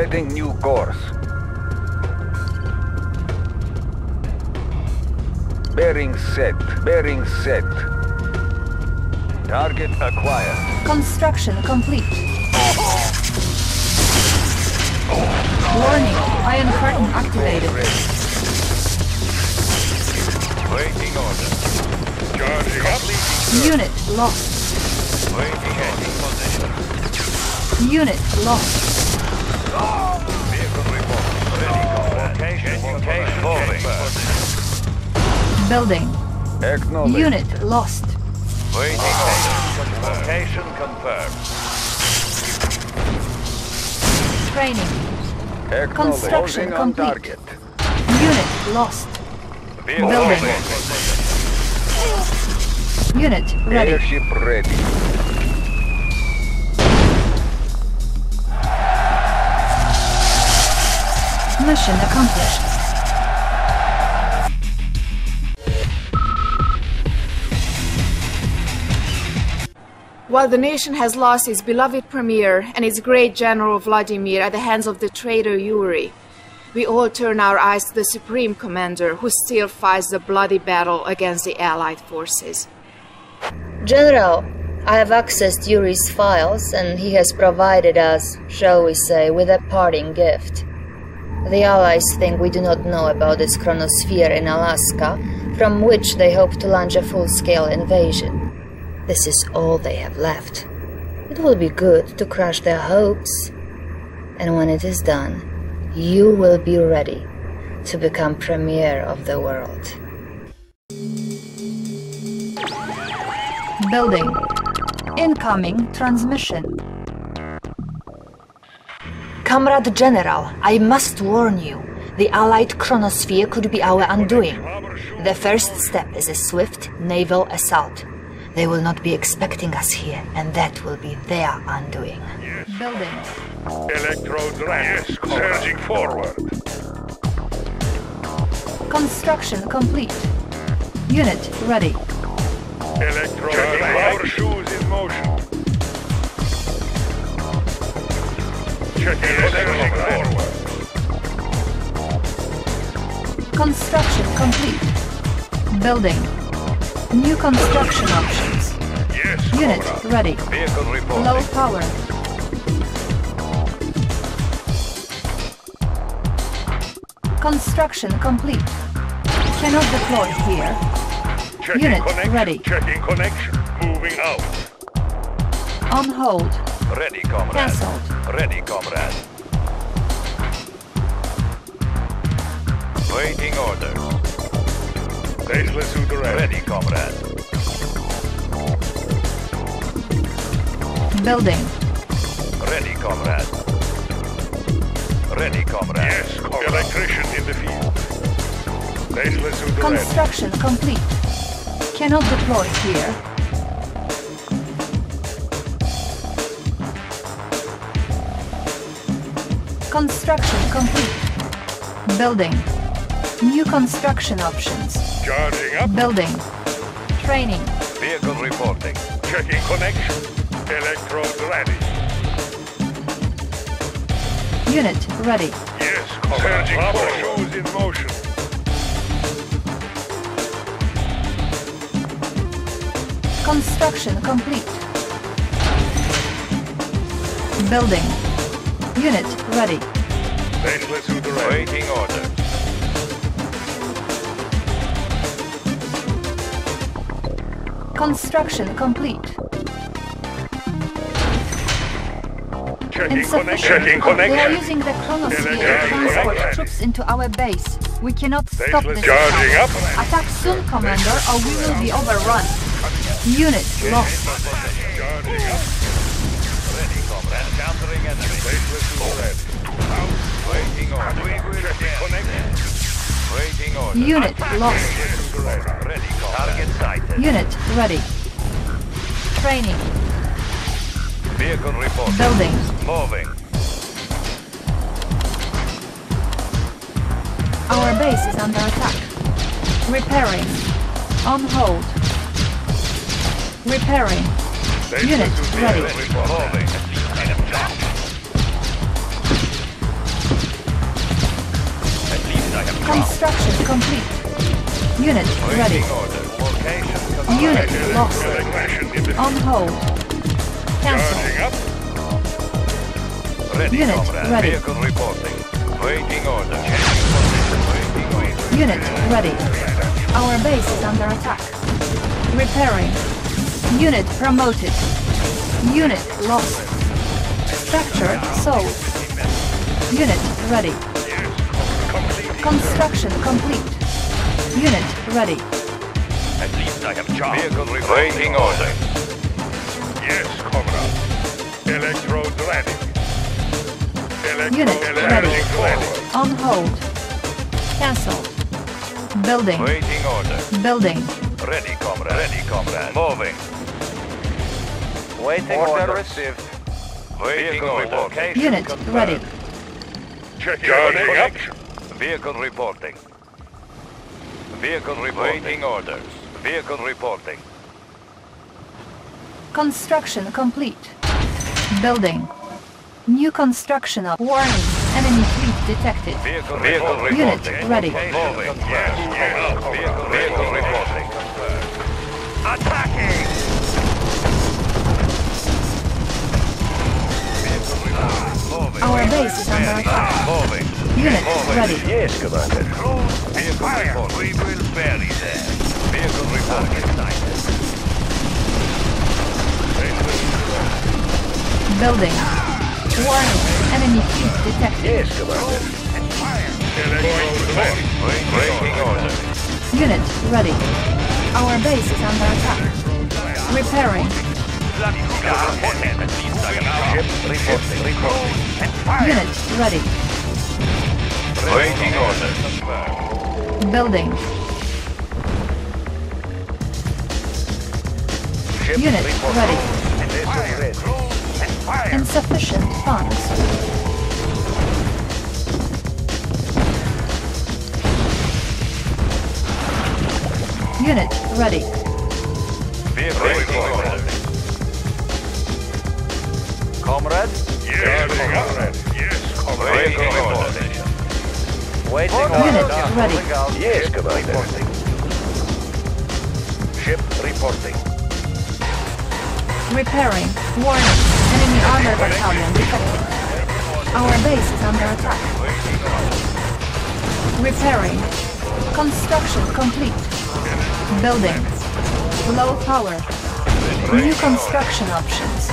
Setting new course. Bearing set. Bearing set. Target acquired. Construction complete. Warning, Iron Curtain activated. Waiting order. Charging up. Unit lost. Waiting position. Unit lost. Moving. Building. Acknowledged. Unit lost. Waiting order. Location confirmed. Training. Acknowledged. Construction complete. target. Unit lost. Vehicle Building. Unit ready. Airship ready. Mission accomplished. While the nation has lost its beloved premier and its great general Vladimir at the hands of the traitor Yuri, we all turn our eyes to the supreme commander who still fights the bloody battle against the allied forces. General, I have accessed Yuri's files and he has provided us, shall we say, with a parting gift. The Allies think we do not know about this chronosphere in Alaska, from which they hope to launch a full-scale invasion. This is all they have left. It will be good to crush their hopes. And when it is done, you will be ready to become premier of the world. Building. Incoming transmission. Comrade General, I must warn you. The Allied chronosphere could be our undoing. The first step is a swift naval assault. They will not be expecting us here, and that will be their undoing. Building. Electrodes ready. Yes, surging forward. Construction complete. Unit ready. Electrodes. Our shoes in motion. Checking surging forward. Construction complete. Building. New construction options. Unit Comrade. ready. Vehicle reporting. Low power. Construction complete. Cannot deploy here. Checking Unit connection. ready. Checking connection. Moving out. On hold. Ready, comrade. Cancelled. Ready, comrade. Waiting orders. Tesla suit ready. Ready, comrade. Building. Ready, comrade. Ready, comrade. Yes, comrade. Electrician in the field. Tesla suit ready. Construction complete. Cannot deploy here. Construction complete. Building. New construction options. Charging up. Building. Training. Vehicle reporting. Checking connection. Electrodes ready. Unit ready. Yes, comrade. Surging Bravo shows in motion. Construction complete. Building. Unit ready. Tesla suit ready. Waiting orders. Construction complete. Checking connection. Checking They are using the chronosphere to transport troops into our base. We cannot stop this charging attack. up. Attack soon, Commander, or we will be overrun. Unit lost. Ready, comrade. Countering enemy. Tesla suit ready. Waiting orders. Unit lost. Suit ready. Ready, comrade. Target sighted. Unit ready. Training. Vehicle reporting. Building. Moving. Our base is under attack. Repairing. On hold. Repairing. Unit ready. Construction complete. Unit ready. Waiting orders. Location confirmed. Unit lost. Electrician in the On hold. Cancel. Ready, Unit comrade. ready. Vehicle reporting. Waiting orders. Changing position. Waiting orders. Unit ready. Our base is under attack. Repairing. Unit promoted. Unit lost. Structure sold. Unit ready. Construction complete. Unit ready. At least I have charge. Vehicle reporting. Waiting orders. Yes, comrade. Electrodes ready. Electro Unit ready. ready. On hold. Cancel. Building. Waiting order. Building. Ready, comrade. Ready, comrade. Moving. Waiting Order order. received. Waiting order. Location Unit confirmed. ready. Checking connection. Vehicle reporting. Vehicle reporting. Waiting orders. Vehicle reporting. Construction complete. Building. New construction of warning. Enemy fleet detected. Vehicle, vehicle reporting. Unit ready. Moving. Yes, yes. Vehicle, vehicle reporting. Attacking! Our base is under attack. Moving. Unit ready. Yes, Commander. Vehicle reporting. We will bury them. Vehicle reporting. Building. Warning. Enemy fleet detected. Yes, Commander. Waiting order. Unit ready. Our base is under attack. Repairing. Ship reporting. Reporting. Unit ready. Waiting order. Building. Ship Unit ready. Vessel ready. Insufficient funds. Unit ready. Vehicle reporting. Comrade. Yes, comrade. Yes, comrade. Waiting Unit order. ready. Yes, Commander. Ship reporting. Repairing. Warning. Enemy armor battalion detected. Our base is under attack. Repairing. Construction complete. Building. Low power. New construction options.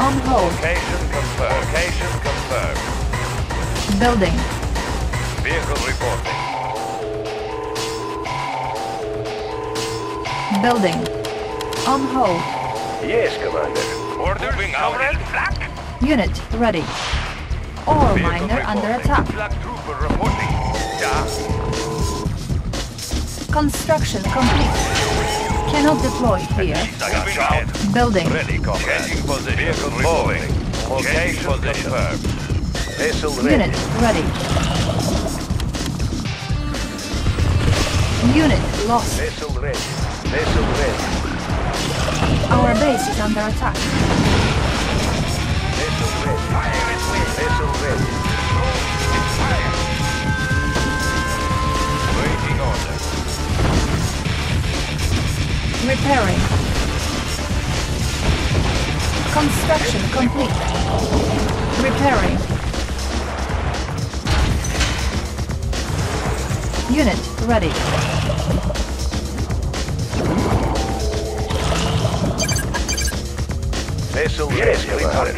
On hold. Location confirmed. Location confirmed. Building. Vehicle reporting. Building. On hold. Yes, Commander. Order moving out. Black. Unit ready. Ore miner under attack. Flak trooper reporting. Yeah. Construction complete. Cannot deploy here. Building. Ready, comrade. Changing position. Vehicle moving. Location confirmed. Vessel ready. Unit ready. Unit lost. Ready. Ready. Our base is under attack. Repairing. Construction complete. Repairing. Unit ready. Vessel ready, Commander.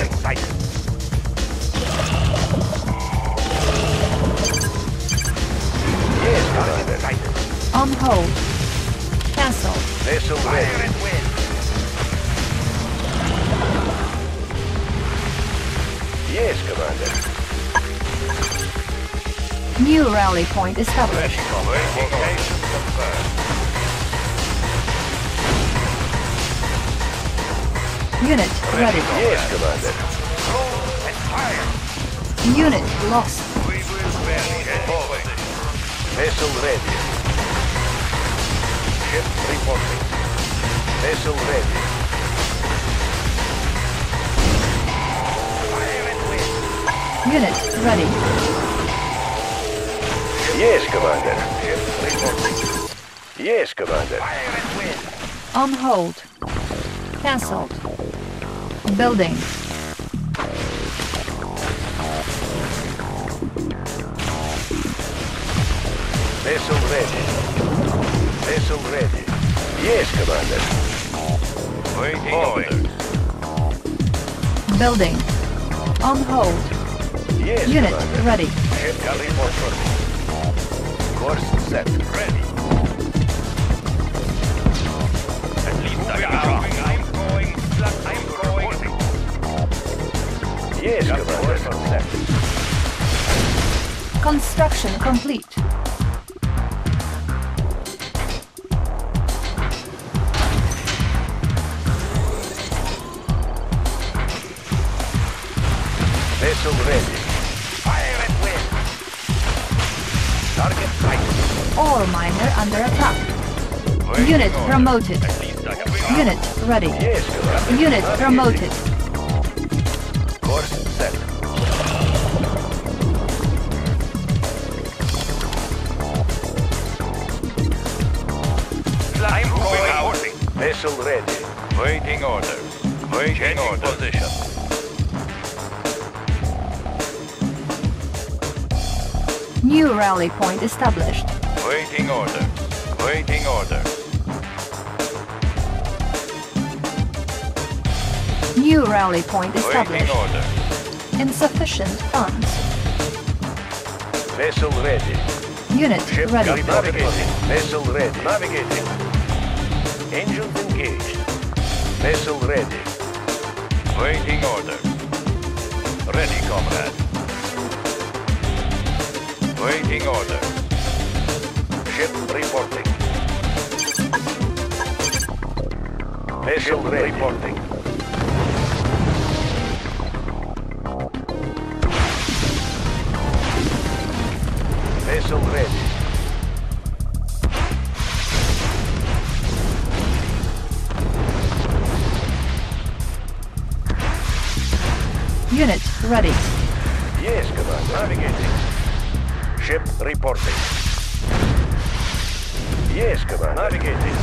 Yes, Commander. On hold. Cancel. Vessel ready. Yes, Commander. New rally point established. Unit ready. Yes, Commander. Unit lost. We will barely moving. Vessel ready. Ship reporting. Vessel ready. Unit ready. Yes, Commander. Ship reporting. Yes, Commander. On hold. Cancelled. Building. Vessel ready. Vessel ready. Yes, Commander. Waiting order. Building. On hold. Yes, Unit Commander. ready. Ship report for. Course set. Ready. Yes, Commander. Set. Construction complete. Vessel ready. Fire at will. Target sighted. Ore miner under attack. Unit promoted. Unit ready. Yes, Unit promoted. Waiting order. position. New rally point established. Waiting order. Waiting order. New rally point established. Waiting established. order. Insufficient funds. Vessel ready. Unit Ship ready. navigating. Vessel ready. Navigating. Engines engaged. Vessel ready. Waiting order. Ready, comrade. Waiting order. Ship reporting. Vessel ready. reporting. Unit ready. Yes, Commander. Navigating. Ship reporting. Yes, Commander. Navigating.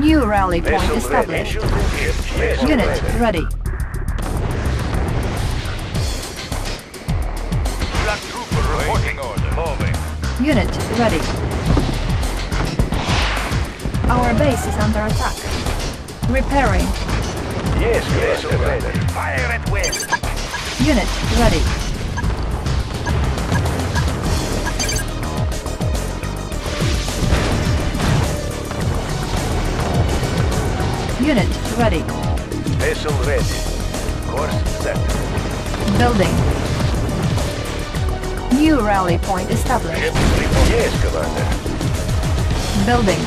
New rally point Vessel established. ready. Yes, Unit Commander. ready. Flak trooper reporting order. Moving. Unit ready. Our base is under attack. Repairing. Yes, yes, Commander. Fire at will. Unit ready. Unit ready. Vessel ready. Course set. Building. New rally point established. Yes, Commander. Building.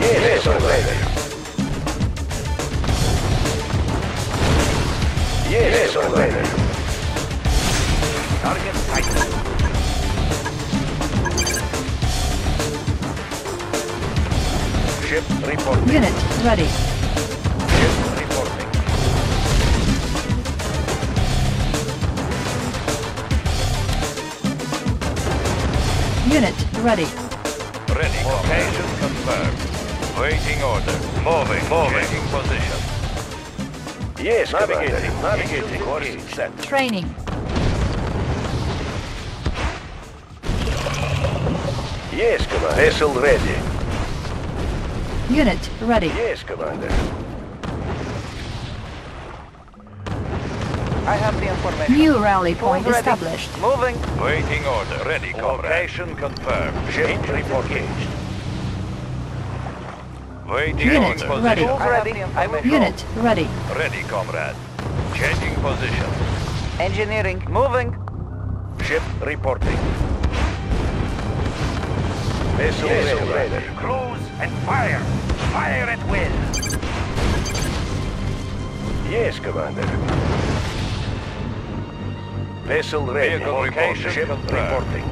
Yes, Commander. Unit ready. Unit ready. Ready. Location confirmed. Waiting order. Moving. Moving. Position. Yes, Navigating. Navigating. Course set. Training. Yes, Commander. Vessel ready. Unit ready. Yes, Commander. I have the information. New rally point Ready. established. Moving. Waiting order. Ready, comrade. Location confirmed. Ship reporting. Waiting Unit order. ready. Ready. I will. Unit ready. Ready, comrade. Changing position. Engineering. Moving. Ship reporting. Vessel ready. Cruise and fire. Fire at will. Yes, Commander. Vessel ready. Vehicle Location ship reporting.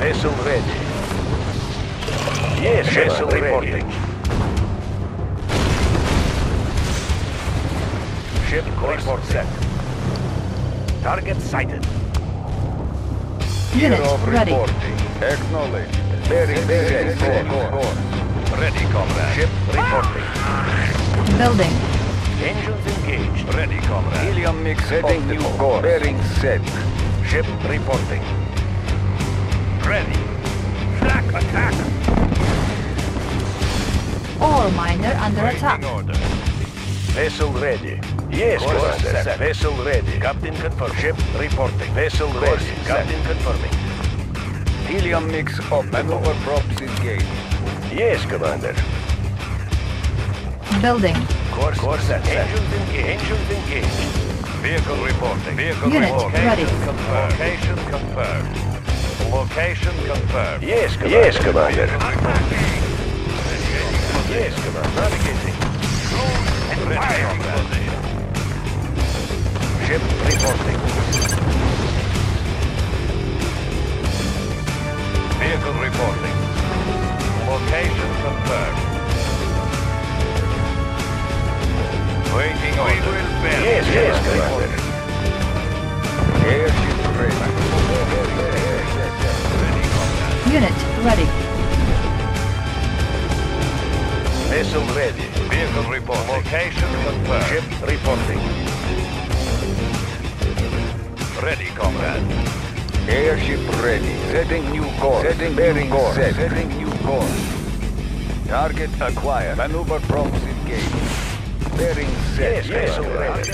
Vessel ready. Yes, vessel reporting. Ship report set. Target sighted. Unit ready. Acknowledge. Bearing bearing course. Ready, comrade. Ship reporting. Building. Engines engaged. Ready, comrade. Helium mix setting new course. Bearing set. Ship reporting. Ready. Flak attack. Ore miner under attack. Order. Vessel ready. Yes, Course Commander. set. Vessel ready. Captain confirmed. Ship reporting. Vessel ready. Captain confirming. Helium mix of maneuver props engaged. Yes, Commander. Building. Course, course set. Engines engaged. Engines engaged. Vehicle reporting. Vehicle Unit reporting. ready. Confirmed. Location confirmed. Location confirmed. Yes, Commander. Yes, Commander. Yes, Commander. Navigating. Comrade. Ship reporting. Vehicle reporting. Location confirmed. Waiting build. Yes, yes, Commander. Unit ready. Vessel ready. Vehicle reporting. Location confirmed. Ship reporting. Ready, comrade. Airship ready. Setting new course. Setting bearing course. Setting new course. Target acquired. Maneuver props engaged. Bearing set. Yes, vessel ready.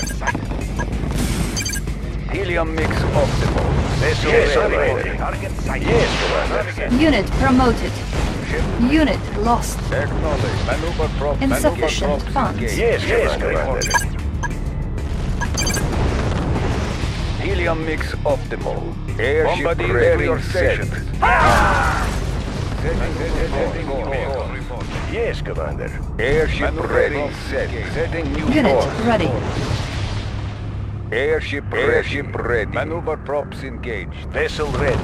Helium mix optimal. Vessel Yes, ready. ready. Target sight. Yes, Unit promoted. Unit lost. Acknowledge. Maneuver prop. Insufficient maneuver props funds. Yes, yes, Commander. Helium mix optimal. Airship Bombardier ready. to your set. stations. Setting new course. Yes, Commander. Airship ready. Set. Setting new Unit course. ready. Airship. Airship ready. Maneuver props engaged. Vessel ready.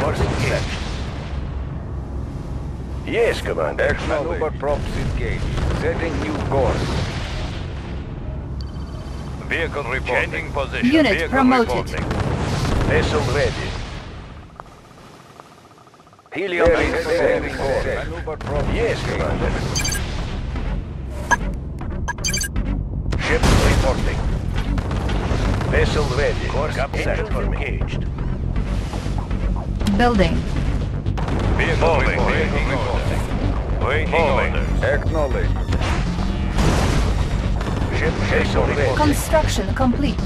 Course set. Yes, Commander. Maneuver props engaged. Setting new course. Vehicle reporting. Changing position. Unit Vehicle promoted. reporting. Vessel ready. Helium Bearing mix set. moving forward. Set. Maneuver prompt. Yes, Commander. Ship reporting. Vessel ready. Course Engines engaged. Building. Acknowledged. Construction complete.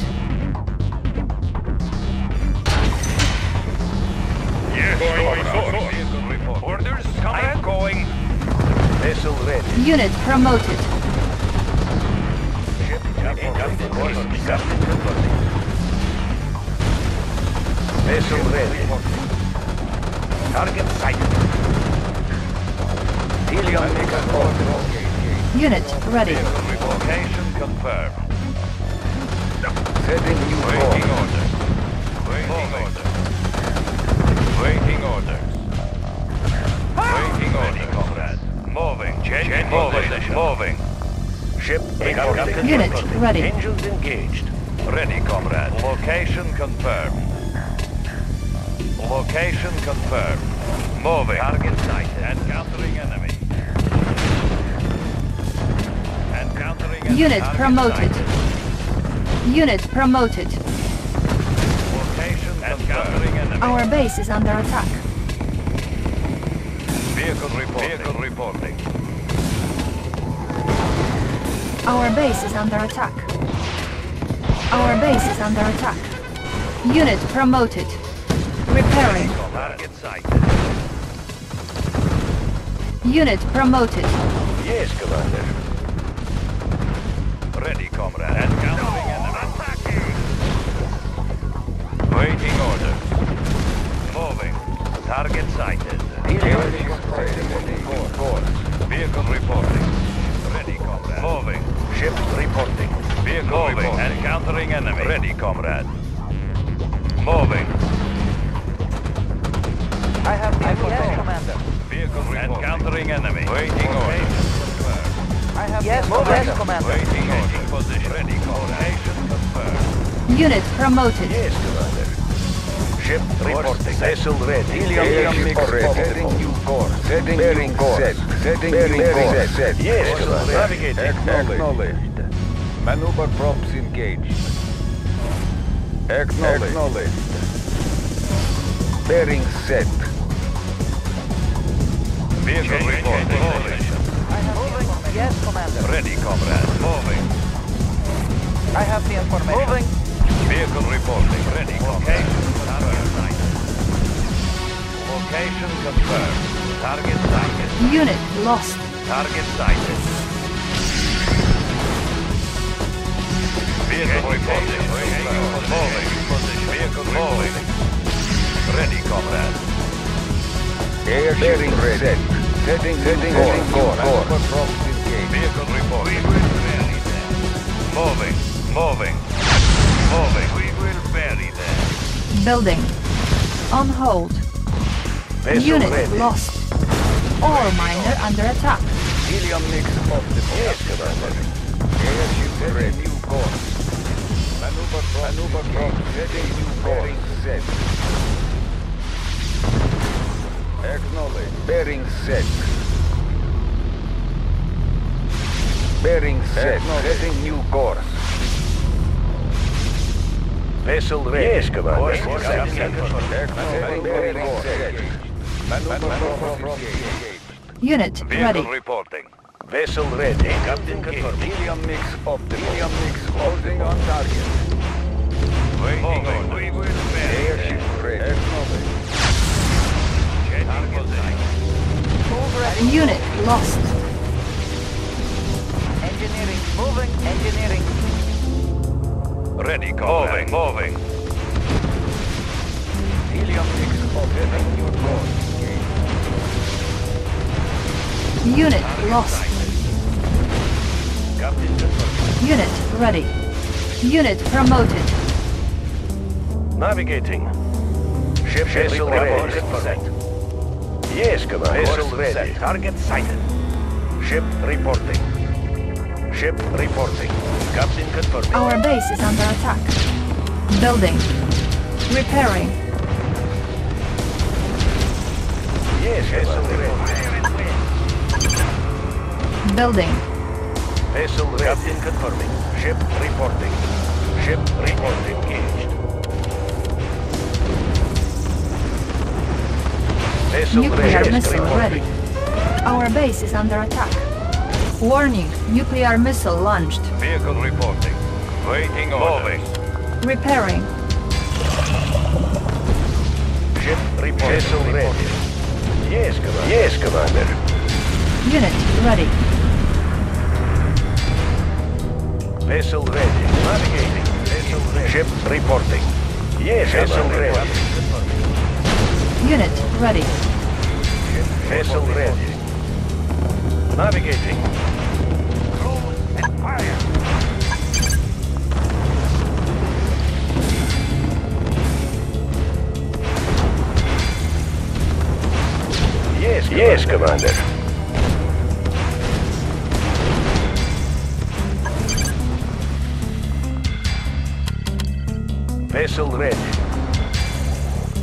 Yes, going. Orders. I'm going. Vessel ready. Unit promoted. Ship ready. Target sighted. Helium maker order. Unit ready. Location confirmed. Setting new Waiting course. orders. Waiting orders. Waiting orders. Waiting orders, comrade. Moving. Changing position. Moving. Ship reporting. Unit ready. Engines engaged. Ready, comrade. Location confirmed. Location confirmed. Moving. Target sighted. Encountering enemy. Encountering enemy. Unit Target promoted. sighted. Unit promoted. Location encountering enemy. Our base is under attack. Vehicle reporting. Vehicle reporting. Our base is under attack. Our base is under attack. Unit promoted. Repairing. Unit promoted. Yes, Commander. Ready, comrade. Encountering Attacking! Waiting orders. Moving. Target sighted. Vehicle reporting. Ready, comrade. Moving. Ship reporting. Vehicle Moving. Encountering enemy. Ready, comrade. Moving. I have the information. Commander. Vehicle reporting. Encountering enemy. Waiting orders. I have yes, yes, Commander. Waiting orders. Position. Ready, Location confirmed. Unit promoted. Yes, Commander. Ship reporting. Vessel ready. Helium mix Setting new course. Setting bearing course. Setting bearing course. Set. Yes, Commander. Navigating. Acknowledged. Maneuver props engaged. Acknowledged. Bearing set. Vehicle reporting. Moving. Moving. Yes, Commander. Ready, comrade. Moving. I have the information. Moving. Vehicle reporting. Ready, comrade. Location confirmed. Target sighted. Unit lost. Target sighted. Vehicle reporting. Moving. Vehicle moving. Ready, comrade. Air bearing set. Setting course. Course. Course. Vehicle reporting. Moving. Moving. Moving. We will bury them. Building. On hold. Vessel Unit ready. lost. Ore miner under attack. Helium mix optimal. Yes. Airship ready. New course. Maneuver from maneuver from setting new course. Acknowledge. Bearing set. Bearing set. Setting new course. Vessel ready. Yes, Commander. Course set. Acknowledge. Bearing set. Maneuver from engaged. Unit ready. Vehicle reporting. Vessel ready. Captain confirmed. Helium mix optimal. Helium mix holding on target. Waiting order. We will bury Changing position. Unit lost. Engineering. Moving. Engineering. Ready, comrade. Moving. moving. Helium mix optimal. New course. Unit lost. Captain. Unit ready. Unit promoted. Navigating. Ship vessel ready. Set. Yes, Commander. Vessel ready. Target sighted. Ship reporting. Ship reporting. Captain confirming. Our base is under attack. Building. Repairing. Yes, vessel ready. Building. Vessel ready. Captain confirming. Ship reporting. Ship reporting. Nuclear missile ready. Our base is under attack. Warning, nuclear missile launched. Vehicle reporting. Waiting orders. Repairing. Ship reporting. Vessel ready. Yes, Commander. Yes, Commander. Unit ready. Vessel ready. Navigating. Vessel ready. Ship reporting. Yes, vessel ready. Unit ready. Vessel ready. Navigating. Cruise and fire. Yes, yes, Commander. Vessel ready.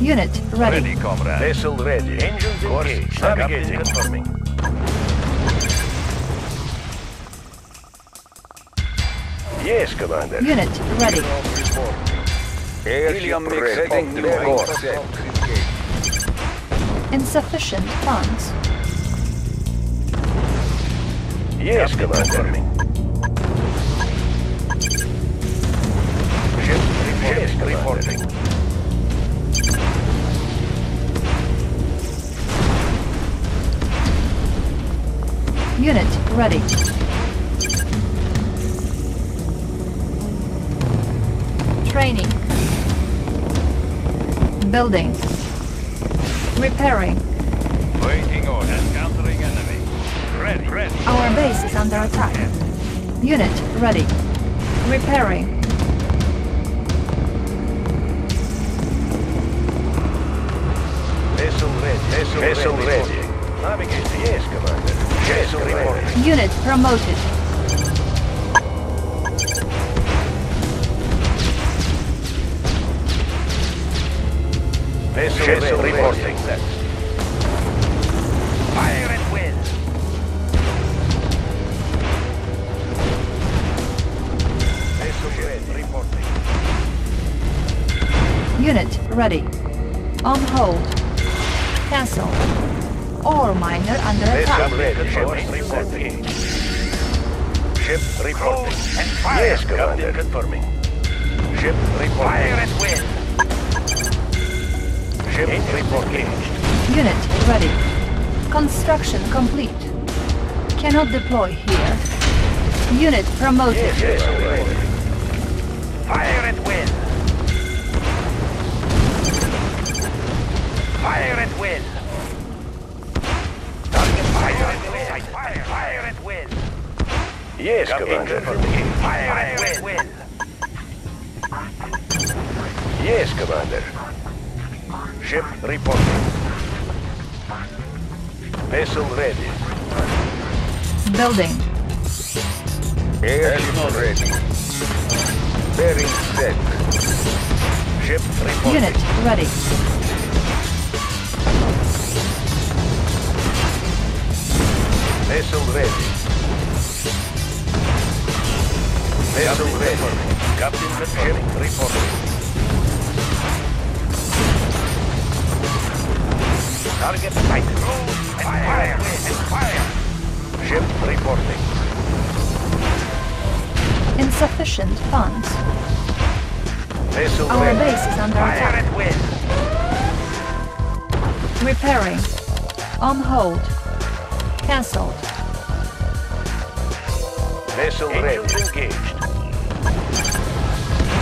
Unit ready. Ready, comrade. Vessel ready. Engines engaged. Navigating. Confirming. Yes, Commander. Unit ready. Helium mix setting new course. Insufficient funds. Yes, Commander. Ship yes, reporting. Unit ready. Training. Building. Repairing. Waiting orders. Encountering enemy. Ready. Ready. Our base is under attack. Unit ready. Repairing. Vessel ready. Vessel, Vessel ready. Navigating. Unit promoted. Vessel, Vessel reporting. Fire at will. Vessel ready. Reporting. Unit ready. On hold. Ready. Ship reporting. Ship reporting. And fire. Yes, Commander. confirming. Ship reporting. Fire at will. Ship reporting. Unit ready. Construction complete. Cannot deploy here. Unit promoted. Yes, yes. Fire at Yes, Commander. Fire at will. Yes, Commander. Ship reporting. Vessel ready. Building. Airship ready. Bearing set. Ship reporting. Unit ready. Vessel ready. Vessel ready. Captain Ship reporting. Target sight. And fire. And fire. Ship reporting. Insufficient funds. Vessel Our base is under Fire attack. at will. Repairing. On hold. Cancelled. Vessel ready. engaged.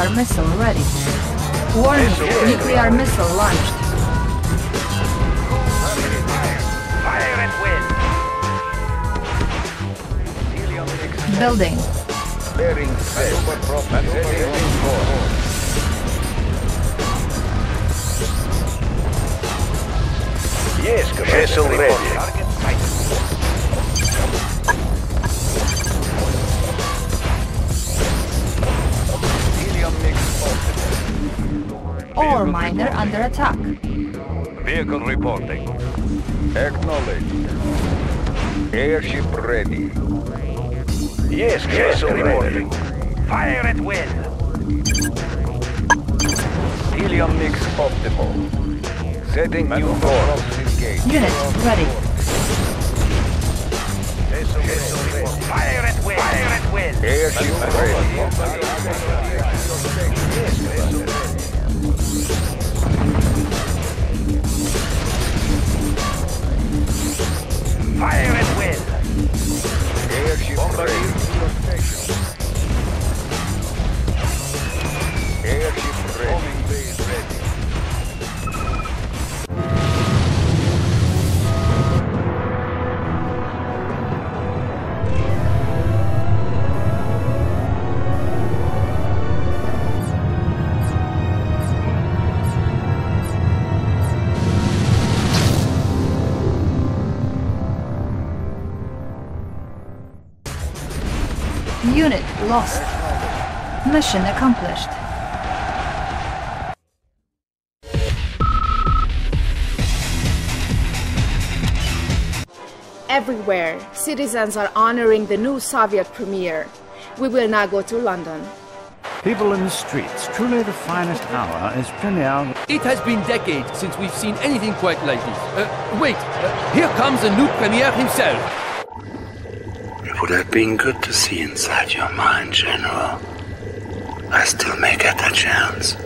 Nuclear missile ready. Warning, nuclear missile launched. Fire at will. Building. Bearing set. Heading course. Yes, Commander. Vessel ready. Ore miner under attack. Vehicle reporting. Acknowledged. Airship ready. Yes, vessel ready. Fire at will. Helium mix optimal. Setting new course. Engage. Unit ready. Fire at will. Fire at will. Airship ready. Yes, vessel ready. Fire at will. Airship ready. Airship ready. Lost. Mission accomplished. Everywhere, citizens are honoring the new Soviet premier. We will now go to London. People in the streets, truly the finest hour is premiere. It has been decades since we've seen anything quite like this. Uh, wait, uh, here comes the new premier himself. Would have been good to see inside your mind, General. I still may get that chance.